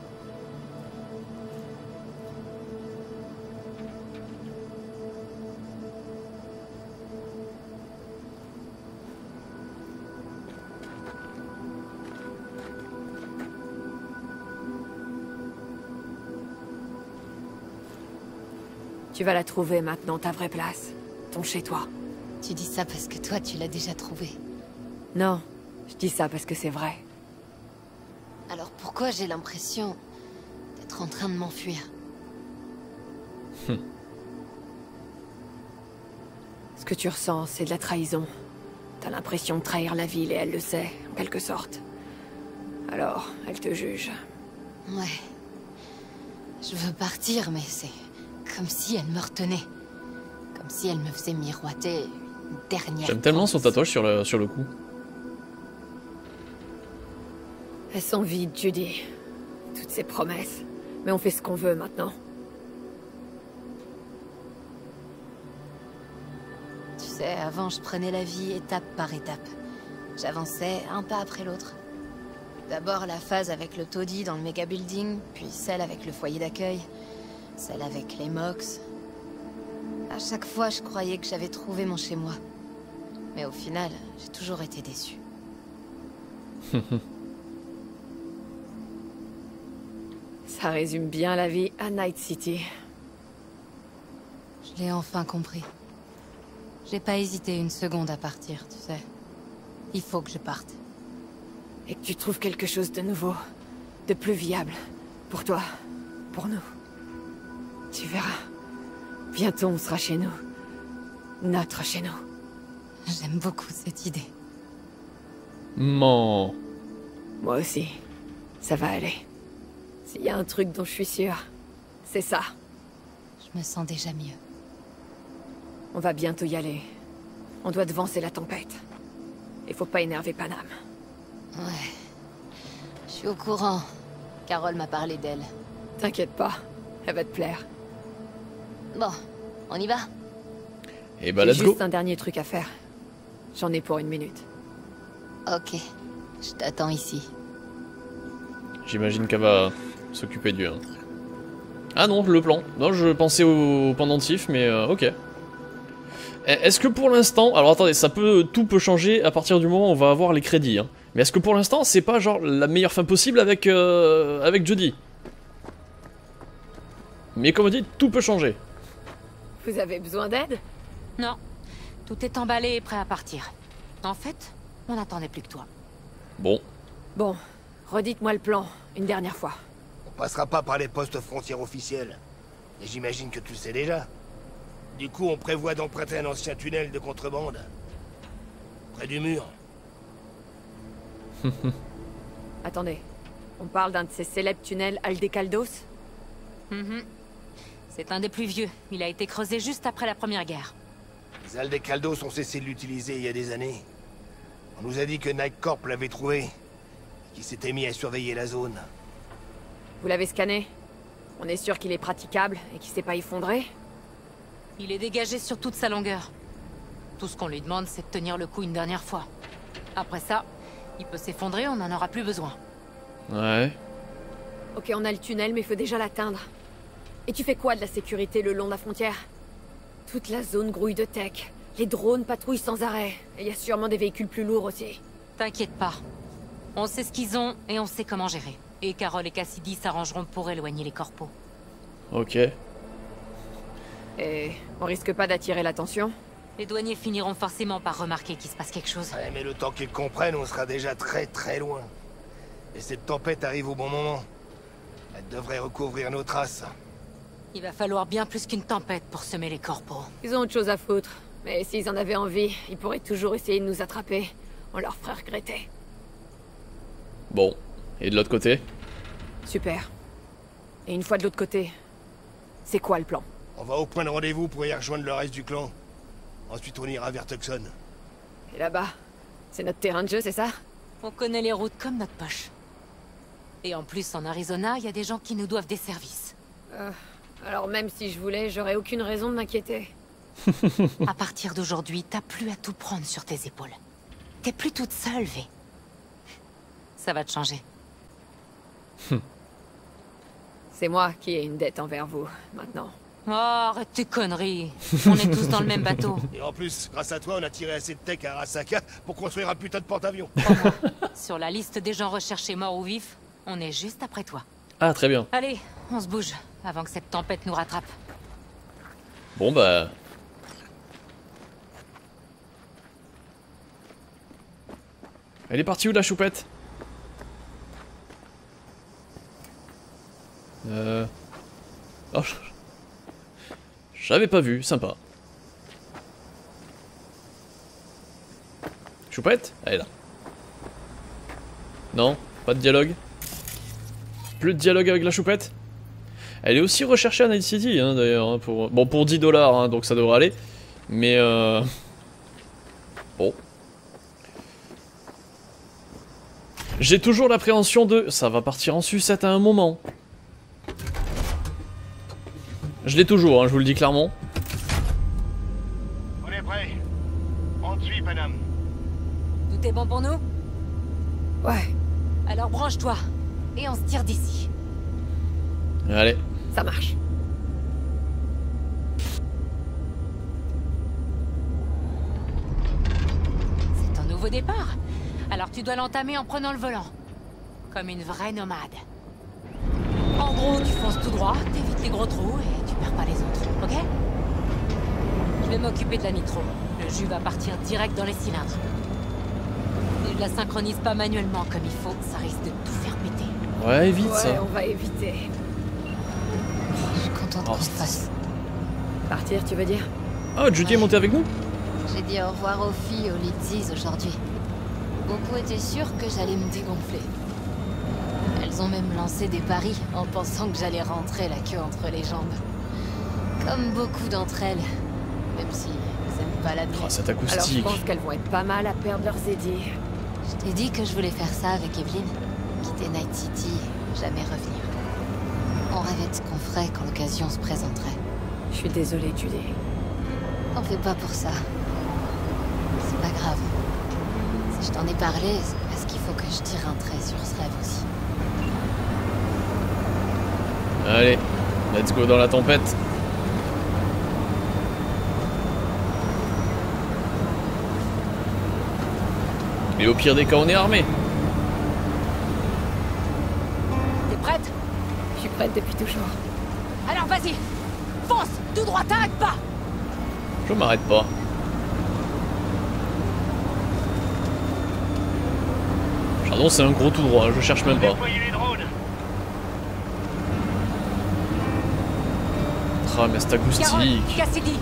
Tu vas la trouver maintenant, ta vraie place. Ton chez-toi. Tu dis ça parce que toi, tu l'as déjà trouvé. Non, je dis ça parce que c'est vrai. Alors pourquoi j'ai l'impression d'être en train de m'enfuir Ce que tu ressens, c'est de la trahison. T'as l'impression de trahir la ville et elle le sait, en quelque sorte. Alors, elle te juge. Ouais. Je veux partir, mais c'est comme si elle me retenait. Comme si elle me faisait miroiter une dernière j'aime tellement son tatouage sur le, sur le cou. Elles sont vides, Judy. Toutes ces promesses. Mais on fait ce qu'on veut maintenant. Tu sais, avant, je prenais la vie étape par étape. J'avançais un pas après l'autre. D'abord la phase avec le taudis dans le méga building, puis celle avec le foyer d'accueil, celle avec les Mox. À chaque fois, je croyais que j'avais trouvé mon chez-moi. Mais au final, j'ai toujours été déçue. Ça résume bien la vie à Night City. Je l'ai enfin compris. J'ai pas hésité une seconde à partir, tu sais. Il faut que je parte. Et que tu trouves quelque chose de nouveau. De plus viable. Pour toi. Pour nous. Tu verras. Bientôt, on sera chez nous. Notre chez nous. J'aime beaucoup cette idée. Non. Moi aussi. Ça va aller. S'il y a un truc dont je suis sûre, c'est ça. Je me sens déjà mieux. On va bientôt y aller. On doit devancer la tempête. Il faut pas énerver Panam. Ouais. Je suis au courant. Carole m'a parlé d'elle. T'inquiète pas, elle va te plaire. Bon, on y va Et bah, J'ai let's go. juste un dernier truc à faire. J'en ai pour une minute. Ok. Je t'attends ici. J'imagine qu'elle va s'occuper du. hein. Ah non, le plan. Non, je pensais au pendentif, mais euh, ok. Eh, Est-ce que pour l'instant, alors attendez, ça peut, tout peut changer à partir du moment où on va avoir les crédits. hein. Mais est-ce que pour l'instant, c'est pas genre la meilleure fin possible avec euh, avec Jodie Mais comme on dit, tout peut changer. Vous avez besoin d'aide Non. Tout est emballé et prêt à partir. En fait, on n'attendait plus que toi. Bon, Bon, redites-moi le plan, une dernière fois. On passera pas par les postes frontières officiels. Et j'imagine que tu le sais déjà. Du coup, on prévoit d'emprunter un ancien tunnel de contrebande. Près du mur. Attendez, on parle d'un de ces célèbres tunnels Aldecaldos? Mhm. C'est un des plus vieux. Il a été creusé juste après la Première Guerre. Les Aldecaldos ont cessé de l'utiliser il y a des années. On nous a dit que Night Corp l'avait trouvé. et Qu'il s'était mis à surveiller la zone. Vous l'avez scanné? On est sûr qu'il est praticable et qu'il s'est pas effondré? Il est dégagé sur toute sa longueur. Tout ce qu'on lui demande, c'est de tenir le coup une dernière fois. Après ça, il peut s'effondrer, on n'en aura plus besoin. ouais. Ok, on a le tunnel, mais il faut déjà l'atteindre. Et tu fais quoi de la sécurité le long de la frontière? Toute la zone grouille de tech. Les drones patrouillent sans arrêt. Et il y a sûrement des véhicules plus lourds aussi. T'inquiète pas. On sait ce qu'ils ont et on sait comment gérer. Et Carole et Cassidy s'arrangeront pour éloigner les corpos. Ok. Et on risque pas d'attirer l'attention? Les douaniers finiront forcément par remarquer qu'il se passe quelque chose. Ouais, mais le temps qu'ils comprennent, on sera déjà très très loin. Et cette tempête arrive au bon moment. Elle devrait recouvrir nos traces. Il va falloir bien plus qu'une tempête pour semer les corpos. Ils ont autre chose à foutre. Mais s'ils en avaient envie, ils pourraient toujours essayer de nous attraper. On leur ferait regretter. Bon. Et de l'autre côté? Super. Et une fois de l'autre côté, c'est quoi le plan? On va au point de rendez-vous pour y rejoindre le reste du clan. Ensuite, on ira vers Tucson. Et là-bas, c'est notre terrain de jeu, c'est ça? On connaît les routes comme notre poche. Et en plus, en Arizona, il y a des gens qui nous doivent des services. Euh, Alors même si je voulais, j'aurais aucune raison de m'inquiéter. à partir d'aujourd'hui, t'as plus à tout prendre sur tes épaules. T'es plus toute seule, V. Ça va te changer. C'est moi qui ai une dette envers vous, maintenant. Oh, arrête tes conneries. On est tous dans le même bateau. Et en plus, grâce à toi, on a tiré assez de tech à Arasaka pour construire un putain de porte-avions. Sur la liste des gens recherchés morts ou vifs, on est juste après toi. Ah, très bien. Allez, on se bouge, avant que cette tempête nous rattrape. Bon bah... Elle est partie où la choupette? Euh... Oh, J'avais pas vu, sympa. Choupette? Elle est là. Non? Pas de dialogue? Plus de dialogue avec la choupette? Elle est aussi recherchée à Night City, hein, d'ailleurs, hein, pour... Bon, pour 10 dollars, hein, donc ça devrait aller. Mais, euh... Bon. J'ai toujours l'appréhension de... Ça va partir en sucette à un moment. Je l'ai toujours, hein, je vous le dis clairement. On est prêt. On te suit. Tout est bon pour nous? Ouais, Alors branche-toi, et on se tire d'ici. Allez. Ça marche. C'est ton nouveau départ. Alors tu dois l'entamer en prenant le volant. Comme une vraie nomade. En gros, tu fonces tout droit, t'évites les gros trous et tu perds pas les autres, ok? Je vais m'occuper de la nitro. Le jus va partir direct dans les cylindres. Si je la synchronise pas manuellement comme il faut, ça risque de tout faire péter. Ouais, évite ouais, ça. on va éviter. Oh, face. Partir, tu veux dire Ah, Judy est montée avec nous J'ai dit au revoir aux filles au Litzies aujourd'hui. Beaucoup étaient sûrs que j'allais me dégonfler. Elles ont même lancé des paris en pensant que j'allais rentrer la queue entre les jambes. Comme beaucoup d'entre elles, même si elles aiment pas la Oh, cette Alors je acoustique. pense qu'elles vont être pas mal à perdre leurs édits. Je t'ai dit que je voulais faire ça avec Evelyn. Quitter Night City, jamais revenir. On rêvait de quand l'occasion se présenterait. Je suis désolée, Judy. T'en fais pas pour ça. C'est pas grave. Si je t'en ai parlé, c'est parce qu'il faut que je tire un trait sur ce rêve aussi? Allez, let's go dans la tempête. Et au pire des cas, on est armé. T'es prête? Je suis prête depuis toujours. Vas-y Fonce Tout droit, t'arrête pas Je m'arrête pas. Pardon, c'est un gros tout droit, je cherche même pas. Ah, mais c'est acoustique. Cassidy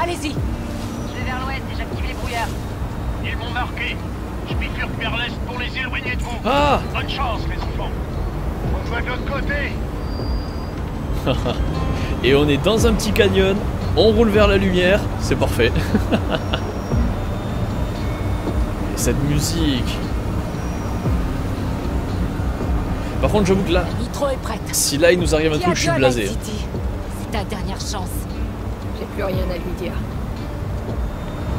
Allez-y Je vais vers l'ouest et j'active les brouillards. Ils m'ont marqué. Je bifurque vers l'est pour les éloigner de vous. Ah Bonne chance, les enfants. On voit de l'autre côté. Et on est dans un petit canyon, on roule vers la lumière, c'est parfait. Et cette musique. Par contre, j'avoue que là, est prête si là il nous arrive un truc, je suis blasé. C'est ta dernière chance. J'ai plus rien à lui dire.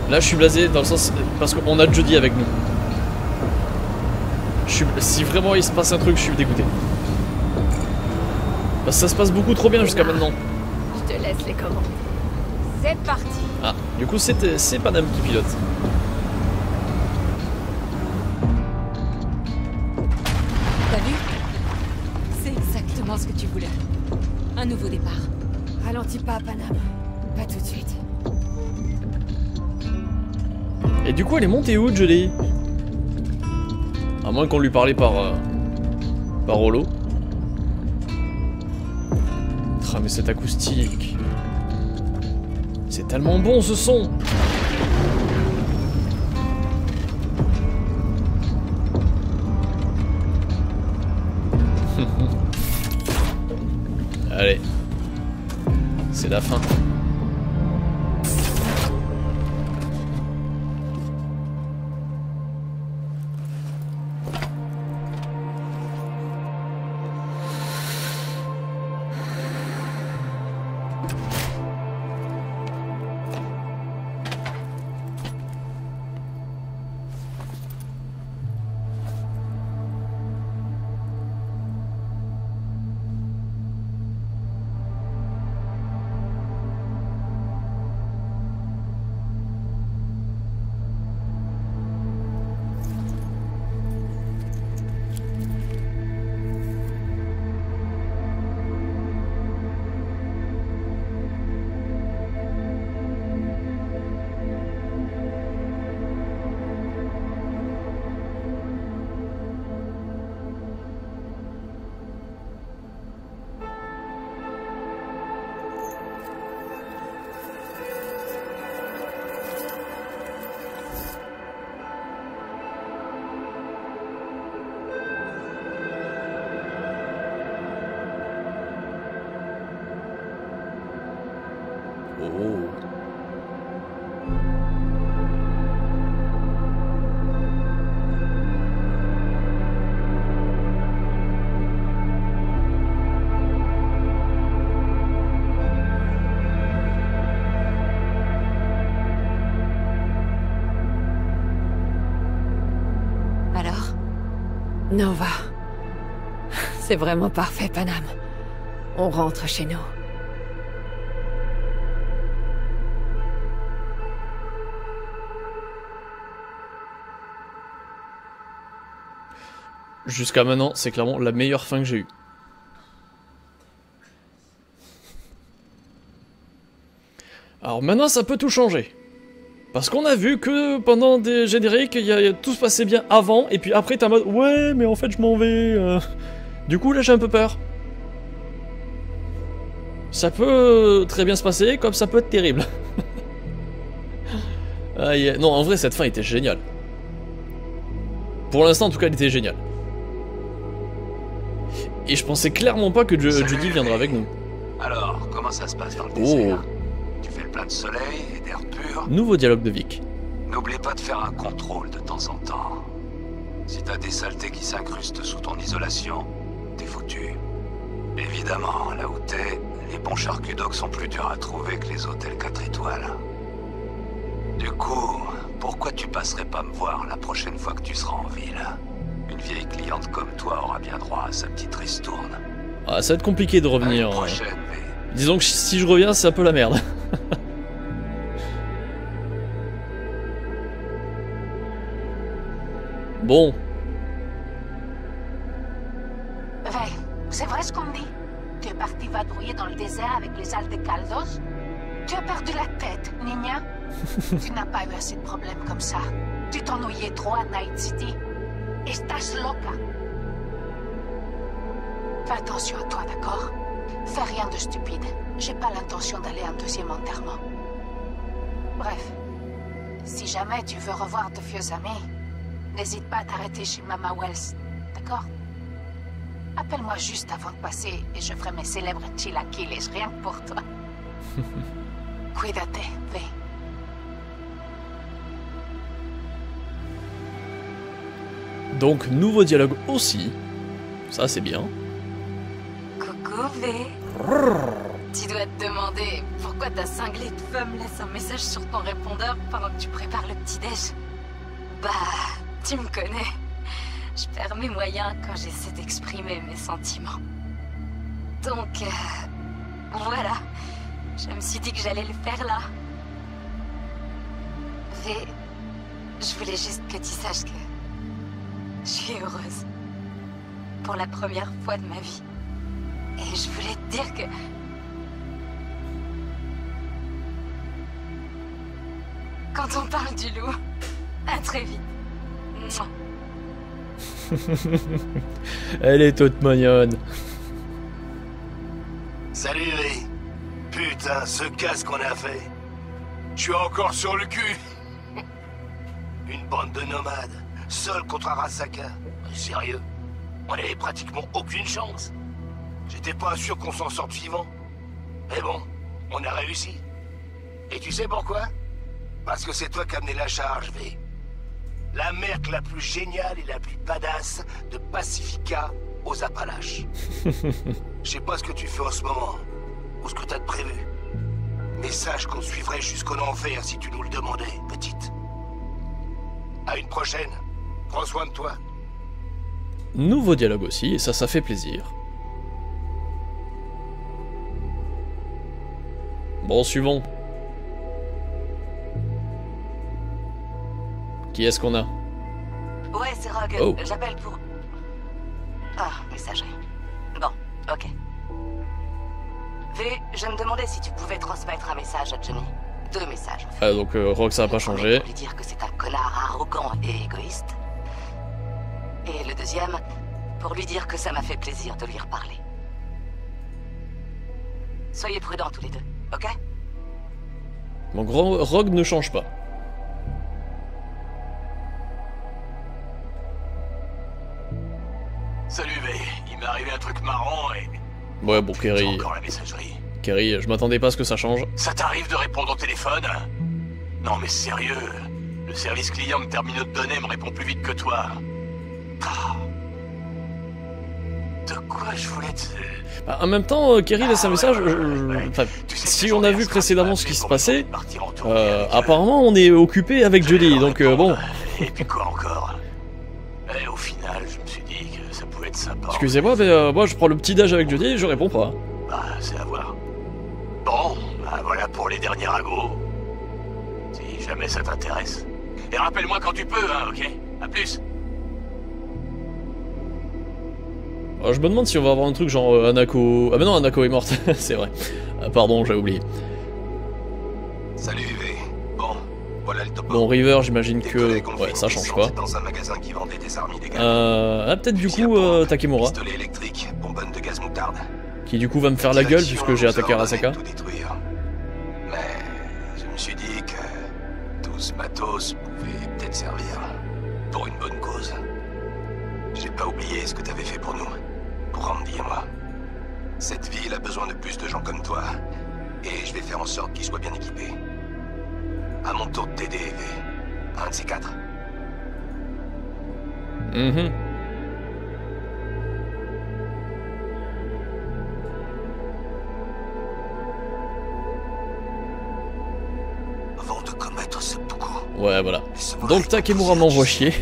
Là, je suis blasé dans le sens parce qu'on a Jody avec nous. Je suis, si vraiment il se passe un truc, je suis dégoûté. Parce que ça se passe beaucoup trop bien jusqu'à maintenant. Les commandes. C'est parti Ah, du coup, c'était- c'est Panam qui pilote. T'as vu? C'est exactement ce que tu voulais. Un nouveau départ. Ralentis pas, Panam. Pas tout de suite. Et du coup, elle est montée où, Jolly À moins qu'on lui parlait par. euh, par holo. Ah, mais cette acoustique. Tellement bon ce son Allez. C'est la fin. Nova. C'est vraiment parfait, Panam. On rentre chez nous. Jusqu'à maintenant, c'est clairement la meilleure fin que j'ai eue. Alors maintenant, ça peut tout changer. Parce qu'on a vu que pendant des génériques, y a, tout se passait bien avant, et puis après, t'es en mode Ouais, mais en fait, je m'en vais. euh. Du coup, là, j'ai un peu peur. Ça peut très bien se passer, comme ça peut être terrible. Ah. Non, en vrai, cette fin était géniale. Pour l'instant, en tout cas, elle était géniale. Et je pensais clairement pas que Judy viendrait avec nous. Alors, comment ça se passe dans le Oh. désert plein de soleil et d'air pur Nouveau dialogue de Vic. N'oublie pas de faire un contrôle de temps en temps. Si t'as des saletés qui s'incrustent sous ton isolation, t'es foutu. Évidemment, là où t'es, les bons charcutocs sont plus durs à trouver que les hôtels 4 étoiles. Du coup, pourquoi tu passerais pas me voir la prochaine fois que tu seras en ville? Une vieille cliente comme toi aura bien droit à sa petite ristourne. Ah, ça va être compliqué de revenir. À une euh. prochaine, Disons que si je reviens, c'est un peu la merde. bon, Vrai, c'est vrai ce qu'on dit Tu es parti vadrouiller dans le désert avec les de Caldos Tu as perdu la tête, Nina Tu n'as pas eu assez de problèmes comme ça. Tu t'ennuyais trop à Night City. Estás loca. Fais attention à toi, d'accord? Fais rien de stupide. J'ai pas l'intention d'aller à un deuxième enterrement. Bref, si jamais tu veux revoir de vieux amis, n'hésite pas à t'arrêter chez Mama Wells, d'accord? Appelle-moi juste avant de passer et je ferai mes célèbres chilaquiles rien que pour toi. Cuídate, ve. donc nouveau dialogue aussi. Ça, c'est bien. Coucou, V. Tu dois te demander pourquoi ta cinglée de femme laisse un message sur ton répondeur pendant que tu prépares le petit-déj. Bah, tu me connais. Je perds mes moyens quand j'essaie d'exprimer mes sentiments. Donc, euh, voilà. Je me suis dit que j'allais le faire là. V, je voulais juste que tu saches que je suis heureuse. Pour la première fois de ma vie. Et je voulais te dire que... Quand on parle du loup, à très vite. Elle est toute mignonne. Salut, V. Putain, ce casse qu'on a fait. Je suis encore sur le cul. Une bande de nomades, seul contre Arasaka. Sérieux? On avait pratiquement aucune chance. J'étais pas sûr qu'on s'en sorte vivant. Mais bon, on a réussi. Et tu sais pourquoi? Parce que c'est toi qui as amené la charge, V. La merc la plus géniale et la plus badass de Pacifica aux Appalaches. Je sais pas ce que tu fais en ce moment, ou ce que t'as de prévu. Mais sache qu'on suivrait jusqu'en enfer si tu nous le demandais, petite. À une prochaine. Prends soin de toi. Nouveau dialogue aussi, et ça, ça fait plaisir. Bon, suivant. Qui est-ce qu'on a Ouais, c'est Rogue. Oh. J'appelle pour... Ah, messagerie. Bon, ok. V, je me demandais si tu pouvais transmettre un message à Johnny. Deux messages. en fait. Ah, donc euh, Rogue, ça a pas changé. Pour lui dire que c'est un connard arrogant et égoïste. Et le deuxième, pour lui dire que ça m'a fait plaisir de lui reparler. Soyez prudents tous les deux, ok? Donc Ro- Rogue ne change pas. Salut, V. Il m'est arrivé un truc marrant et... Ouais, bon, Kerry. Encore la messagerie. Kerry, je m'attendais pas à ce que ça change. Ça t'arrive de répondre au téléphone Non mais sérieux, le service client de Terminaux de données me répond plus vite que toi. Ah. De quoi je voulais te... Bah, en même temps, euh, Kerry laisse un message. je- je- enfin, si on a vu précédemment ce qui se passait, euh, apparemment on est occupé avec Judy, donc euh, bon. Et puis quoi encore? Excusez-moi, mais euh, moi je prends le petit déj avec Judy et je réponds pas. Bah, c'est à voir. Bon, bah voilà pour les derniers ragots. Si jamais ça t'intéresse. Et rappelle-moi quand tu peux, hein, ok? À plus Euh, je me demande si on va avoir un truc genre euh, Anako. Ah, mais non, Anako est morte, c'est vrai. Pardon, j'ai oublié. Salut voilà le. Bon, River, j'imagine que. Ouais, ça change descente pas. dans un magasin qui vendait des armes illégales. Euh. Ah, peut-être du coup, euh, Takemura. De gaz qui du coup va me faire la gueule puisque j'ai attaqué Arasaka. tout détruire. Mais je me suis dit que tout ce matos pouvait peut-être servir pour une bonne cause. J'ai pas oublié ce que t'avais fait pour nous, pour Randy et moi. Cette ville a besoin de plus de gens comme toi, et je vais faire en sorte qu'ils soient bien équipés. À mon tour de t'aider. Un de ces quatre. Mhm. Avant de commettre ce beaucoup, Ouais, voilà. Donc Takemura m'envoie chier.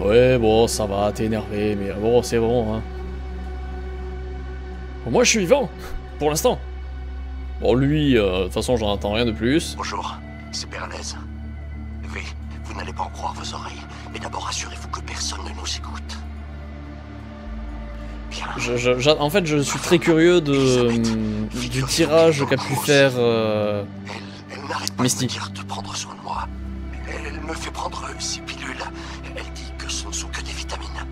Ouais, bon, ça va, t'es énervé, mais bon, c'est bon, hein. Moi, je suis vivant, pour l'instant. Bon, lui, euh, de toute façon, j'en attends rien de plus. Bonjour, c'est Bernays. V, vous n'allez pas en croire vos oreilles. Mais d'abord assurez-vous que personne ne nous écoute. Je- je- en fait, je suis très curieux de, du tirage qu'a pu faire euh, Misty. de prendre soin de moi. Elle me fait prendre six pilules. Elle dit que ce ne sont que des vitamines.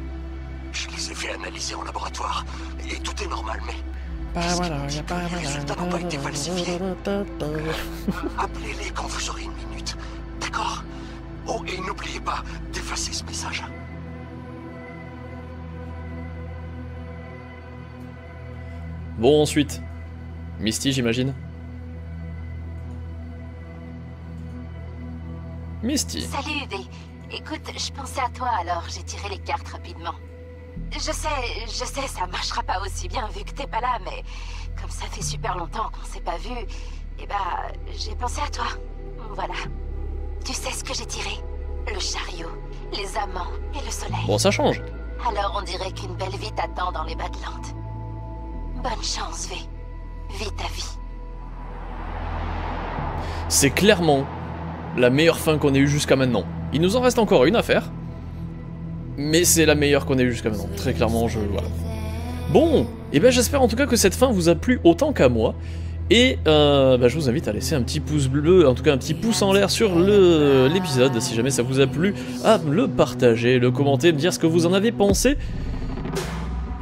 Je les ai fait analyser en laboratoire. Et tout est normal, mais... Les résultats n'ont pas été falsifiés. Appelez-les quand vous aurez une minute. D'accord Oh, et n'oubliez pas d'effacer ce message. Bon, ensuite. Misty, j'imagine. Misty. Salut, V. Écoute, je pensais à toi alors j'ai tiré les cartes rapidement. Je sais, je sais, ça marchera pas aussi bien vu que t'es pas là, mais comme ça fait super longtemps qu'on s'est pas vu, eh bah, j'ai pensé à toi. Voilà. Tu sais ce que j'ai tiré? Le chariot, les amants et le soleil. Bon, ça change. Alors on dirait qu'une belle vie t'attend dans les Badlands. Bonne chance, V. Vis ta vie. C'est clairement la meilleure fin qu'on ait eue jusqu'à maintenant. Il nous en reste encore une à faire. Mais c'est la meilleure qu'on ait eue jusqu'à maintenant. Très clairement, je... Voilà. Bon, et ben j'espère en tout cas que cette fin vous a plu autant qu'à moi. Et euh, bah, je vous invite à laisser un petit pouce bleu, en tout cas un petit pouce en l'air sur l'épisode, si jamais ça vous a plu, à le partager, le commenter, me dire ce que vous en avez pensé.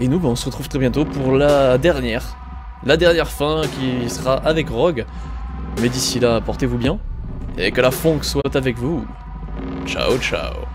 Et nous, bah, on se retrouve très bientôt pour la dernière, la dernière fin qui sera avec Rogue. Mais d'ici là, portez-vous bien, et que la funk soit avec vous. Ciao, ciao.